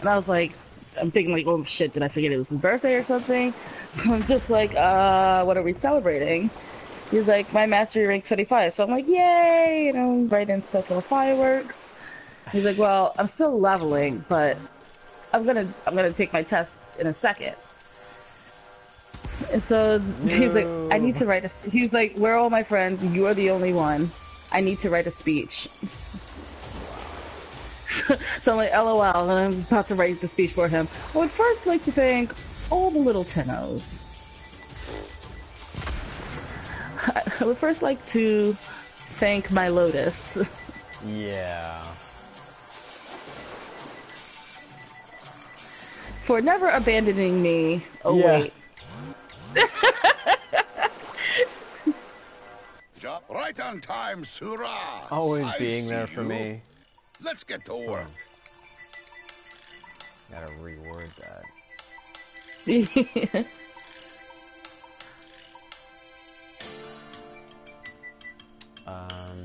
And I was like, I'm thinking like, oh shit, did I forget it was his birthday or something? So I'm just like, uh, what are we celebrating? He's like, my mastery rank 25. So I'm like, yay! Know, right into the fireworks. He's like, well, I'm still leveling, but I'm gonna, I'm gonna take my test in a second. And so he's like, I need to write a. He's like, where are all my friends? You are the only one. I need to write a speech. so I'm like, LOL, and I'm about to write the speech for him. I would first like to thank all the little Tenos. I would first like to thank my Lotus. Yeah. for never abandoning me. Oh Yeah. wait. Right on time, Surah. Always I being there for you. me. Let's get to work. Gotta reword that. Um,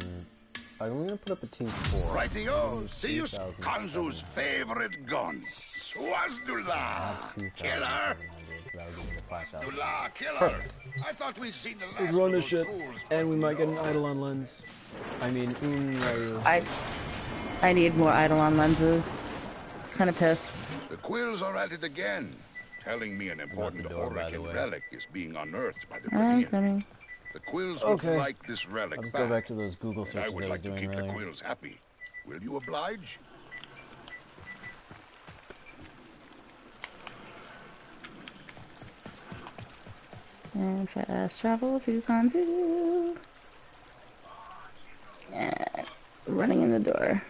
I'm gonna put up a team four. Righty-o. See you, 2,700. Konzu's favorite gun. Swazdula. Killer. Thousand seven hundred, so that'll give me the flash out. Dula, killer. I thought we'd seen the last Run of the those shit, and we might get an no. Eidolon lens. I mean, mm, I I need more Eidolon lenses. Kind of pissed. The quills are at it again, telling me an important door, by the Orican way. relic is being unearthed by the I'm Brilliant. coming. The quills Okay. would like this relic I'll just go back to those Google searches I searches would I was like to doing keep the quills happy. Will you oblige? And fast travel to Konzu. And running in the door.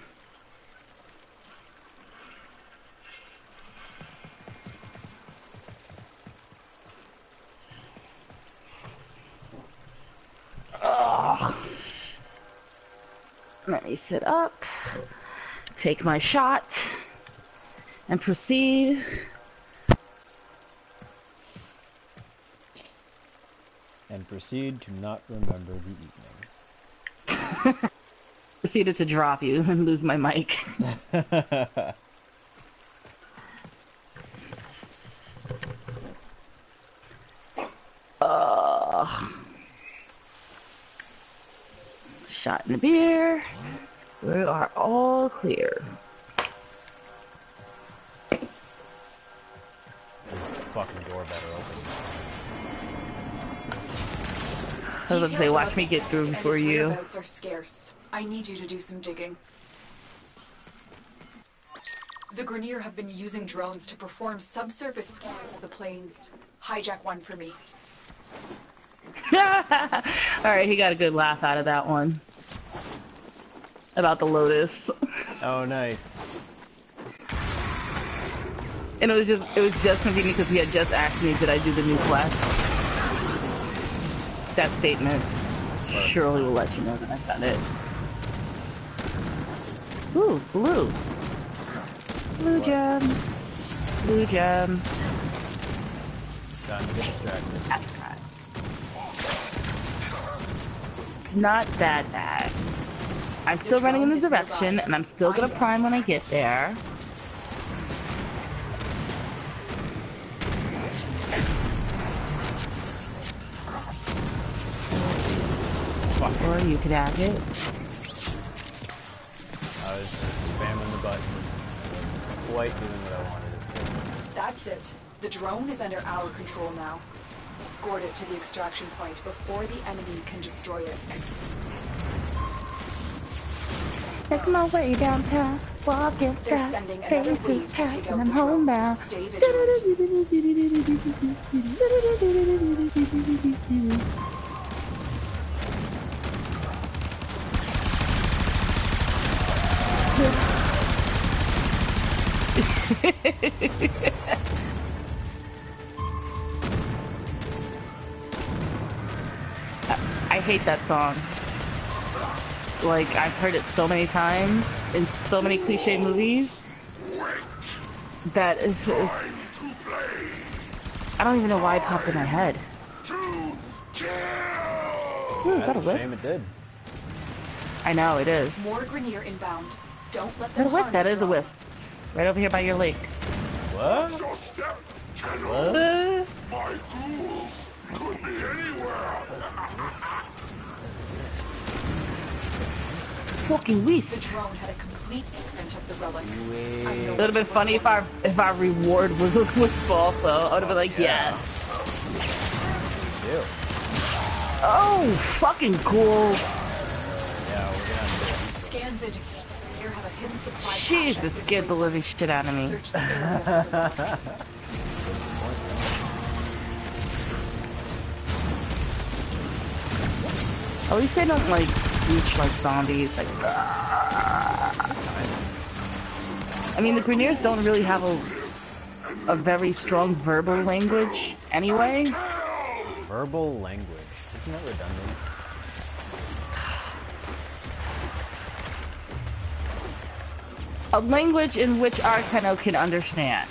Ugh. Let me sit up, take my shot, and proceed. And proceed to not remember the evening. Proceeded to drop you and lose my mic. Ugh. Shot in the beer. We are all clear. This fucking door better open. I was gonna say, watch me get through and before its you. whereabouts are scarce. I need you to do some digging. The Grineer have been using drones to perform subsurface scans of the plains. Hijack one for me. Alright, he got a good laugh out of that one. About the Lotus. Oh, nice. And it was just it was just convenient because he had just asked me did I do the new quest. That statement surely will let you know that I've done it. Ooh, blue. Blue gem. Blue gem. Time get distracted. Not that bad. I'm still running in the direction and I'm still gonna prime when I get there. Or you could have it. I was spamming the button. Quite doing what I wanted. That's it. The drone is under our control now. Escort it to the extraction point before the enemy can destroy it. Make my way downtown, walking They're fast, sending another faces wave past, and I'm homebound. Stay vigilant. I hate that song. Like, I've heard it so many times in so many cliche movies that is. I don't even know why it popped in my head. Hmm, Ooh, is that a That's a whip? shame it did. I know, it is. More Grineer inbound. Don't let them that a whip? harm That the is a drone. Wisp. It's right over here by your lake. What? Just step. Uh, My ghouls could be anywhere. fucking The drone had a complete imprint of the relic. It would have been funny if our if our reward was a wisp also. I would have been like, Yeah. yes. Ew. Oh, fucking cool. Yeah, we're gonna have for. Scans indicate here have a hidden supply Jesus, at this scared the living shit out of me. Search the area for. At least they don't like screech like zombies. Like. I mean, the Grineers don't really have a a very strong verbal language anyway. verbal language. Isn't that redundant? A language in which Arcano can understand.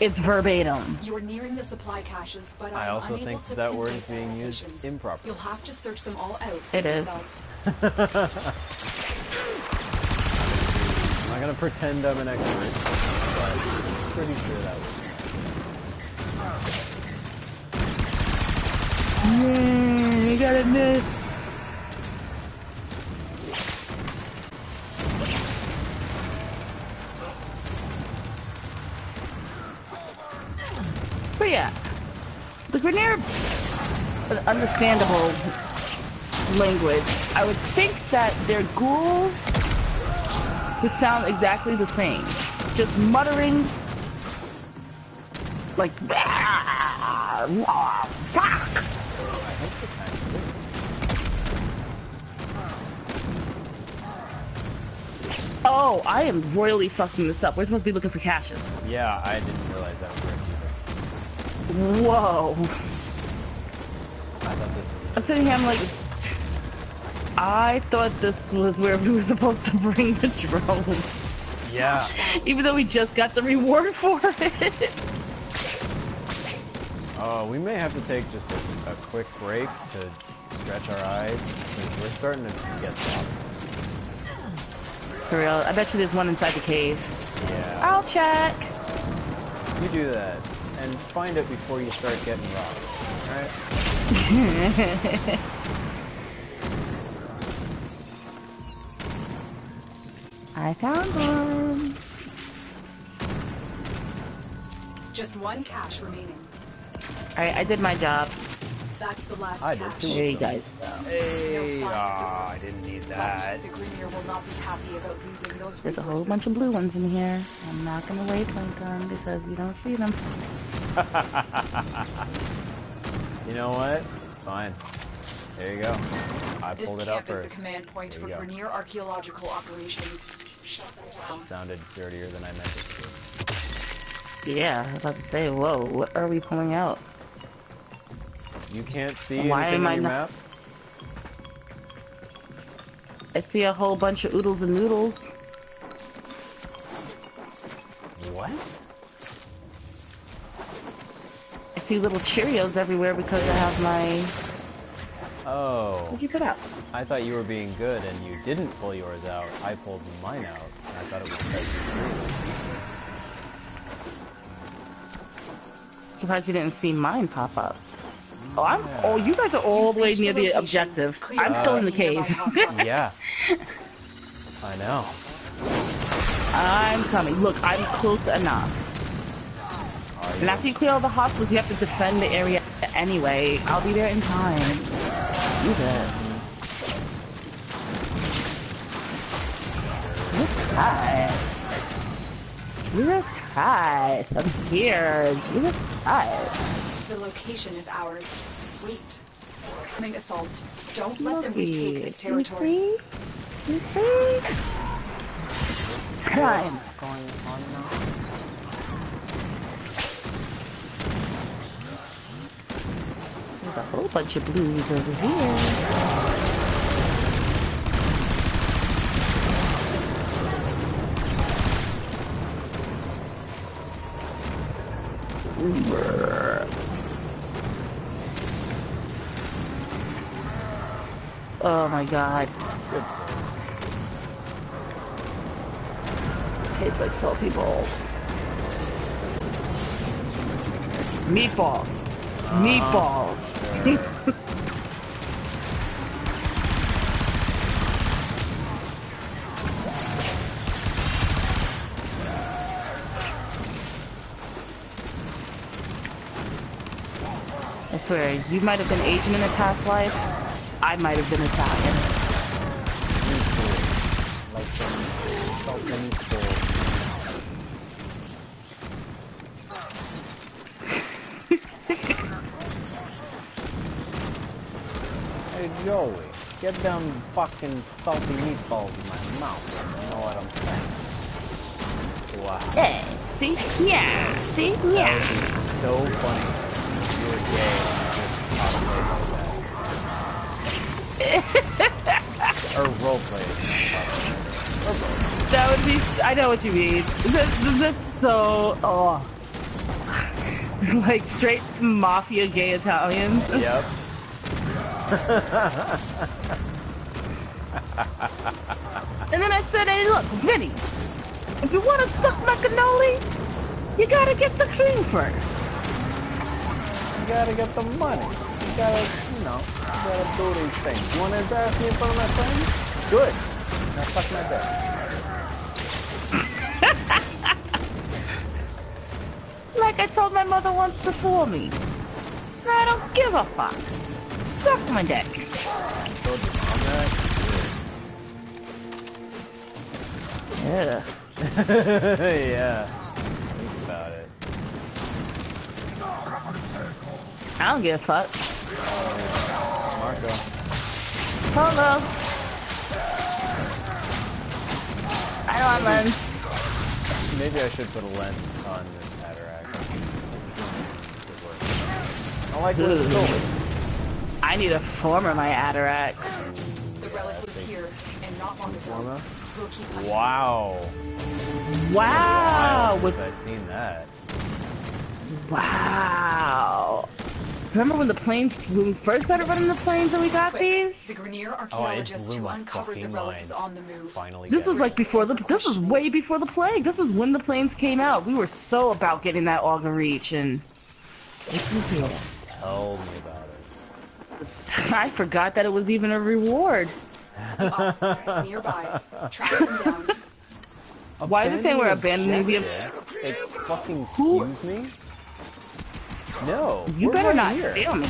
It's verbatim. You're nearing the supply caches, but I I'm also unable think to that word is being used locations. improperly. You'll have to search them all out for It is. yourself. I'm not gonna pretend I'm an expert, but I'm pretty sure that was. Mm, you gotta admit. But yeah, the Grineer an understandable language. I would think that their ghouls would sound exactly the same. Just muttering like fuck. Oh, I am royally fucking this up. We're supposed to be looking for caches. Yeah, I didn't realize that was. Whoa. I thought this was. I'm sitting here, I'm like, I thought this was where we were supposed to bring the drone. Yeah. Even though we just got the reward for it. Oh, we may have to take just a, a quick break to stretch our eyes because we're starting to get sloppy. For real, I bet you there's one inside the cave. Yeah. I'll check. You do that and find it before you start getting robbed. Alright? I found one. Just one cache remaining. Alright, I did my job. That's the last I did too. There you guys. Hey, sign of ah, I didn't need But that. the Grineer will not be happy about losing those There's a whole bunch of blue ones in here. I'm not gonna waypoint them because you don't see them. You know what? Fine. There you go. I This pulled it up camp is the command point There for Grineer archaeological operations. Shut them down. Sounded dirtier than I meant it to. Yeah, I was about to say, whoa, what are we pulling out? You can't see Why anything am on I your not- map? I see a whole bunch of oodles and noodles. What? I see little Cheerios everywhere because I have my... Oh, What'd you put out? I thought you were being good and you didn't pull yours out. I pulled mine out and I thought it was you Surprised you didn't see mine pop up. Oh, I'm. Oh, you guys are all the way near the the location. objectives. Clear I'm out still in the uh, cave. Yeah. I know. I'm coming. Look, I'm close enough. Are And after you clear all the hospitals, you have to defend the area anyway. I'll be there in time. You good. You're tight. You're tight. I'm here. You're tight. The location is ours. Wait. Coming assault. Don't let them retake this territory. You see? You see? Crime. going on now? There's a whole bunch of blues over here. Oh my god. Tastes like salty balls. Meatball. Meatballs. I swear, you might have been Asian in a past life. I might have been Italian. Like some something cool. Hey Joey, get them fucking salty meatballs in my mouth. You know what I'm saying? Wow. Hey, see? Yeah, see? That Yeah. would be so funny you were gay or roleplay. That would be. I know what you mean. That's, that's so. Oh. like straight mafia gay Italians. Yep. And then I said, hey, look, Vinny, if you want to suck my cannoli, you gotta get the cream first. You gotta get the money. You gotta, know, gotta do these things. You wanna embarrass me in front of my friends? Good. Now suck my dick. Like I told my mother once before me. I don't give a fuck. Suck my dick. Told your mom that? Yeah. yeah. Think about it. I don't give a fuck. Marco. Hello. I don't want lens. Maybe I should put a lens on this Atterax. I like where it's going. I need a former my Atterax. The relic was here, and not long ago. Forma? We'll keep hunting. Wow. Wow. I've seen that. wow. Remember when the plains, when we first started running the plains and we got Quick, these? the Grineer Oh, it archaeologist blew who uncovered the fucking relic mind. is on the move. Finally. This was it. like before the, this was way before the plague. This was when the plains came out. We were so about getting that Augur Reach and Tell me about it. I forgot that it was even a reward. The officer is nearby. Track him down. Why is it saying we're abandoning the... Yeah. Like, fucking Who- excuse me? No. You better right not here. fail me.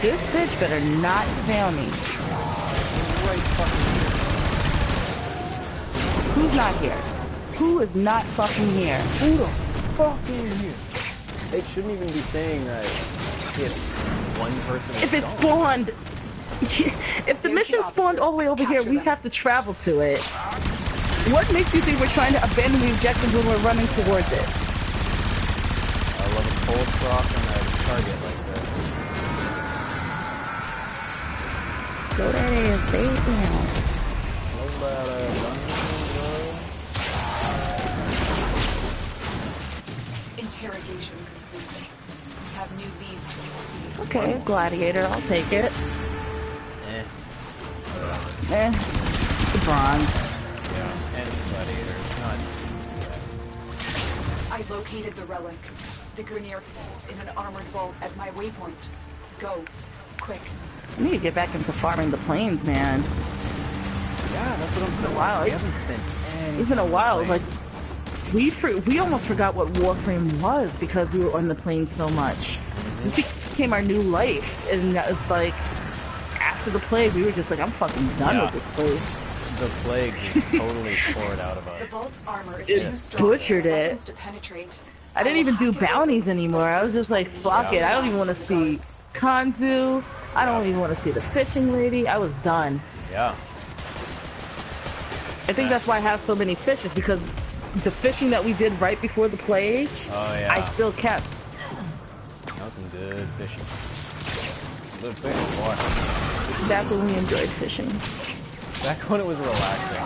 This bitch better not fail me. Right Who's not here? Who is not fucking here? Who the fuck is here? It shouldn't even be saying that if one person If it spawned... if the There's mission the spawned all the way over here, we them. have to travel to it. What makes you think we're trying to abandon the objective when we're running towards it? I love a cold cross on a target like that. Go that ass, stay down. Love that, uh, dungeon, Interrogation complete. We have new leads to investigate. Okay, gladiator, I'll take it. bro. Eh. Eh, the bronze. Yeah. And gladiator. Not. I located the relic. The Grineer in an armored vault at my waypoint. Go. Quick. I need to get back into farming the plains, man. Yeah, that's what I'm saying. while. We haven't spent any It's been a while. playing. Like we for, we almost forgot what Warframe was because we were on the plains so much. Mm-hmm. This became our new life, and it's like after the plague, we were just like, I'm fucking done Yeah. with this place. the plague just totally poured out of us. The us. vault's armor is It too strong. butchered for it. weapons To penetrate. I didn't even do hack it open bounties anymore. I was just like, fuck it. I don't even want to see Konzu. I don't even want to see the fishing lady. I was done. Yeah. I think that's why I have so many fishes because the fishing that we did right before the plague, Oh yeah. I still kept. That was some good fishing. Good fishing, boy. Back when we enjoyed fishing. Back when it was relaxing.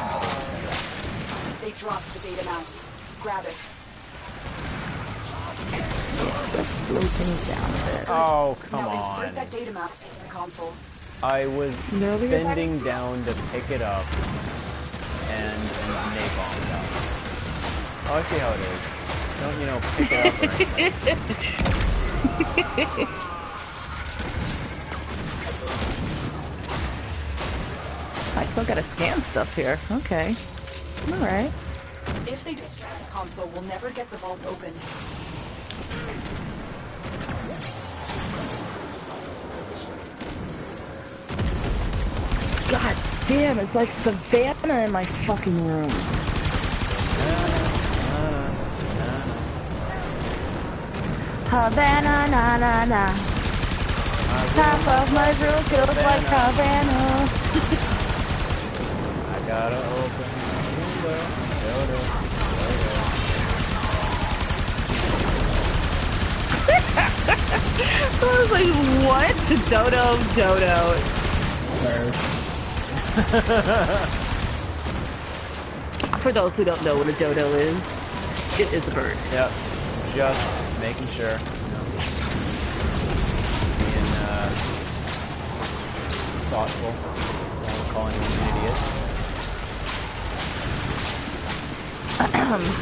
They dropped the data mass. Grab it. Oh, Slow things down. Oh, come now insert on. that data mass into the console. I was No, we back- bending down to pick it up and napalm it out. Oh, I see how it is. Don't, you know, pick it up or anything. I still gotta scan stuff here. Okay. Alright. If they destroy the console, we'll never get the vault open. God damn, it's like Savannah in my fucking room. Havana, na na na. Half of my room feels like Havana. I gotta open the window. I was like, what? Dodo, Dodo. For those who don't know what a dodo is, it is a bird. Yep. Just making sure. You know. Being uh, thoughtful. Don't call anyone an idiot.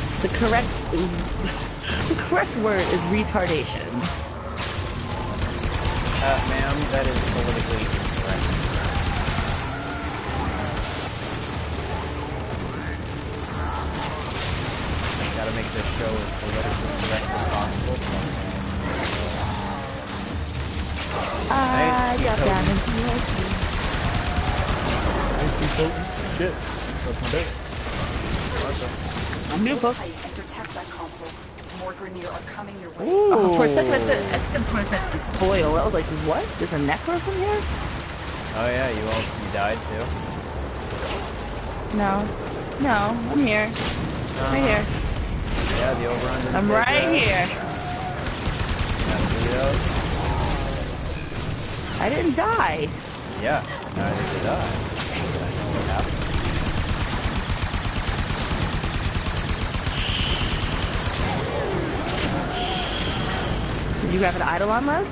The correct, the correct word is retardation. Uh, ma'am, that is politically incorrect. Gotta make this show as politically correct as possible. I Nice. got down into your sea. Shit. That's my bait. I'm new book. Tight protect that console. More Grineer are coming your way. Oh, for a second, I said, I said for a second, the spoil. I was like, what? There's a necklace in here? Oh yeah, you all you died too. No. No, I'm here. Right uh-huh. here. Yeah, the overrun. I'm right that. here. That's it up. I didn't die. Yeah, neither did I. I know what happened. You grab an Eidolon left?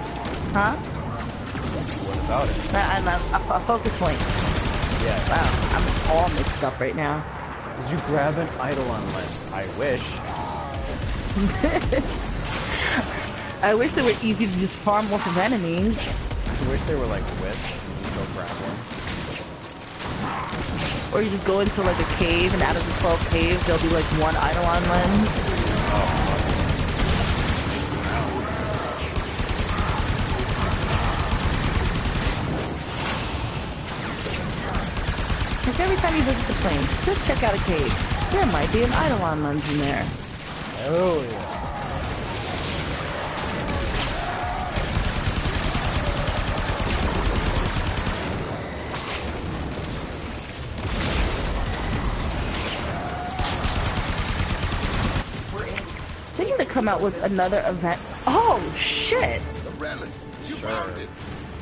Huh? What about it? I, I'm a, a, focus point. Yeah. Wow, I'm all mixed up right now. Did you grab an Eidolon lens? I wish. I wish they were easy to just farm off of enemies. I wish they were like You go grab one. Or you just go into like a cave and out of the 12 caves there'll be like one Eidolon lens. Like every time you visit the plains, just check out a cave. There might be an Eidolon lens in there. Oh yeah. We're in. They to come out with another event. Oh shit! The relic. You found it.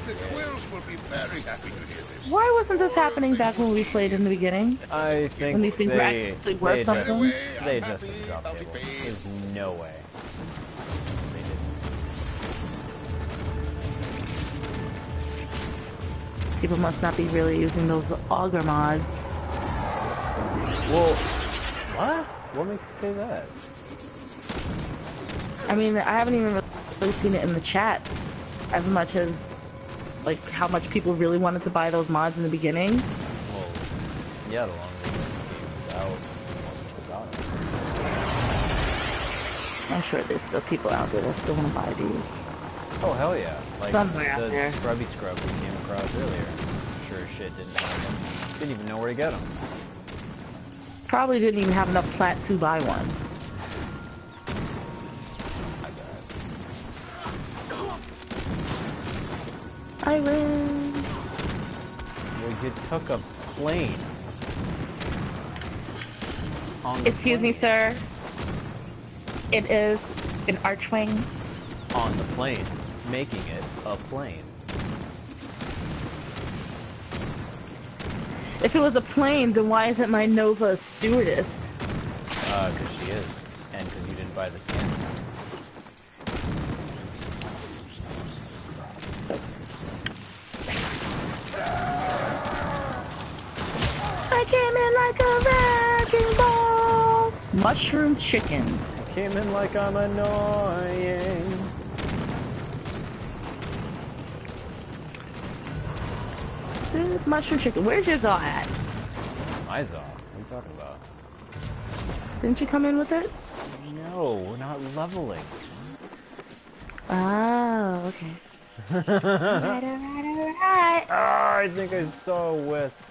The Quills will be very happy to hear this. Why wasn't this happening back when we played in the beginning? I think When these things were they, actually worth something? Just, they just dropped cable. There's no way. They didn't. People must not be really using those Augur mods. Well, what? What makes you say that? I mean, I haven't even really seen it in the chat as much as like how much people really wanted to buy those mods in the beginning. Well, yeah, the longer this game is out, the more people got it. I'm sure there's still people out there that still want to buy these. Oh hell yeah! Like Somewhere the scrubby scrub we came across earlier. Sure as shit didn't have them. Didn't even know where to get them. Probably didn't even have enough plat to buy one. I win. Well, you took a plane. On the Excuse me, sir. It is an archwing. On the plane, making it a plane. If it was a plane, then why isn't my Nova a stewardess? Uh, because she is, and because you didn't buy the skin. Mushroom chicken. I came in like I'm annoying. This mushroom chicken. Where's your all at? My Zaw. What are you talking about? Didn't you come in with it? No, we're not leveling. Oh, okay. alright, alright, alright. Ah, I think I saw a wisp.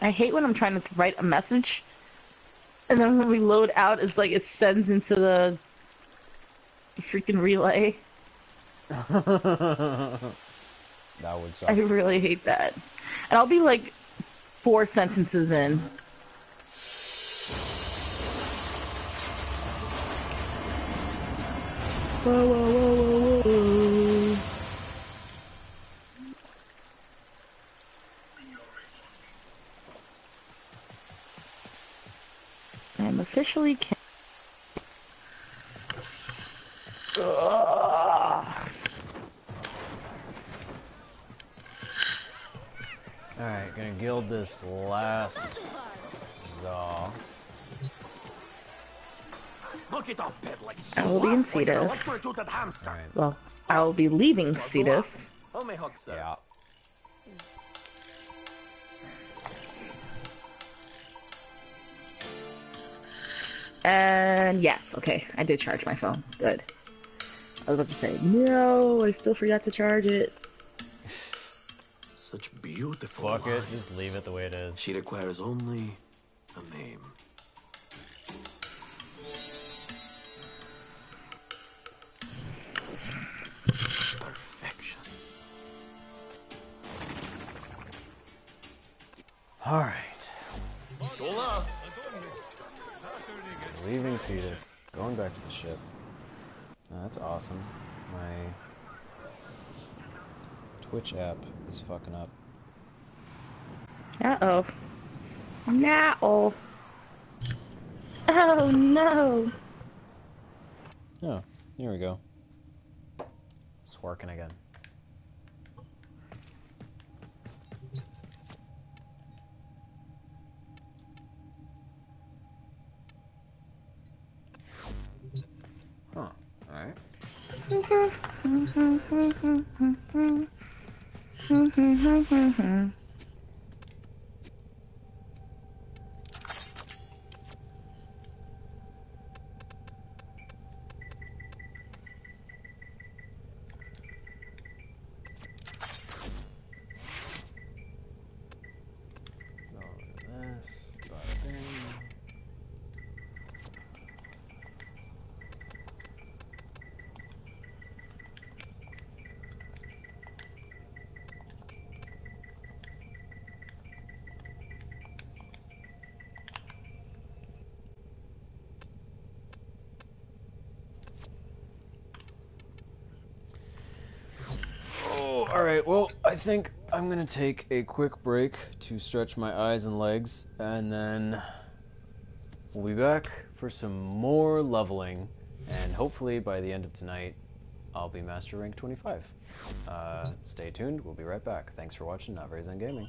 I hate when I'm trying to write a message, and then when we load out, it's like it sends into the freaking relay. That would suck. I really hate that. And I'll be like four sentences in. Whoa, whoa, whoa, whoa, whoa. I'm officially can- Alright, gonna gild this last Zaw. Knock it off, Pedlick. I will be in Like Cetus. electrocuted hamster. Well, I will be leaving So Cetus. off. How may hug, sir? Yeah. And yes, okay, I did charge my phone. Good. I was about to say, no, I still forgot to charge it. Such beautiful Fuck it, just leave it the way it is. She requires only a name. Perfection. Alright. Shola. Leaving Cetus. Going back to the ship. Oh, that's awesome. My Twitch app is fucking up. Uh oh. No. Oh no. Oh, here we go. It's working again. Huh. Alright this, bada bing. Oh, all right. Well, I think I'm gonna take a quick break to stretch my eyes and legs, and then we'll be back for some more leveling, and hopefully by the end of tonight, I'll be master rank 25. Uh, stay tuned. We'll be right back. Thanks for watching. Not very Zen Gaming.